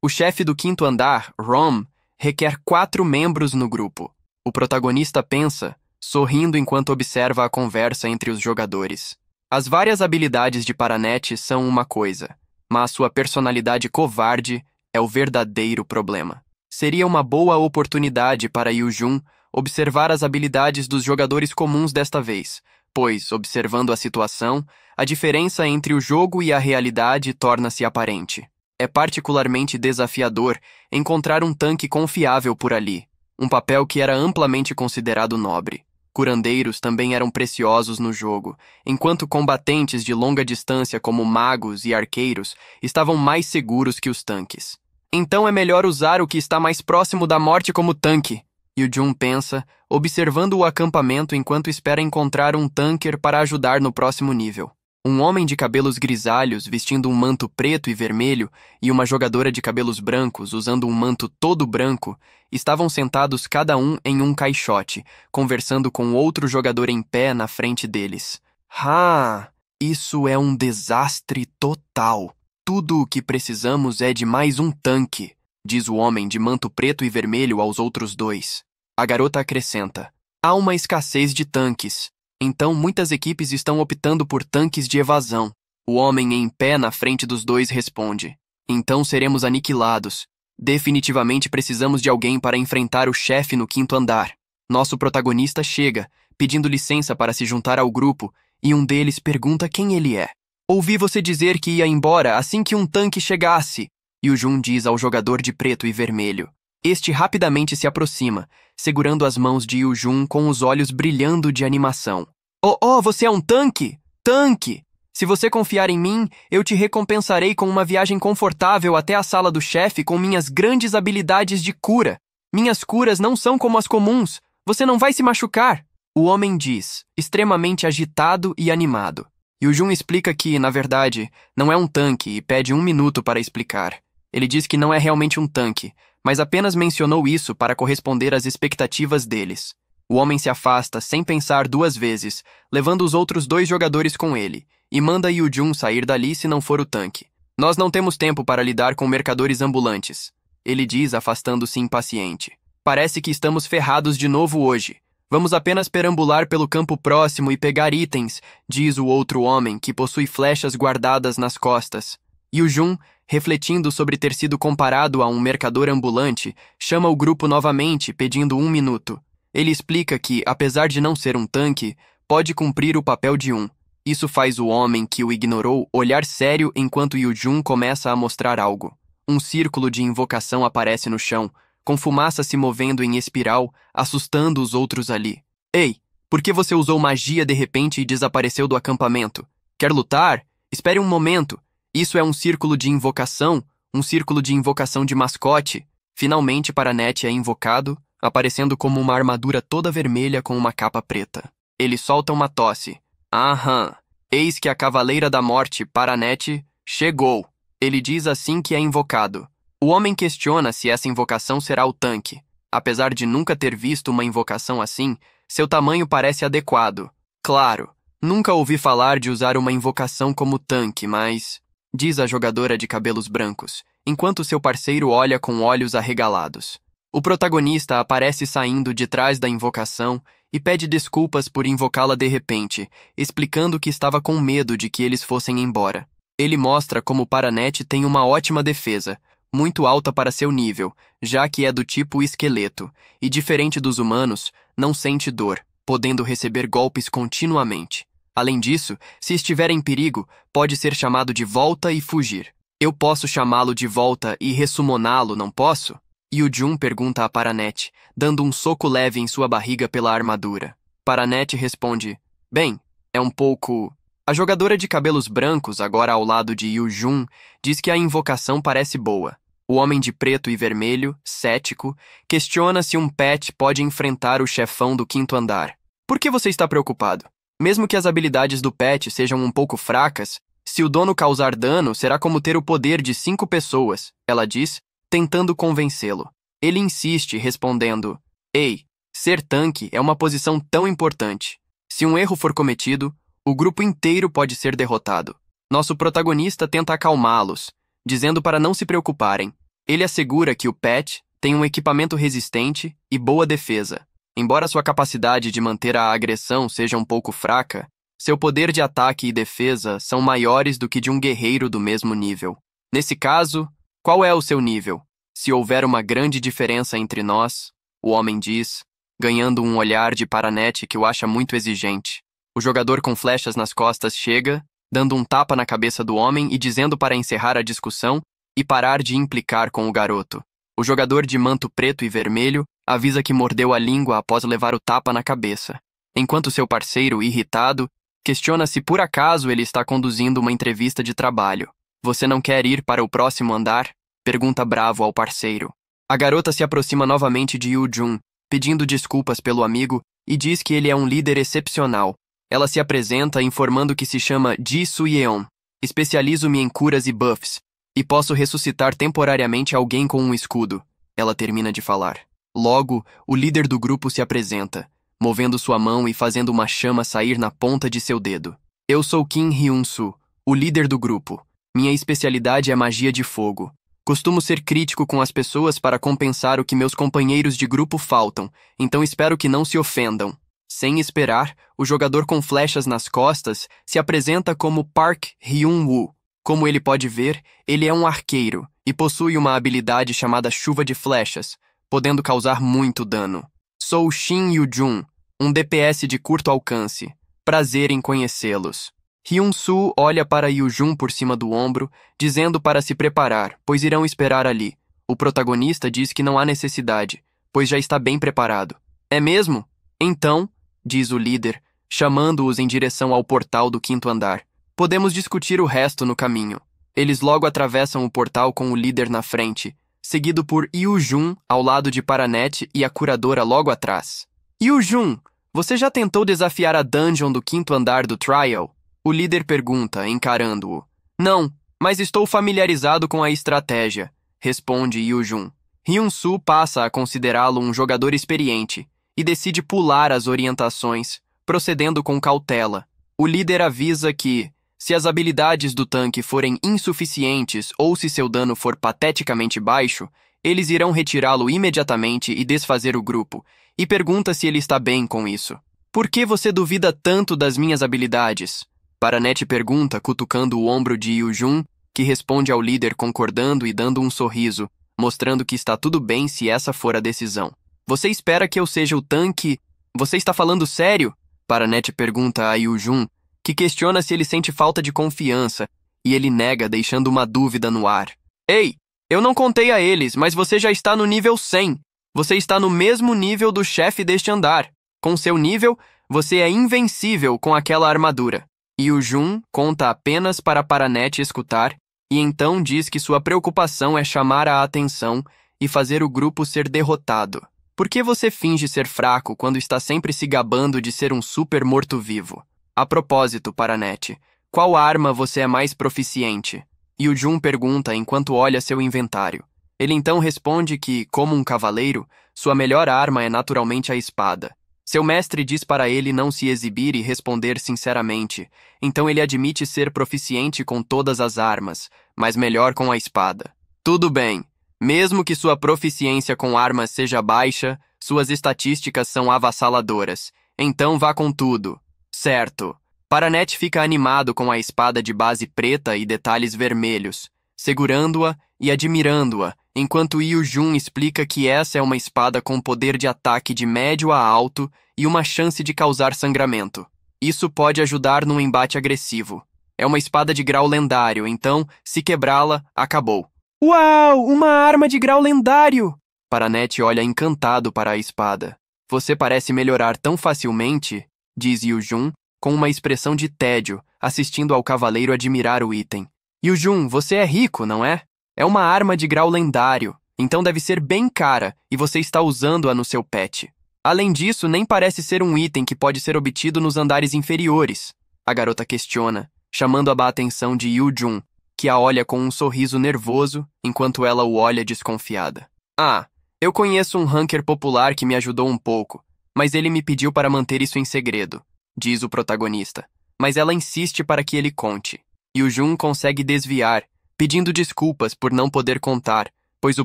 O chefe do quinto andar, Rom, requer quatro membros no grupo. O protagonista pensa, sorrindo enquanto observa a conversa entre os jogadores. As várias habilidades de Paranet são uma coisa, mas sua personalidade covarde é o verdadeiro problema. Seria uma boa oportunidade para Jun observar as habilidades dos jogadores comuns desta vez, pois, observando a situação, a diferença entre o jogo e a realidade torna-se aparente. É particularmente desafiador encontrar um tanque confiável por ali, um papel que era amplamente considerado nobre. Curandeiros também eram preciosos no jogo, enquanto combatentes de longa distância como magos e arqueiros estavam mais seguros que os tanques. Então é melhor usar o que está mais próximo da morte como tanque. E o Jun pensa, observando o acampamento enquanto espera encontrar um tanker para ajudar no próximo nível. Um homem de cabelos grisalhos vestindo um manto preto e vermelho e uma jogadora de cabelos brancos usando um manto todo branco estavam sentados cada um em um caixote, conversando com outro jogador em pé na frente deles. Ah, isso é um desastre total. Tudo o que precisamos é de mais um tanque, diz o homem de manto preto e vermelho aos outros dois. A garota acrescenta: Há uma escassez de tanques. Então muitas equipes estão optando por tanques de evasão. O homem em pé na frente dos dois responde: Então seremos aniquilados. Definitivamente precisamos de alguém para enfrentar o chefe no quinto andar. Nosso protagonista chega, pedindo licença para se juntar ao grupo, e um deles pergunta quem ele é. Ouvi você dizer que ia embora assim que um tanque chegasse. E o Jun diz ao jogador de preto e vermelho. Este rapidamente se aproxima, segurando as mãos de Yujun com os olhos brilhando de animação. Oh, oh, você é um tanque! Tanque! Se você confiar em mim, eu te recompensarei com uma viagem confortável até a sala do chefe com minhas grandes habilidades de cura. Minhas curas não são como as comuns. Você não vai se machucar. O homem diz, extremamente agitado e animado. Yujun explica que, na verdade, não é um tanque e pede um minuto para explicar. Ele diz que não é realmente um tanque, mas apenas mencionou isso para corresponder às expectativas deles. O homem se afasta sem pensar duas vezes, levando os outros dois jogadores com ele, e manda Yu-Jun sair dali se não for o tanque. Nós não temos tempo para lidar com mercadores ambulantes, ele diz, afastando-se impaciente. Parece que estamos ferrados de novo hoje. Vamos apenas perambular pelo campo próximo e pegar itens, diz o outro homem, que possui flechas guardadas nas costas. Yu-Jun refletindo sobre ter sido comparado a um mercador ambulante, chama o grupo novamente, pedindo um minuto. Ele explica que, apesar de não ser um tanque, pode cumprir o papel de um. Isso faz o homem que o ignorou olhar sério enquanto Jun começa a mostrar algo. Um círculo de invocação aparece no chão, com fumaça se movendo em espiral, assustando os outros ali. Ei, por que você usou magia de repente e desapareceu do acampamento? Quer lutar? Espere um momento. Isso é um círculo de invocação, um círculo de invocação de mascote. Finalmente, Paranete é invocado, aparecendo como uma armadura toda vermelha com uma capa preta. Ele solta uma tosse. Aham. Eis que a Cavaleira da Morte, Paranete, chegou. Ele diz assim que é invocado. O homem questiona se essa invocação será o tanque. Apesar de nunca ter visto uma invocação assim, seu tamanho parece adequado. Claro, nunca ouvi falar de usar uma invocação como tanque, mas. Diz a jogadora de cabelos brancos, enquanto seu parceiro olha com olhos arregalados. O protagonista aparece saindo de trás da invocação e pede desculpas por invocá-la de repente, explicando que estava com medo de que eles fossem embora. Ele mostra como Paranet tem uma ótima defesa, muito alta para seu nível, já que é do tipo esqueleto, e diferente dos humanos, não sente dor, podendo receber golpes continuamente. Além disso, se estiver em perigo, pode ser chamado de volta e fugir. Eu posso chamá-lo de volta e ressumoná-lo, não posso? Yu Jun pergunta a Paranet, dando um soco leve em sua barriga pela armadura. Paranet responde: Bem, é um pouco. A jogadora de cabelos brancos, agora ao lado de Yu Jun, diz que a invocação parece boa. O homem de preto e vermelho, cético, questiona se um pet pode enfrentar o chefão do quinto andar. Por que você está preocupado? Mesmo que as habilidades do pet sejam um pouco fracas, se o dono causar dano, será como ter o poder de cinco pessoas, ela diz, tentando convencê-lo. Ele insiste, respondendo: Ei, ser tanque é uma posição tão importante. Se um erro for cometido, o grupo inteiro pode ser derrotado. Nosso protagonista tenta acalmá-los, dizendo para não se preocuparem. Ele assegura que o Pet tem um equipamento resistente e boa defesa. Embora sua capacidade de manter a agressão seja um pouco fraca, seu poder de ataque e defesa são maiores do que de um guerreiro do mesmo nível. Nesse caso, qual é o seu nível? Se houver uma grande diferença entre nós, o homem diz, ganhando um olhar de Paranete que o acha muito exigente. O jogador com flechas nas costas chega, dando um tapa na cabeça do homem e dizendo para encerrar a discussão e parar de implicar com o garoto. O jogador de manto preto e vermelho avisa que mordeu a língua após levar o tapa na cabeça, enquanto seu parceiro, irritado, questiona se por acaso ele está conduzindo uma entrevista de trabalho. Você não quer ir para o próximo andar? Pergunta bravo ao parceiro. A garota se aproxima novamente de Yu Jun, pedindo desculpas pelo amigo e diz que ele é um líder excepcional. Ela se apresenta informando que se chama Ji Suyeon. Especializo-me em curas e buffs, e posso ressuscitar temporariamente alguém com um escudo. Ela termina de falar. Logo, o líder do grupo se apresenta, movendo sua mão e fazendo uma chama sair na ponta de seu dedo. Eu sou Kim Hyun-soo, o líder do grupo. Minha especialidade é magia de fogo. Costumo ser crítico com as pessoas para compensar o que meus companheiros de grupo faltam, então espero que não se ofendam. Sem esperar, o jogador com flechas nas costas se apresenta como Park Hyun-woo. Como ele pode ver, ele é um arqueiro e possui uma habilidade chamada Chuva de Flechas, podendo causar muito dano. Sou Shin Yu-jun, um DPS de curto alcance. Prazer em conhecê-los. Hyun-soo olha para Yu-jun por cima do ombro, dizendo para se preparar, pois irão esperar ali. O protagonista diz que não há necessidade, pois já está bem preparado. É mesmo? Então, diz o líder, chamando-os em direção ao portal do quinto andar. Podemos discutir o resto no caminho. Eles logo atravessam o portal com o líder na frente, seguido por Yu-jun ao lado de Paranet e a curadora logo atrás. Yu-jun, você já tentou desafiar a dungeon do quinto andar do Trial? O líder pergunta, encarando-o. Não, mas estou familiarizado com a estratégia, responde Yu-jun. Hyun-soo passa a considerá-lo um jogador experiente e decide pular as orientações, procedendo com cautela. O líder avisa que, se as habilidades do tanque forem insuficientes ou se seu dano for pateticamente baixo, eles irão retirá-lo imediatamente e desfazer o grupo, e pergunta se ele está bem com isso. Por que você duvida tanto das minhas habilidades? Paranet pergunta, cutucando o ombro de Yu Jun, que responde ao líder concordando e dando um sorriso, mostrando que está tudo bem se essa for a decisão. Você espera que eu seja o tanque? Você está falando sério? Paranet pergunta a Yujun, que questiona se ele sente falta de confiança, e ele nega, deixando uma dúvida no ar. Ei, eu não contei a eles, mas você já está no nível 100. Você está no mesmo nível do chefe deste andar. Com seu nível, você é invencível com aquela armadura. E o Jun conta apenas para Paranet escutar e então diz que sua preocupação é chamar a atenção e fazer o grupo ser derrotado. Por que você finge ser fraco quando está sempre se gabando de ser um super morto-vivo? A propósito, Paranet, qual arma você é mais proficiente? E o Jun pergunta enquanto olha seu inventário. Ele então responde que, como um cavaleiro, sua melhor arma é naturalmente a espada. Seu mestre diz para ele não se exibir e responder sinceramente, então ele admite ser proficiente com todas as armas, mas melhor com a espada. Tudo bem. Mesmo que sua proficiência com armas seja baixa, suas estatísticas são avassaladoras. Então vá com tudo. Certo. Paranet fica animado com a espada de base preta e detalhes vermelhos, segurando-a e admirando-a, enquanto Yu Jun explica que essa é uma espada com poder de ataque de médio a alto e uma chance de causar sangramento. Isso pode ajudar num embate agressivo. É uma espada de grau lendário, então, se quebrá-la, acabou. Uau! Uma arma de grau lendário! Paranet olha encantado para a espada. Você parece melhorar tão facilmente, diz Yu Jun, com uma expressão de tédio, assistindo ao cavaleiro admirar o item. Yujun, você é rico, não é? É uma arma de grau lendário, então deve ser bem cara e você está usando-a no seu pet. Além disso, nem parece ser um item que pode ser obtido nos andares inferiores. A garota questiona, chamando a atenção de Yujun, que a olha com um sorriso nervoso enquanto ela o olha desconfiada. Ah, eu conheço um ranker popular que me ajudou um pouco, mas ele me pediu para manter isso em segredo diz o protagonista, mas ela insiste para que ele conte. E o Jun consegue desviar, pedindo desculpas por não poder contar, pois o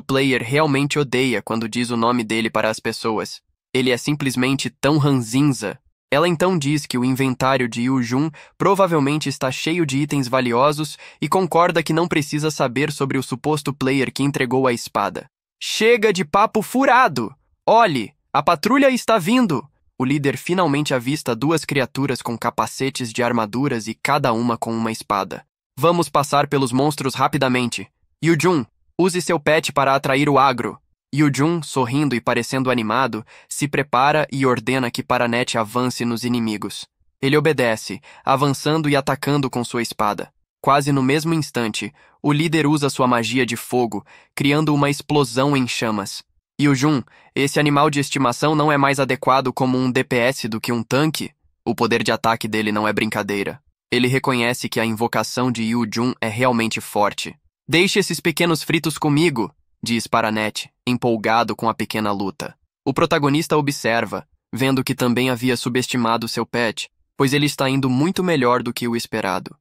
player realmente odeia quando diz o nome dele para as pessoas. Ele é simplesmente tão ranzinza. Ela então diz que o inventário de Yu Jun provavelmente está cheio de itens valiosos e concorda que não precisa saber sobre o suposto player que entregou a espada. Chega de papo furado! Olhe, a patrulha está vindo! o líder finalmente avista duas criaturas com capacetes de armaduras e cada uma com uma espada. Vamos passar pelos monstros rapidamente. Yujun, use seu pet para atrair o agro. Yujun, sorrindo e parecendo animado, se prepara e ordena que Paranet avance nos inimigos. Ele obedece, avançando e atacando com sua espada. Quase no mesmo instante, o líder usa sua magia de fogo, criando uma explosão em chamas. Yujun, esse animal de estimação não é mais adequado como um DPS do que um tanque? O poder de ataque dele não é brincadeira. Ele reconhece que a invocação de Yujun é realmente forte. Deixe esses pequenos fritos comigo, diz Paranet, empolgado com a pequena luta. O protagonista observa, vendo que também havia subestimado seu pet, pois ele está indo muito melhor do que o esperado.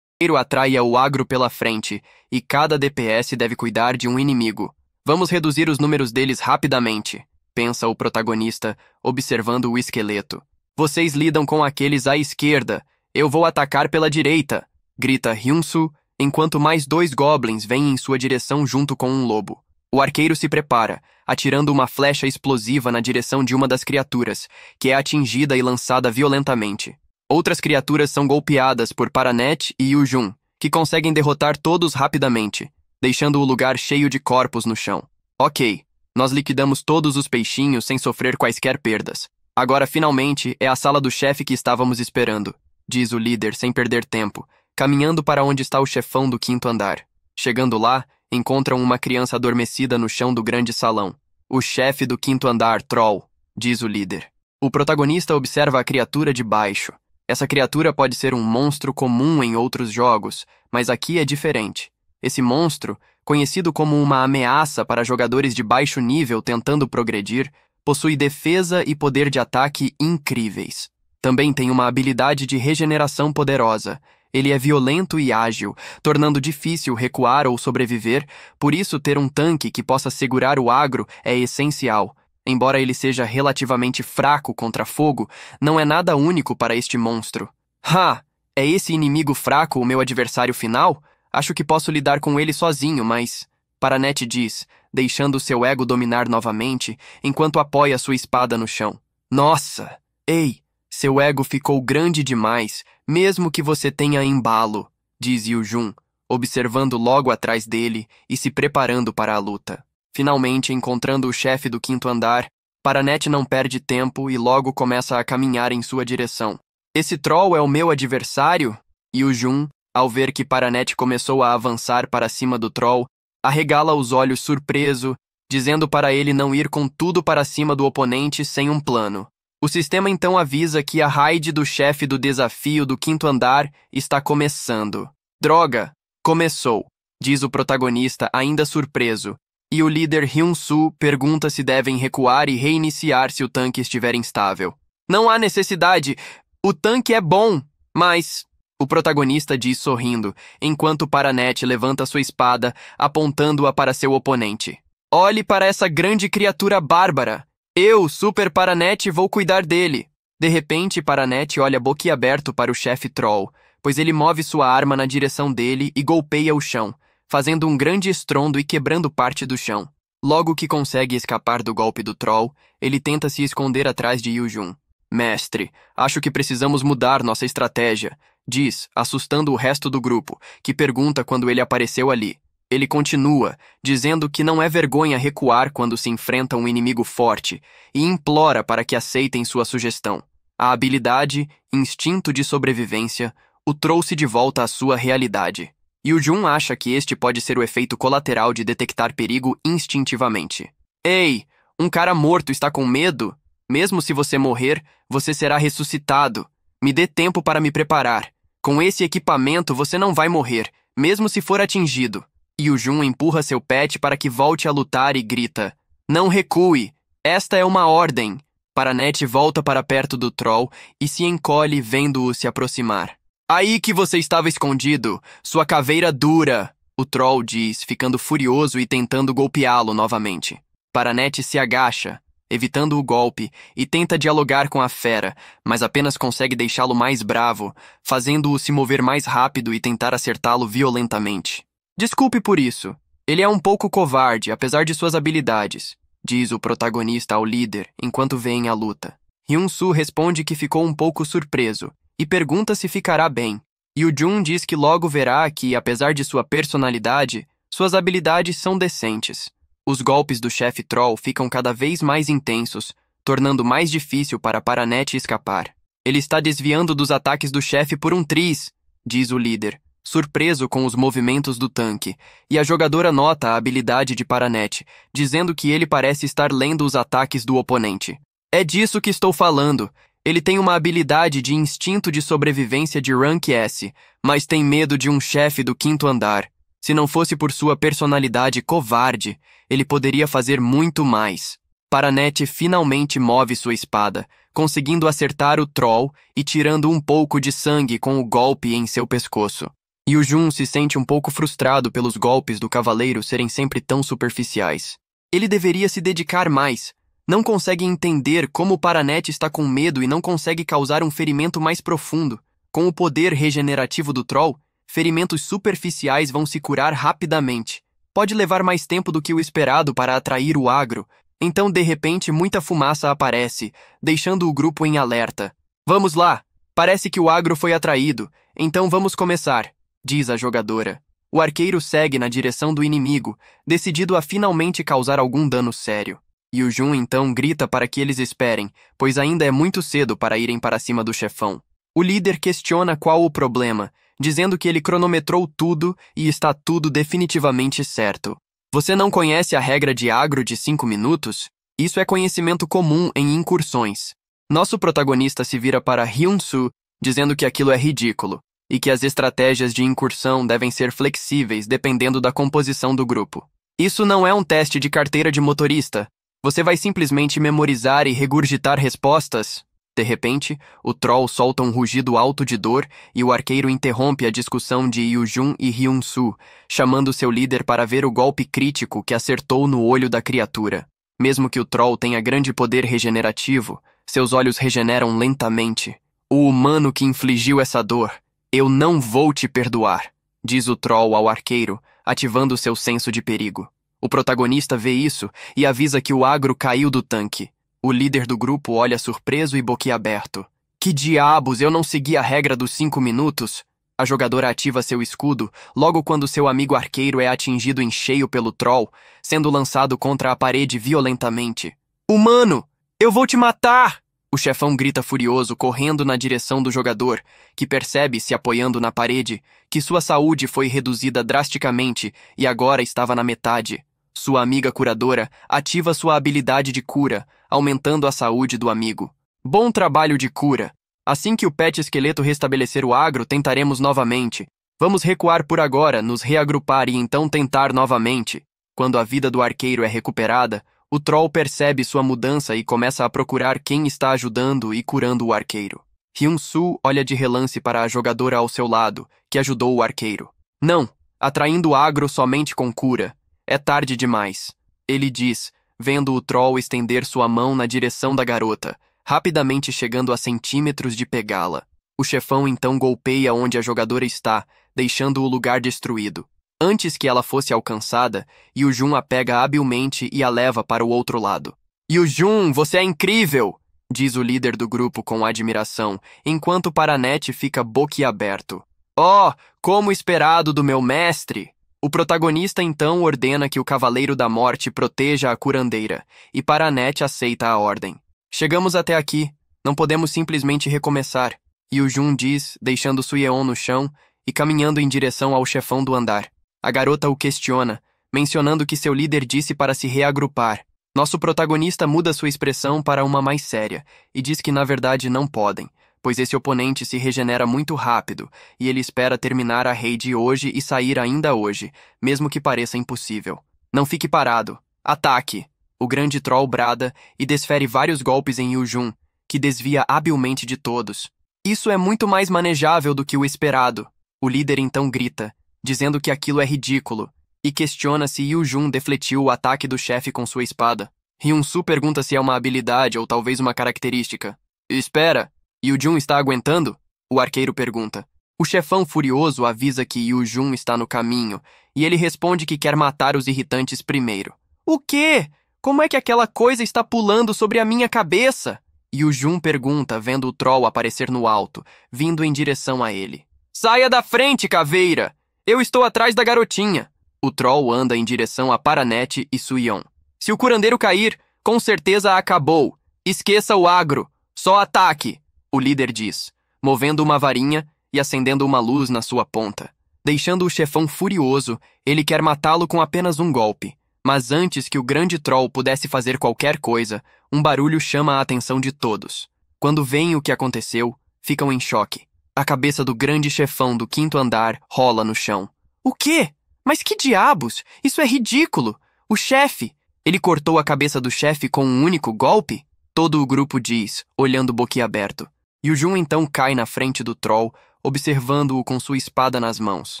O atrai o agro pela frente, e cada DPS deve cuidar de um inimigo, Vamos reduzir os números deles rapidamente, pensa o protagonista, observando o esqueleto. Vocês lidam com aqueles à esquerda. Eu vou atacar pela direita, grita Hyunsu, enquanto mais dois goblins vêm em sua direção junto com um lobo. O arqueiro se prepara, atirando uma flecha explosiva na direção de uma das criaturas, que é atingida e lançada violentamente. Outras criaturas são golpeadas por Paranet e Yujun, que conseguem derrotar todos rapidamente deixando o lugar cheio de corpos no chão. Ok, nós liquidamos todos os peixinhos sem sofrer quaisquer perdas. Agora, finalmente, é a sala do chefe que estávamos esperando, diz o líder sem perder tempo, caminhando para onde está o chefão do quinto andar. Chegando lá, encontram uma criança adormecida no chão do grande salão. O chefe do quinto andar, Troll, diz o líder. O protagonista observa a criatura de baixo. Essa criatura pode ser um monstro comum em outros jogos, mas aqui é diferente. Esse monstro, conhecido como uma ameaça para jogadores de baixo nível tentando progredir, possui defesa e poder de ataque incríveis. Também tem uma habilidade de regeneração poderosa. Ele é violento e ágil, tornando difícil recuar ou sobreviver, por isso ter um tanque que possa segurar o agro é essencial. Embora ele seja relativamente fraco contra fogo, não é nada único para este monstro. Ha! É esse inimigo fraco o meu adversário final? Acho que posso lidar com ele sozinho, mas. Paranet diz, deixando seu ego dominar novamente, enquanto apoia sua espada no chão. Nossa! Ei! Seu ego ficou grande demais, mesmo que você tenha embalo, diz Yu Jun, observando logo atrás dele e se preparando para a luta. Finalmente, encontrando o chefe do quinto andar, Paranet não perde tempo e logo começa a caminhar em sua direção. Esse troll é o meu adversário? Yu Jun, ao ver que Paranet começou a avançar para cima do troll, arregala os olhos surpreso, dizendo para ele não ir com tudo para cima do oponente sem um plano. O sistema então avisa que a raid do chefe do desafio do quinto andar está começando. Droga! Começou, diz o protagonista, ainda surpreso, e o líder Hyun-soo pergunta se devem recuar e reiniciar se o tanque estiver instável. Não há necessidade. O tanque é bom, mas. O protagonista diz sorrindo, enquanto Paranet levanta sua espada, apontando-a para seu oponente. Olhe para essa grande criatura bárbara. Eu, Super Paranet, vou cuidar dele. De repente, Paranet olha boquiaberto para o chefe Troll, pois ele move sua arma na direção dele e golpeia o chão, fazendo um grande estrondo e quebrando parte do chão. Logo que consegue escapar do golpe do Troll, ele tenta se esconder atrás de Yujun. Mestre, acho que precisamos mudar nossa estratégia diz, assustando o resto do grupo, que pergunta quando ele apareceu ali. Ele continua, dizendo que não é vergonha recuar quando se enfrenta um inimigo forte, e implora para que aceitem sua sugestão. A habilidade, instinto de sobrevivência, o trouxe de volta à sua realidade. E o Jun acha que este pode ser o efeito colateral de detectar perigo instintivamente. Ei, um cara morto está com medo? Mesmo se você morrer, você será ressuscitado. Me dê tempo para me preparar. Com esse equipamento você não vai morrer, mesmo se for atingido. E o Jun empurra seu pet para que volte a lutar e grita: Não recue! Esta é uma ordem! Paranet volta para perto do Troll e se encolhe vendo-o se aproximar. Aí que você estava escondido, sua caveira dura! O Troll diz, ficando furioso e tentando golpeá-lo novamente. Paranet se agacha, evitando o golpe, e tenta dialogar com a fera, mas apenas consegue deixá-lo mais bravo, fazendo-o se mover mais rápido e tentar acertá-lo violentamente. Desculpe por isso. Ele é um pouco covarde, apesar de suas habilidades, diz o protagonista ao líder enquanto vem a luta. Hyun-soo responde que ficou um pouco surpreso e pergunta se ficará bem. E o Jun diz que logo verá que, apesar de sua personalidade, suas habilidades são decentes. Os golpes do chefe Troll ficam cada vez mais intensos, tornando mais difícil para Paranet escapar. Ele está desviando dos ataques do chefe por um tris, diz o líder, surpreso com os movimentos do tanque, e a jogadora nota a habilidade de Paranet, dizendo que ele parece estar lendo os ataques do oponente. É disso que estou falando. Ele tem uma habilidade de instinto de sobrevivência de rank S, mas tem medo de um chefe do quinto andar. Se não fosse por sua personalidade covarde, ele poderia fazer muito mais. Paranet finalmente move sua espada, conseguindo acertar o troll e tirando um pouco de sangue com o golpe em seu pescoço. E o Jun se sente um pouco frustrado pelos golpes do cavaleiro serem sempre tão superficiais. Ele deveria se dedicar mais. Não consegue entender como Paranet está com medo e não consegue causar um ferimento mais profundo. Com o poder regenerativo do troll, ferimentos superficiais vão se curar rapidamente. Pode levar mais tempo do que o esperado para atrair o agro, então de repente muita fumaça aparece, deixando o grupo em alerta. Vamos lá! Parece que o agro foi atraído, então vamos começar, diz a jogadora. O arqueiro segue na direção do inimigo, decidido a finalmente causar algum dano sério. E o Jun então grita para que eles esperem, pois ainda é muito cedo para irem para cima do chefão. O líder questiona qual o problema, dizendo que ele cronometrou tudo e está tudo definitivamente certo. Você não conhece a regra de agro de 5 minutos? Isso é conhecimento comum em incursões. Nosso protagonista se vira para Hyun-soo, dizendo que aquilo é ridículo e que as estratégias de incursão devem ser flexíveis dependendo da composição do grupo. Isso não é um teste de carteira de motorista. Você vai simplesmente memorizar e regurgitar respostas de repente, o troll solta um rugido alto de dor e o arqueiro interrompe a discussão de Yujun e Hyun-su, chamando seu líder para ver o golpe crítico que acertou no olho da criatura. Mesmo que o troll tenha grande poder regenerativo, seus olhos regeneram lentamente. O humano que infligiu essa dor, eu não vou te perdoar, diz o troll ao arqueiro, ativando seu senso de perigo. O protagonista vê isso e avisa que o agro caiu do tanque. O líder do grupo olha surpreso e boquiaberto. Que diabos, eu não segui a regra dos cinco minutos? A jogadora ativa seu escudo logo quando seu amigo arqueiro é atingido em cheio pelo troll, sendo lançado contra a parede violentamente. Humano! Eu vou te matar! O chefão grita furioso, correndo na direção do jogador, que percebe, se apoiando na parede, que sua saúde foi reduzida drasticamente e agora estava na metade. Sua amiga curadora ativa sua habilidade de cura, aumentando a saúde do amigo. Bom trabalho de cura! Assim que o pet esqueleto restabelecer o agro, tentaremos novamente. Vamos recuar por agora, nos reagrupar e então tentar novamente. Quando a vida do arqueiro é recuperada, o troll percebe sua mudança e começa a procurar quem está ajudando e curando o arqueiro. Hyun-soo olha de relance para a jogadora ao seu lado, que ajudou o arqueiro. Não, atraindo o agro somente com cura. É tarde demais. Ele diz, vendo o troll estender sua mão na direção da garota, rapidamente chegando a centímetros de pegá-la. O chefão então golpeia onde a jogadora está, deixando o lugar destruído. Antes que ela fosse alcançada, Yujun a pega habilmente e a leva para o outro lado. Yujun, você é incrível! diz o líder do grupo com admiração, enquanto Paranet fica boquiaberto. Oh, como esperado do meu mestre! O protagonista então ordena que o Cavaleiro da Morte proteja a curandeira, e Paranet aceita a ordem. Chegamos até aqui, não podemos simplesmente recomeçar. E o Jun diz, deixando Suyeon no chão e caminhando em direção ao chefão do andar. A garota o questiona, mencionando que seu líder disse para se reagrupar. Nosso protagonista muda sua expressão para uma mais séria e diz que na verdade não podem, pois esse oponente se regenera muito rápido e ele espera terminar a raid hoje e sair ainda hoje, mesmo que pareça impossível. Não fique parado. Ataque! O grande troll brada e desfere vários golpes em Yujun, que desvia habilmente de todos. Isso é muito mais manejável do que o esperado. O líder então grita, dizendo que aquilo é ridículo, e questiona se Yujun defletiu o ataque do chefe com sua espada. Hyun-su pergunta se é uma habilidade ou talvez uma característica. Espera, Yujun está aguentando? O arqueiro pergunta. O chefão furioso avisa que Yujun está no caminho, e ele responde que quer matar os irritantes primeiro. O quê? Como é que aquela coisa está pulando sobre a minha cabeça? E o Jun pergunta, vendo o troll aparecer no alto, vindo em direção a ele. Saia da frente, caveira! Eu estou atrás da garotinha. O troll anda em direção a Paranet e Suyon. Se o curandeiro cair, com certeza acabou. Esqueça o agro. Só ataque, o líder diz, movendo uma varinha e acendendo uma luz na sua ponta. Deixando o chefão furioso, ele quer matá-lo com apenas um golpe. Mas antes que o grande troll pudesse fazer qualquer coisa, um barulho chama a atenção de todos. Quando veem o que aconteceu, ficam em choque. A cabeça do grande chefão do quinto andar rola no chão. O quê? Mas que diabos? Isso é ridículo! O chefe! Ele cortou a cabeça do chefe com um único golpe? Todo o grupo diz, olhando boquiaberto. E o Jun então cai na frente do troll, observando-o com sua espada nas mãos.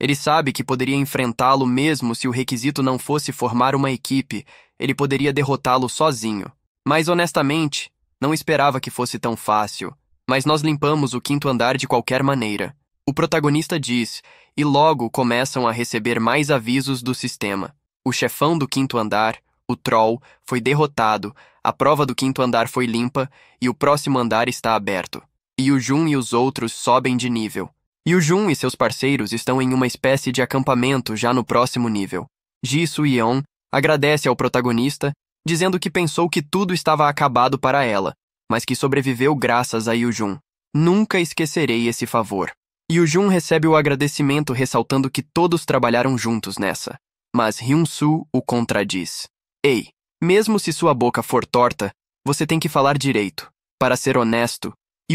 Ele sabe que poderia enfrentá-lo mesmo se o requisito não fosse formar uma equipe, ele poderia derrotá-lo sozinho. Mas honestamente, não esperava que fosse tão fácil. Mas nós limpamos o quinto andar de qualquer maneira. O protagonista diz, e logo começam a receber mais avisos do sistema. O chefão do quinto andar, o Troll, foi derrotado, a prova do quinto andar foi limpa e o próximo andar está aberto. E o Jun e os outros sobem de nível. E o Jun e seus parceiros estão em uma espécie de acampamento já no próximo nível. Ji Su-yeon agradece ao protagonista, dizendo que pensou que tudo estava acabado para ela, mas que sobreviveu graças a Jun. Nunca esquecerei esse favor. Jun recebe o agradecimento ressaltando que todos trabalharam juntos nessa. Mas Hyun-soo o contradiz. Ei, mesmo se sua boca for torta, você tem que falar direito. Para ser honesto,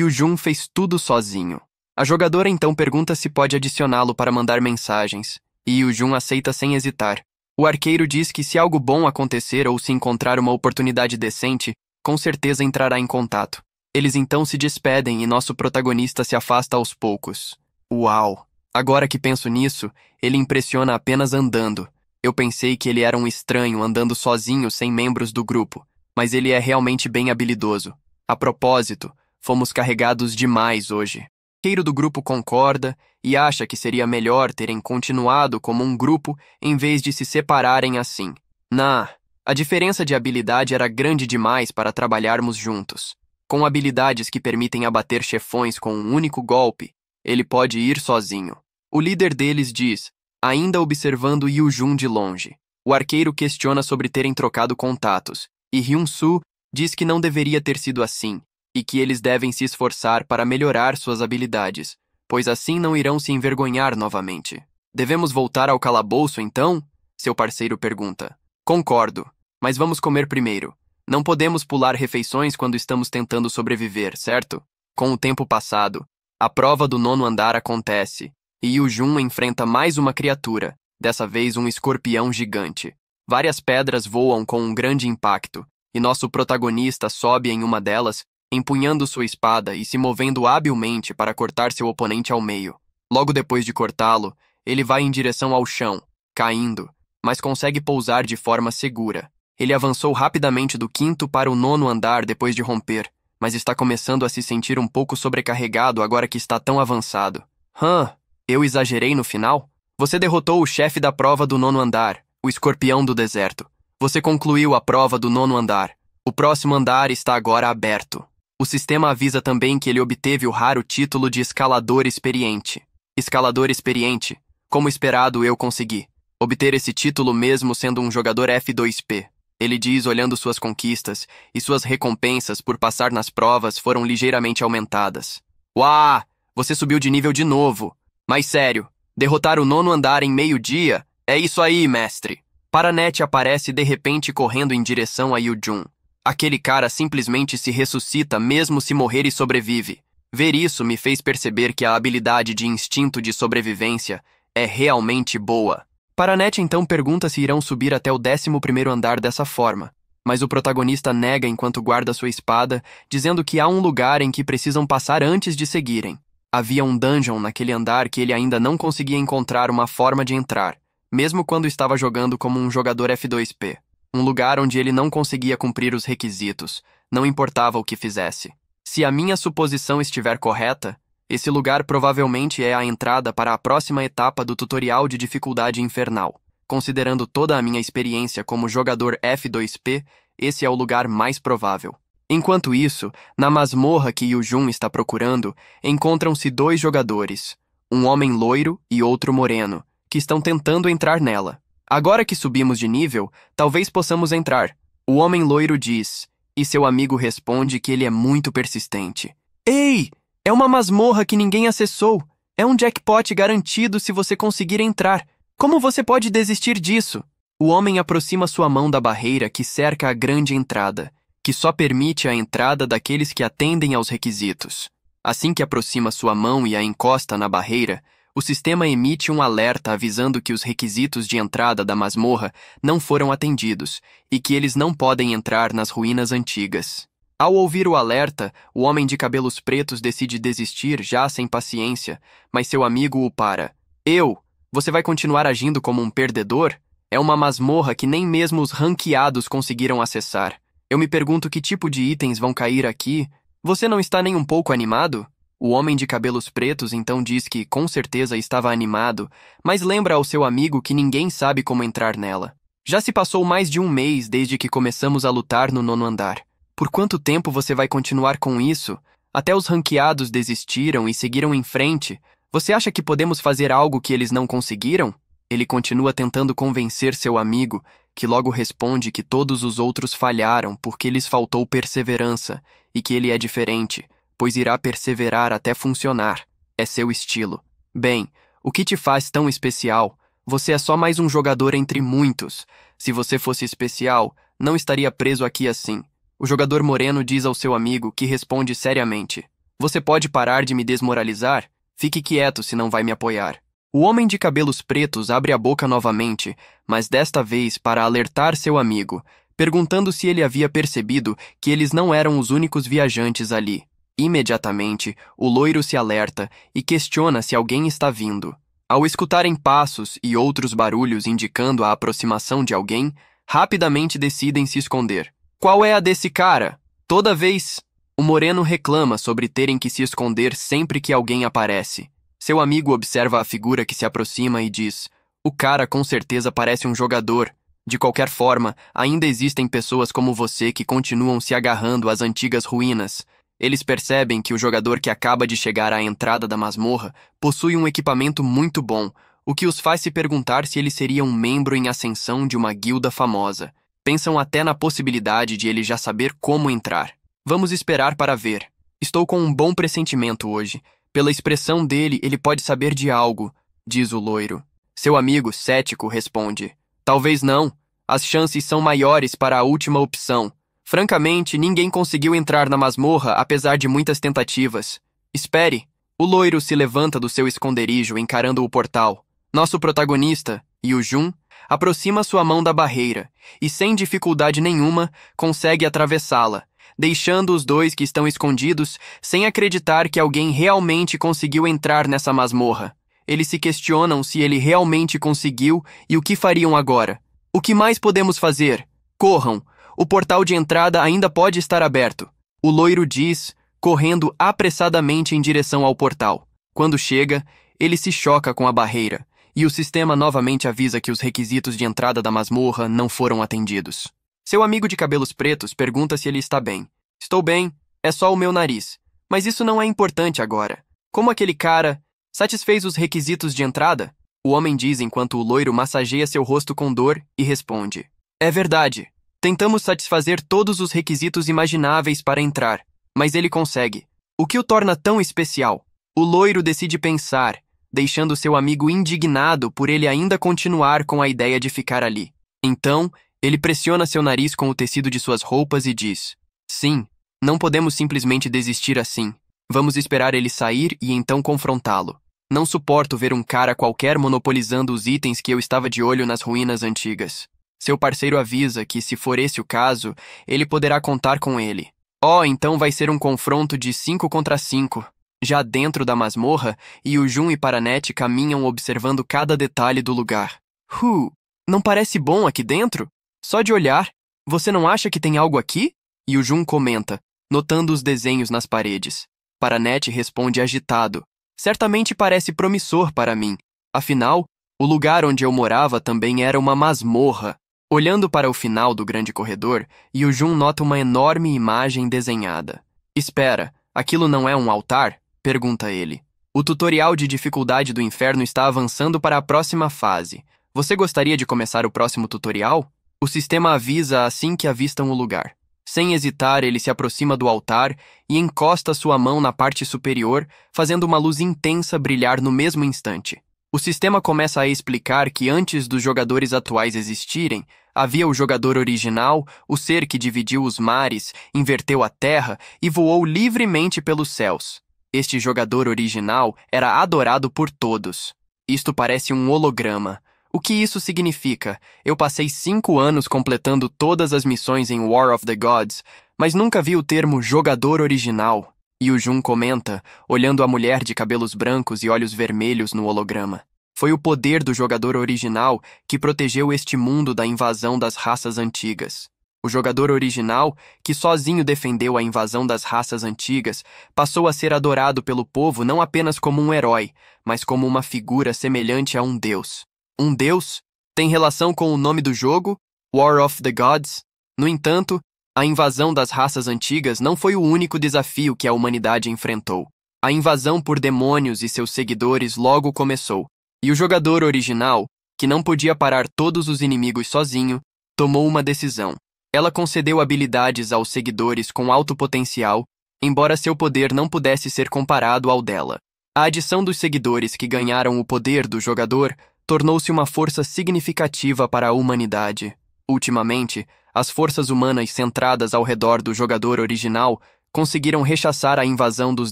Jun fez tudo sozinho. A jogadora então pergunta se pode adicioná-lo para mandar mensagens, e o Jun aceita sem hesitar. O arqueiro diz que se algo bom acontecer ou se encontrar uma oportunidade decente, com certeza entrará em contato. Eles então se despedem e nosso protagonista se afasta aos poucos. Uau! Agora que penso nisso, ele impressiona apenas andando. Eu pensei que ele era um estranho andando sozinho sem membros do grupo, mas ele é realmente bem habilidoso. A propósito, fomos carregados demais hoje. arqueiro do grupo concorda e acha que seria melhor terem continuado como um grupo em vez de se separarem assim. Na, a diferença de habilidade era grande demais para trabalharmos juntos. Com habilidades que permitem abater chefões com um único golpe, ele pode ir sozinho. O líder deles diz, ainda observando Yu Jun de longe. O arqueiro questiona sobre terem trocado contatos, e Hyun Soo diz que não deveria ter sido assim, e que eles devem se esforçar para melhorar suas habilidades, pois assim não irão se envergonhar novamente. Devemos voltar ao calabouço então? Seu parceiro pergunta. Concordo, mas vamos comer primeiro. Não podemos pular refeições quando estamos tentando sobreviver, certo? Com o tempo passado, a prova do nono andar acontece, e Yu Jun enfrenta mais uma criatura, dessa vez um escorpião gigante. Várias pedras voam com um grande impacto, e nosso protagonista sobe em uma delas, empunhando sua espada e se movendo habilmente para cortar seu oponente ao meio. Logo depois de cortá-lo, ele vai em direção ao chão, caindo, mas consegue pousar de forma segura. Ele avançou rapidamente do quinto para o nono andar depois de romper, mas está começando a se sentir um pouco sobrecarregado agora que está tão avançado. Hã? Eu exagerei no final? Você derrotou o chefe da prova do nono andar, o escorpião do deserto. Você concluiu a prova do nono andar. O próximo andar está agora aberto. O sistema avisa também que ele obteve o raro título de escalador experiente. Escalador experiente. Como esperado, eu consegui. Obter esse título mesmo sendo um jogador F2P. Ele diz olhando suas conquistas, e suas recompensas por passar nas provas foram ligeiramente aumentadas. Uau! Você subiu de nível de novo. Mas sério, derrotar o nono andar em meio-dia? É isso aí, mestre. Paranet aparece de repente correndo em direção a Yu-jun. Aquele cara simplesmente se ressuscita mesmo se morrer e sobrevive. Ver isso me fez perceber que a habilidade de instinto de sobrevivência é realmente boa. Paranet então pergunta se irão subir até o 11 andar dessa forma, mas o protagonista nega enquanto guarda sua espada, dizendo que há um lugar em que precisam passar antes de seguirem. Havia um dungeon naquele andar que ele ainda não conseguia encontrar uma forma de entrar, mesmo quando estava jogando como um jogador F2P. Um lugar onde ele não conseguia cumprir os requisitos, não importava o que fizesse. Se a minha suposição estiver correta, esse lugar provavelmente é a entrada para a próxima etapa do tutorial de dificuldade infernal. Considerando toda a minha experiência como jogador F2P, esse é o lugar mais provável. Enquanto isso, na masmorra que Yujun está procurando, encontram-se dois jogadores, um homem loiro e outro moreno, que estão tentando entrar nela. Agora que subimos de nível, talvez possamos entrar. O homem loiro diz, e seu amigo responde que ele é muito persistente. Ei! É uma masmorra que ninguém acessou. É um jackpot garantido se você conseguir entrar. Como você pode desistir disso? O homem aproxima sua mão da barreira que cerca a grande entrada, que só permite a entrada daqueles que atendem aos requisitos. Assim que aproxima sua mão e a encosta na barreira, o sistema emite um alerta avisando que os requisitos de entrada da masmorra não foram atendidos e que eles não podem entrar nas ruínas antigas. Ao ouvir o alerta, o homem de cabelos pretos decide desistir já sem paciência, mas seu amigo o para. Eu? Você vai continuar agindo como um perdedor? É uma masmorra que nem mesmo os ranqueados conseguiram acessar. Eu me pergunto que tipo de itens vão cair aqui. Você não está nem um pouco animado? O homem de cabelos pretos então diz que com certeza estava animado, mas lembra ao seu amigo que ninguém sabe como entrar nela. Já se passou mais de um mês desde que começamos a lutar no nono andar. Por quanto tempo você vai continuar com isso? Até os ranqueados desistiram e seguiram em frente. Você acha que podemos fazer algo que eles não conseguiram? Ele continua tentando convencer seu amigo, que logo responde que todos os outros falharam porque lhes faltou perseverança e que ele é diferente, pois irá perseverar até funcionar. É seu estilo. Bem, o que te faz tão especial? Você é só mais um jogador entre muitos. Se você fosse especial, não estaria preso aqui assim. O jogador moreno diz ao seu amigo, que responde seriamente: Você pode parar de me desmoralizar? Fique quieto se não vai me apoiar. O homem de cabelos pretos abre a boca novamente, mas desta vez para alertar seu amigo, perguntando se ele havia percebido que eles não eram os únicos viajantes ali. Imediatamente, o loiro se alerta e questiona se alguém está vindo. Ao escutarem passos e outros barulhos indicando a aproximação de alguém, rapidamente decidem se esconder. Qual é a desse cara? Toda vez. O moreno reclama sobre terem que se esconder sempre que alguém aparece. Seu amigo observa a figura que se aproxima e diz: O cara com certeza parece um jogador. De qualquer forma, ainda existem pessoas como você que continuam se agarrando às antigas ruínas. Eles percebem que o jogador que acaba de chegar à entrada da masmorra possui um equipamento muito bom, o que os faz se perguntar se ele seria um membro em ascensão de uma guilda famosa. Pensam até na possibilidade de ele já saber como entrar. Vamos esperar para ver. Estou com um bom pressentimento hoje. Pela expressão dele, ele pode saber de algo, diz o loiro. Seu amigo, cético, responde: Talvez não. As chances são maiores para a última opção. Francamente, ninguém conseguiu entrar na masmorra apesar de muitas tentativas. Espere. O loiro se levanta do seu esconderijo encarando o portal. Nosso protagonista, Jun, aproxima sua mão da barreira e, sem dificuldade nenhuma, consegue atravessá-la, deixando os dois que estão escondidos sem acreditar que alguém realmente conseguiu entrar nessa masmorra. Eles se questionam se ele realmente conseguiu e o que fariam agora. O que mais podemos fazer? Corram! O portal de entrada ainda pode estar aberto. O loiro diz, correndo apressadamente em direção ao portal. Quando chega, ele se choca com a barreira, e o sistema novamente avisa que os requisitos de entrada da masmorra não foram atendidos. Seu amigo de cabelos pretos pergunta se ele está bem. Estou bem, é só o meu nariz. Mas isso não é importante agora. Como aquele cara satisfez os requisitos de entrada? O homem diz enquanto o loiro massageia seu rosto com dor e responde: É verdade. Tentamos satisfazer todos os requisitos imagináveis para entrar, mas ele consegue. O que o torna tão especial? O loiro decide pensar, deixando seu amigo indignado por ele ainda continuar com a ideia de ficar ali. Então, ele pressiona seu nariz com o tecido de suas roupas e diz: Sim, não podemos simplesmente desistir assim. Vamos esperar ele sair e então confrontá-lo. Não suporto ver um cara qualquer monopolizando os itens que eu estava de olho nas ruínas antigas. Seu parceiro avisa que, se for esse o caso, ele poderá contar com ele. Oh, então vai ser um confronto de cinco contra cinco. Já dentro da masmorra, Yujun e Paranete caminham observando cada detalhe do lugar. Hu, não parece bom aqui dentro? Só de olhar, você não acha que tem algo aqui? E o Jun comenta, notando os desenhos nas paredes. Paranete responde agitado. Certamente parece promissor para mim. Afinal, o lugar onde eu morava também era uma masmorra. Olhando para o final do grande corredor, Jun nota uma enorme imagem desenhada. Espera, aquilo não é um altar? pergunta ele. O tutorial de dificuldade do inferno está avançando para a próxima fase. Você gostaria de começar o próximo tutorial? O sistema avisa assim que avistam o lugar. Sem hesitar, ele se aproxima do altar e encosta sua mão na parte superior, fazendo uma luz intensa brilhar no mesmo instante. O sistema começa a explicar que antes dos jogadores atuais existirem, havia o jogador original, o ser que dividiu os mares, inverteu a terra e voou livremente pelos céus. Este jogador original era adorado por todos. Isto parece um holograma, o que isso significa? Eu passei cinco anos completando todas as missões em War of the Gods, mas nunca vi o termo jogador original. E o Jun comenta, olhando a mulher de cabelos brancos e olhos vermelhos no holograma. Foi o poder do jogador original que protegeu este mundo da invasão das raças antigas. O jogador original, que sozinho defendeu a invasão das raças antigas, passou a ser adorado pelo povo não apenas como um herói, mas como uma figura semelhante a um deus um deus, tem relação com o nome do jogo, War of the Gods. No entanto, a invasão das raças antigas não foi o único desafio que a humanidade enfrentou. A invasão por demônios e seus seguidores logo começou, e o jogador original, que não podia parar todos os inimigos sozinho, tomou uma decisão. Ela concedeu habilidades aos seguidores com alto potencial, embora seu poder não pudesse ser comparado ao dela. A adição dos seguidores que ganharam o poder do jogador tornou-se uma força significativa para a humanidade. Ultimamente, as forças humanas centradas ao redor do jogador original conseguiram rechaçar a invasão dos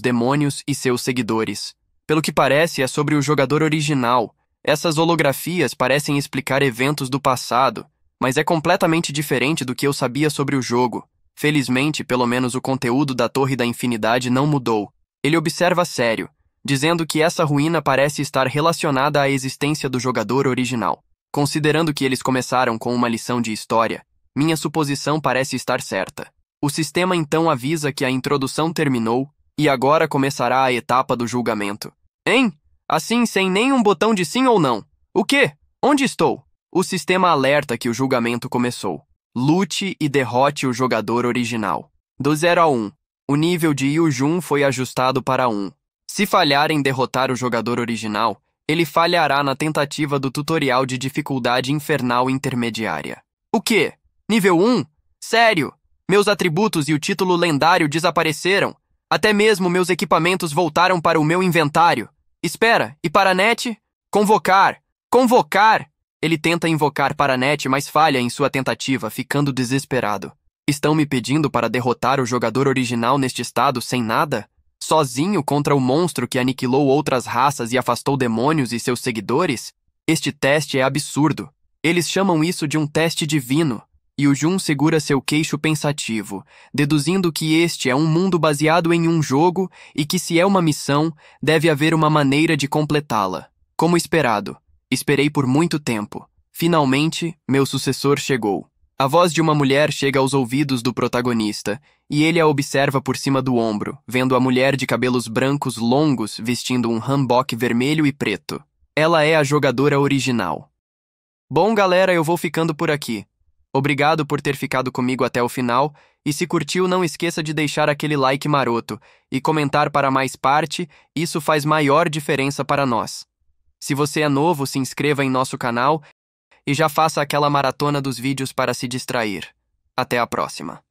demônios e seus seguidores. Pelo que parece, é sobre o jogador original. Essas holografias parecem explicar eventos do passado, mas é completamente diferente do que eu sabia sobre o jogo. Felizmente, pelo menos o conteúdo da Torre da Infinidade não mudou. Ele observa sério, dizendo que essa ruína parece estar relacionada à existência do jogador original. Considerando que eles começaram com uma lição de história, minha suposição parece estar certa. O sistema então avisa que a introdução terminou e agora começará a etapa do julgamento. Hein? Assim, sem nenhum botão de sim ou não. O quê? Onde estou? O sistema alerta que o julgamento começou. Lute e derrote o jogador original. Do 0 a 1, o nível de Yu Jun foi ajustado para 1. Se falhar em derrotar o jogador original, ele falhará na tentativa do tutorial de dificuldade infernal intermediária. O quê? Nível 1? Sério? Meus atributos e o título lendário desapareceram. Até mesmo meus equipamentos voltaram para o meu inventário. Espera, e para a net? Convocar! Convocar! Ele tenta invocar para a net, mas falha em sua tentativa, ficando desesperado. Estão me pedindo para derrotar o jogador original neste estado sem nada? Sozinho contra o monstro que aniquilou outras raças e afastou demônios e seus seguidores? Este teste é absurdo. Eles chamam isso de um teste divino. E o Jun segura seu queixo pensativo, deduzindo que este é um mundo baseado em um jogo e que, se é uma missão, deve haver uma maneira de completá-la. Como esperado, esperei por muito tempo. Finalmente, meu sucessor chegou. A voz de uma mulher chega aos ouvidos do protagonista, e ele a observa por cima do ombro, vendo a mulher de cabelos brancos longos vestindo um hanbok vermelho e preto. Ela é a jogadora original. Bom, galera, eu vou ficando por aqui. Obrigado por ter ficado comigo até o final, e se curtiu, não esqueça de deixar aquele like maroto e comentar para mais parte, isso faz maior diferença para nós. Se você é novo, se inscreva em nosso canal e já faça aquela maratona dos vídeos para se distrair. Até a próxima.